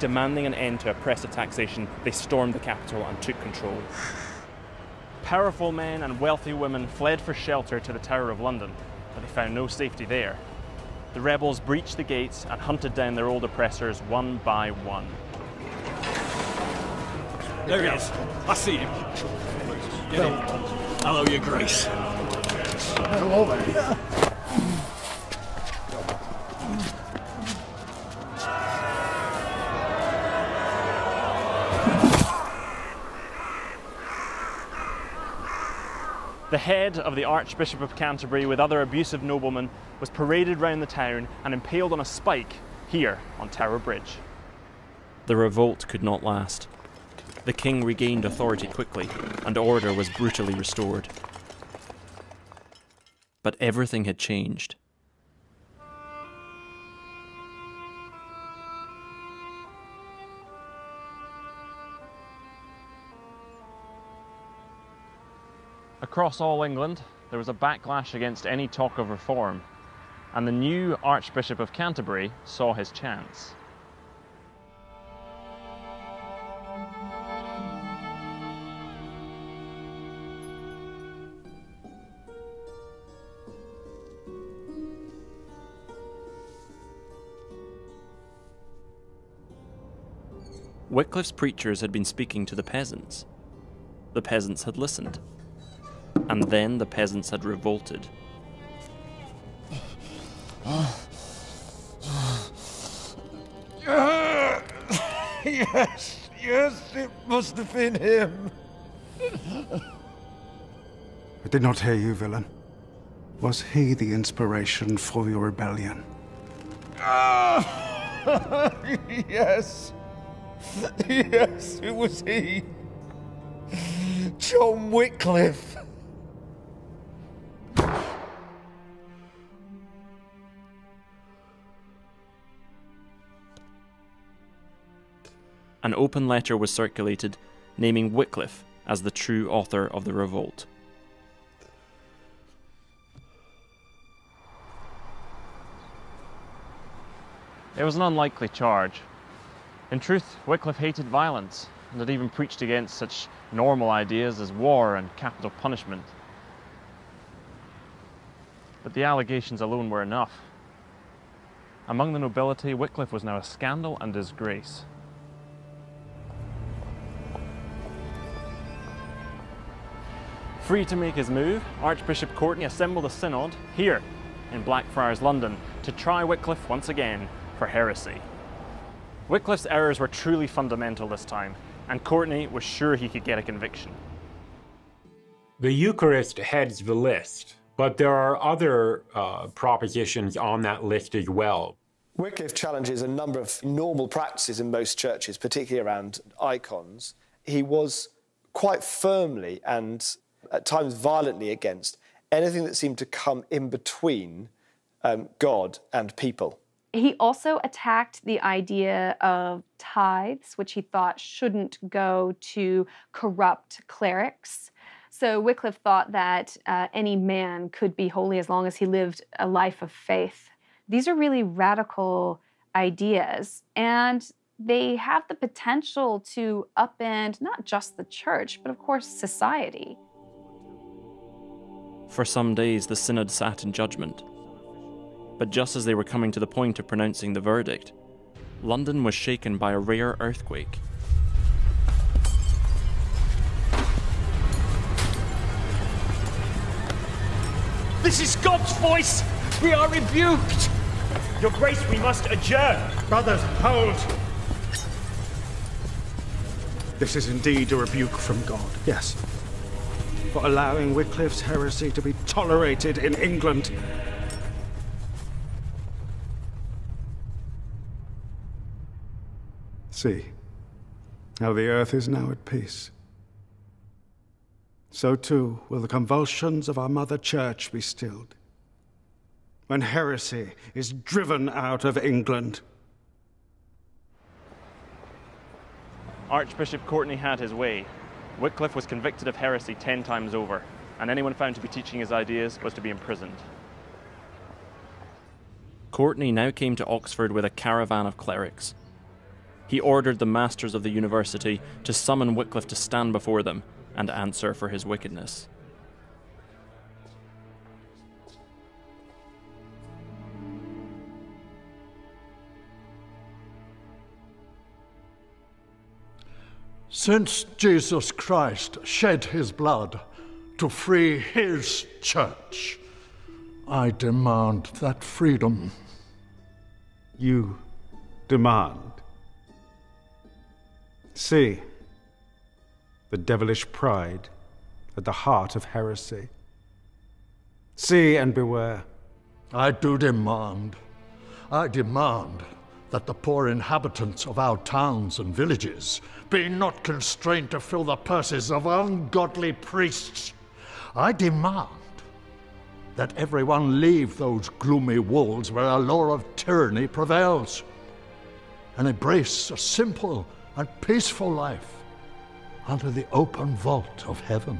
Demanding an end to oppressive taxation, they stormed the capital and took control. Powerful men and wealthy women fled for shelter to the Tower of London, but they found no safety there. The rebels breached the gates and hunted down their old oppressors one by one. There he is. I see him. Get in. Hello, Your Grace. Hello there. The head of the Archbishop of Canterbury, with other abusive noblemen, was paraded round the town and impaled on a spike here on Tower Bridge. The revolt could not last. The king regained authority quickly, and order was brutally restored. But everything had changed. Across all England, there was a backlash against any talk of reform, and the new Archbishop of Canterbury saw his chance. Wycliffe's preachers had been speaking to the peasants. The peasants had listened. And then the peasants had revolted. yes, yes, it must have been him. I did not hear you, villain. Was he the inspiration for your rebellion? Ah, yes. Yes, it was he. John Wycliffe. An open letter was circulated naming Wycliffe as the true author of the revolt. It was an unlikely charge. In truth, Wycliffe hated violence and had even preached against such normal ideas as war and capital punishment. But the allegations alone were enough. Among the nobility, Wycliffe was now a scandal and disgrace. Free to make his move, Archbishop Courtenay assembled a synod here in Blackfriars, London, to try Wycliffe once again for heresy. Wycliffe's errors were truly fundamental this time, and Courtenay was sure he could get a conviction. The Eucharist heads the list, but there are other uh, propositions on that list as well. Wycliffe challenges a number of normal practices in most churches, particularly around icons. He was quite firmly and at times violently against anything that seemed to come in between um, God and people. He also attacked the idea of tithes, which he thought shouldn't go to corrupt clerics. So Wycliffe thought that uh, any man could be holy as long as he lived a life of faith. These are really radical ideas, and they have the potential to upend not just the church, but of course society. For some days, the synod sat in judgment. But just as they were coming to the point of pronouncing the verdict, London was shaken by a rare earthquake. This is God's voice! We are rebuked! Your Grace, we must adjourn! Brothers, hold! This is indeed a rebuke from God, yes. For allowing Wycliffe's heresy to be tolerated in England. See how the earth is now at peace. So too will the convulsions of our Mother Church be stilled when heresy is driven out of England. Archbishop Courtenay had his way. Wycliffe was convicted of heresy ten times over, and anyone found to be teaching his ideas was to be imprisoned. Courtenay now came to Oxford with a caravan of clerics. He ordered the masters of the university to summon Wycliffe to stand before them and answer for his wickedness. Since Jesus Christ shed his blood to free his church, I demand that freedom. You demand? See the devilish pride at the heart of heresy. See and beware. I do demand. I demand that the poor inhabitants of our towns and villages be not constrained to fill the purses of ungodly priests. I demand that everyone leave those gloomy walls where a law of tyranny prevails and embrace a simple and peaceful life under the open vault of heaven.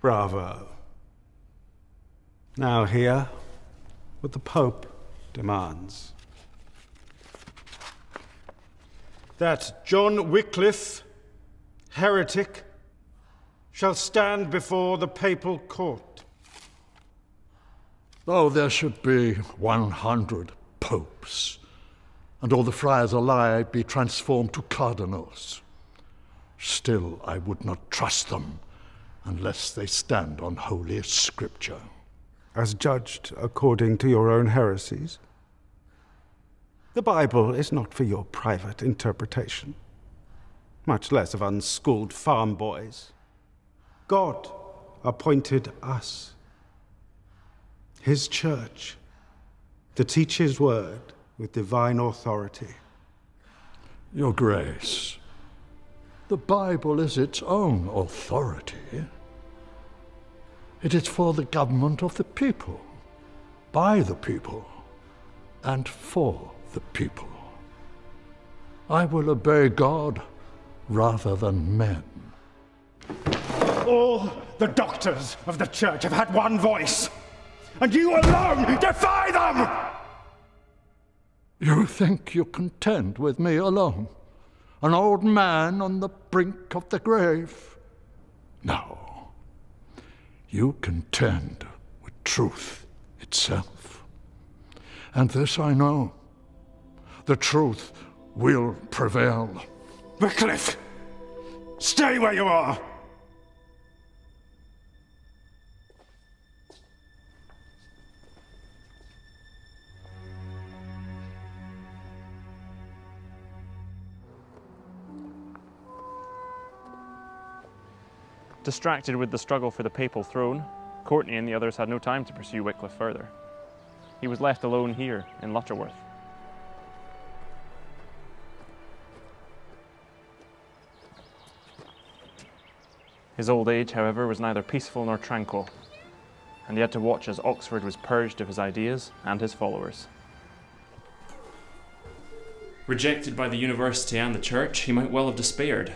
Bravo. Now hear what the Pope demands. That John Wycliffe, heretic, shall stand before the papal court. Though there should be 100 popes, and all the friars alive be transformed to cardinals, still I would not trust them unless they stand on Holy Scripture. As judged according to your own heresies? The Bible is not for your private interpretation, much less of unschooled farm boys. God appointed us, His church, to teach His word with divine authority. Your Grace, the Bible is its own authority. It is for the government of the people, by the people, and for the people. I will obey God rather than men. All the doctors of the church have had one voice. And you alone defy them! You think you contend with me alone? An old man on the brink of the grave? No. You contend with truth itself. And this I know the truth will prevail. Wycliffe! Stay where you are! Distracted with the struggle for the papal throne, Courtenay and the others had no time to pursue Wycliffe further. He was left alone here in Lutterworth. His old age, however, was neither peaceful nor tranquil, and he had to watch as Oxford was purged of his ideas and his followers. Rejected by the university and the church, he might well have despaired,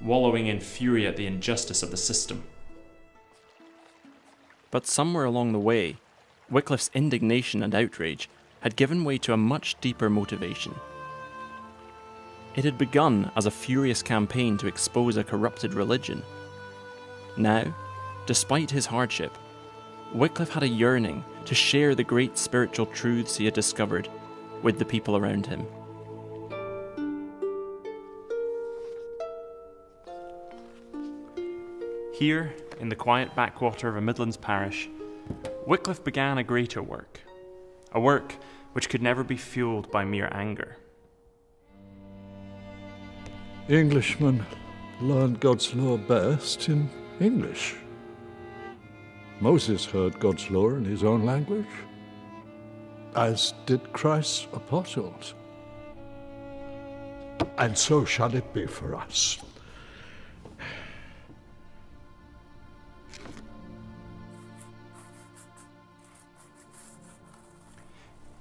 wallowing in fury at the injustice of the system. But somewhere along the way, Wycliffe's indignation and outrage had given way to a much deeper motivation. It had begun as a furious campaign to expose a corrupted religion. Now, despite his hardship, Wycliffe had a yearning to share the great spiritual truths he had discovered with the people around him. Here, in the quiet backwater of a Midlands parish, Wycliffe began a greater work, a work which could never be fueled by mere anger. Englishmen learned God's law best in English. Moses heard God's law in his own language, as did Christ's apostles. And so shall it be for us.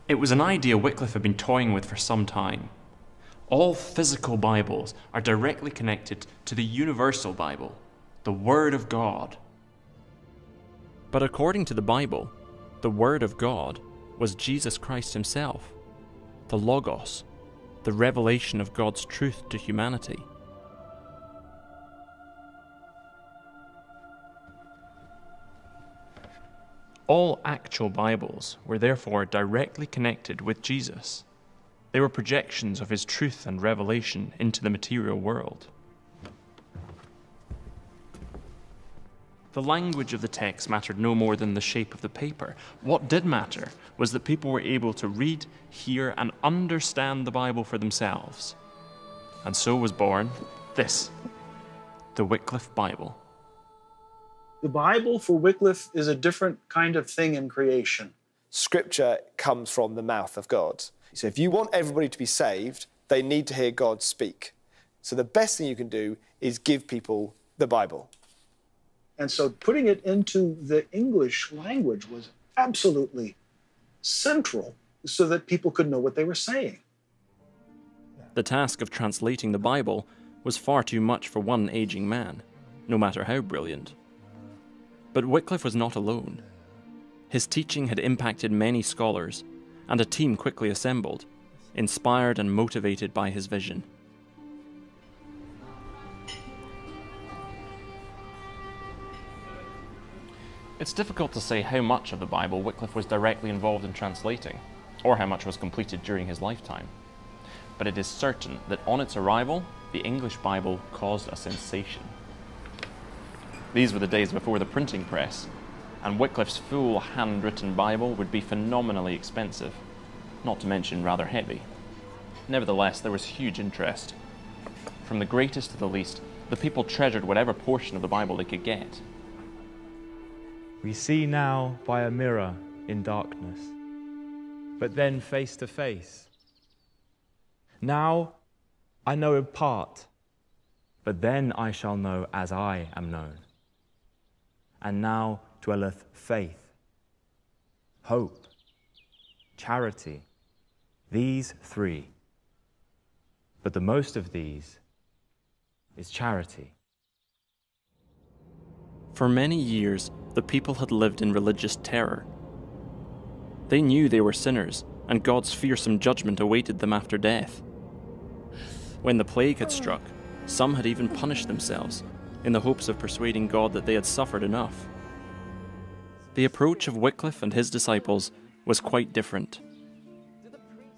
It was an idea Wycliffe had been toying with for some time. All physical Bibles are directly connected to the universal Bible, the Word of God. But according to the Bible, the Word of God was Jesus Christ Himself, the Logos, the revelation of God's truth to humanity. All actual Bibles were therefore directly connected with Jesus. They were projections of his truth and revelation into the material world. The language of the text mattered no more than the shape of the paper. What did matter was that people were able to read, hear, and understand the Bible for themselves. And so was born this the Wycliffe Bible. The Bible for Wycliffe is a different kind of thing in creation. Scripture comes from the mouth of God. So if you want everybody to be saved, they need to hear God speak. So the best thing you can do is give people the Bible. And so putting it into the English language was absolutely central so that people could know what they were saying. The task of translating the Bible was far too much for one aging man, no matter how brilliant. But Wycliffe was not alone. His teaching had impacted many scholars, and a team quickly assembled, inspired and motivated by his vision. It's difficult to say how much of the Bible Wycliffe was directly involved in translating, or how much was completed during his lifetime. But it is certain that on its arrival, the English Bible caused a sensation. These were the days before the printing press, and Wycliffe's full handwritten Bible would be phenomenally expensive, not to mention rather heavy. Nevertheless, there was huge interest. From the greatest to the least, the people treasured whatever portion of the Bible they could get. We see now by a mirror in darkness, but then face to face. Now I know in part, but then I shall know as I am known. And now dwelleth faith, hope, charity, these three. But the most of these is charity. For many years, the people had lived in religious terror, They knew they were sinners, and God's fearsome judgment awaited them after death. When the plague had struck, some had even punished themselves, in the hopes of persuading God that they had suffered enough. The approach of Wycliffe and his disciples was quite different.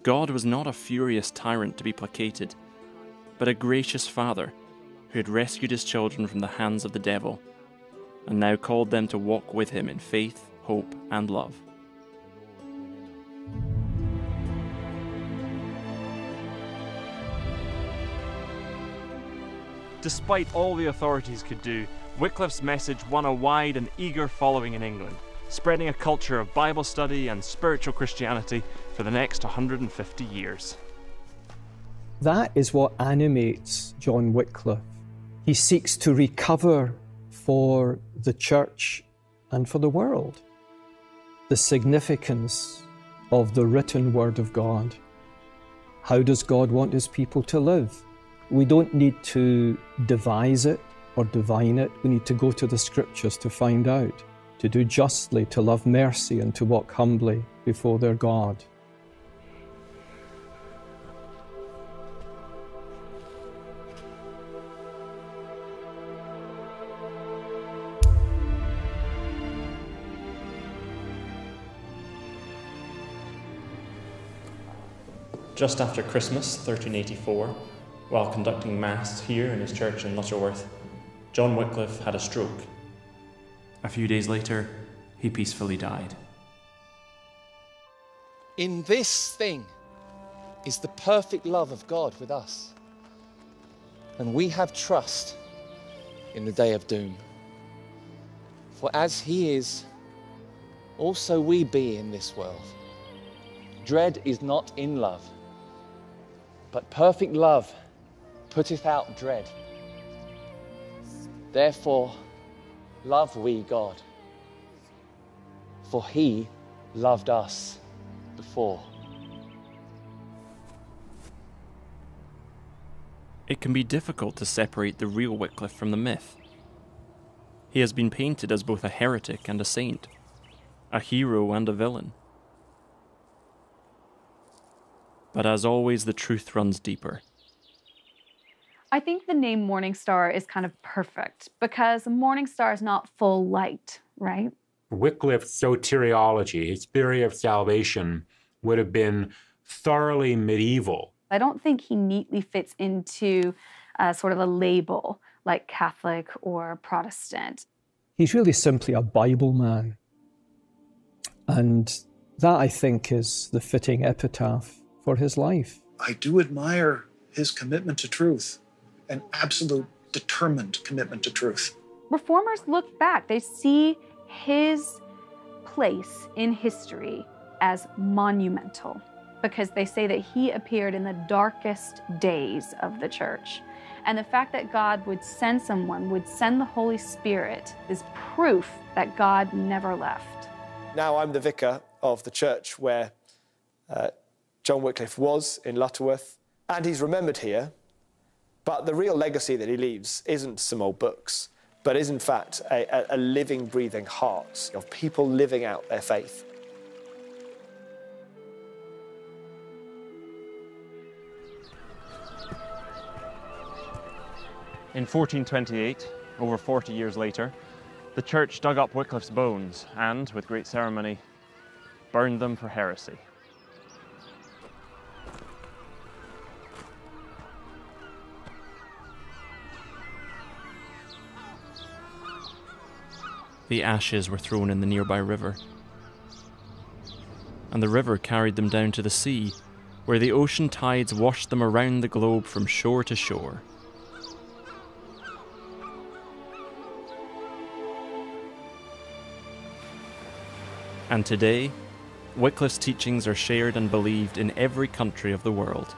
God was not a furious tyrant to be placated, but a gracious Father who had rescued his children from the hands of the devil, and now called them to walk with him in faith, hope, and love. Despite all the authorities could do, Wycliffe's message won a wide and eager following in England, spreading a culture of Bible study and spiritual Christianity for the next 150 years. That is what animates John Wycliffe. He seeks to recover for the church and for the world the significance of the written word of God. How does God want his people to live? We don't need to devise it or divine it. We need to go to the scriptures to find out, to do justly, to love mercy, and to walk humbly before their God. Just after Christmas 1384, while conducting Mass here in his church in Lutterworth, John Wycliffe had a stroke. A few days later, he peacefully died. In this thing is the perfect love of God with us. And we have trust in the day of doom. For as He is, also we be in this world. Dread is not in love, but perfect love putteth out dread. Therefore, love we God, for he loved us before. It can be difficult to separate the real Wycliffe from the myth. He has been painted as both a heretic and a saint, a hero and a villain. But as always, the truth runs deeper. I think the name Morning Star is kind of perfect because Morning Star is not full light, right? Wycliffe's soteriology, his theory of salvation, would have been thoroughly medieval. I don't think he neatly fits into uh, sort of a label like Catholic or Protestant. He's really simply a Bible man. And that, I think, is the fitting epitaph for his life. I do admire his commitment to truth an absolute determined commitment to truth. Reformers look back, they see his place in history as monumental because they say that he appeared in the darkest days of the church. And the fact that God would send someone, would send the Holy Spirit, is proof that God never left. Now I'm the vicar of the church where uh, John Wycliffe was in Lutterworth, and he's remembered here but the real legacy that he leaves isn't some old books, but is in fact a, a living, breathing heart of people living out their faith. In 1428, over 40 years later, the church dug up Wycliffe's bones and, with great ceremony, burned them for heresy. The ashes were thrown in the nearby river. And the river carried them down to the sea, where the ocean tides washed them around the globe from shore to shore. And today, Wycliffe's teachings are shared and believed in every country of the world.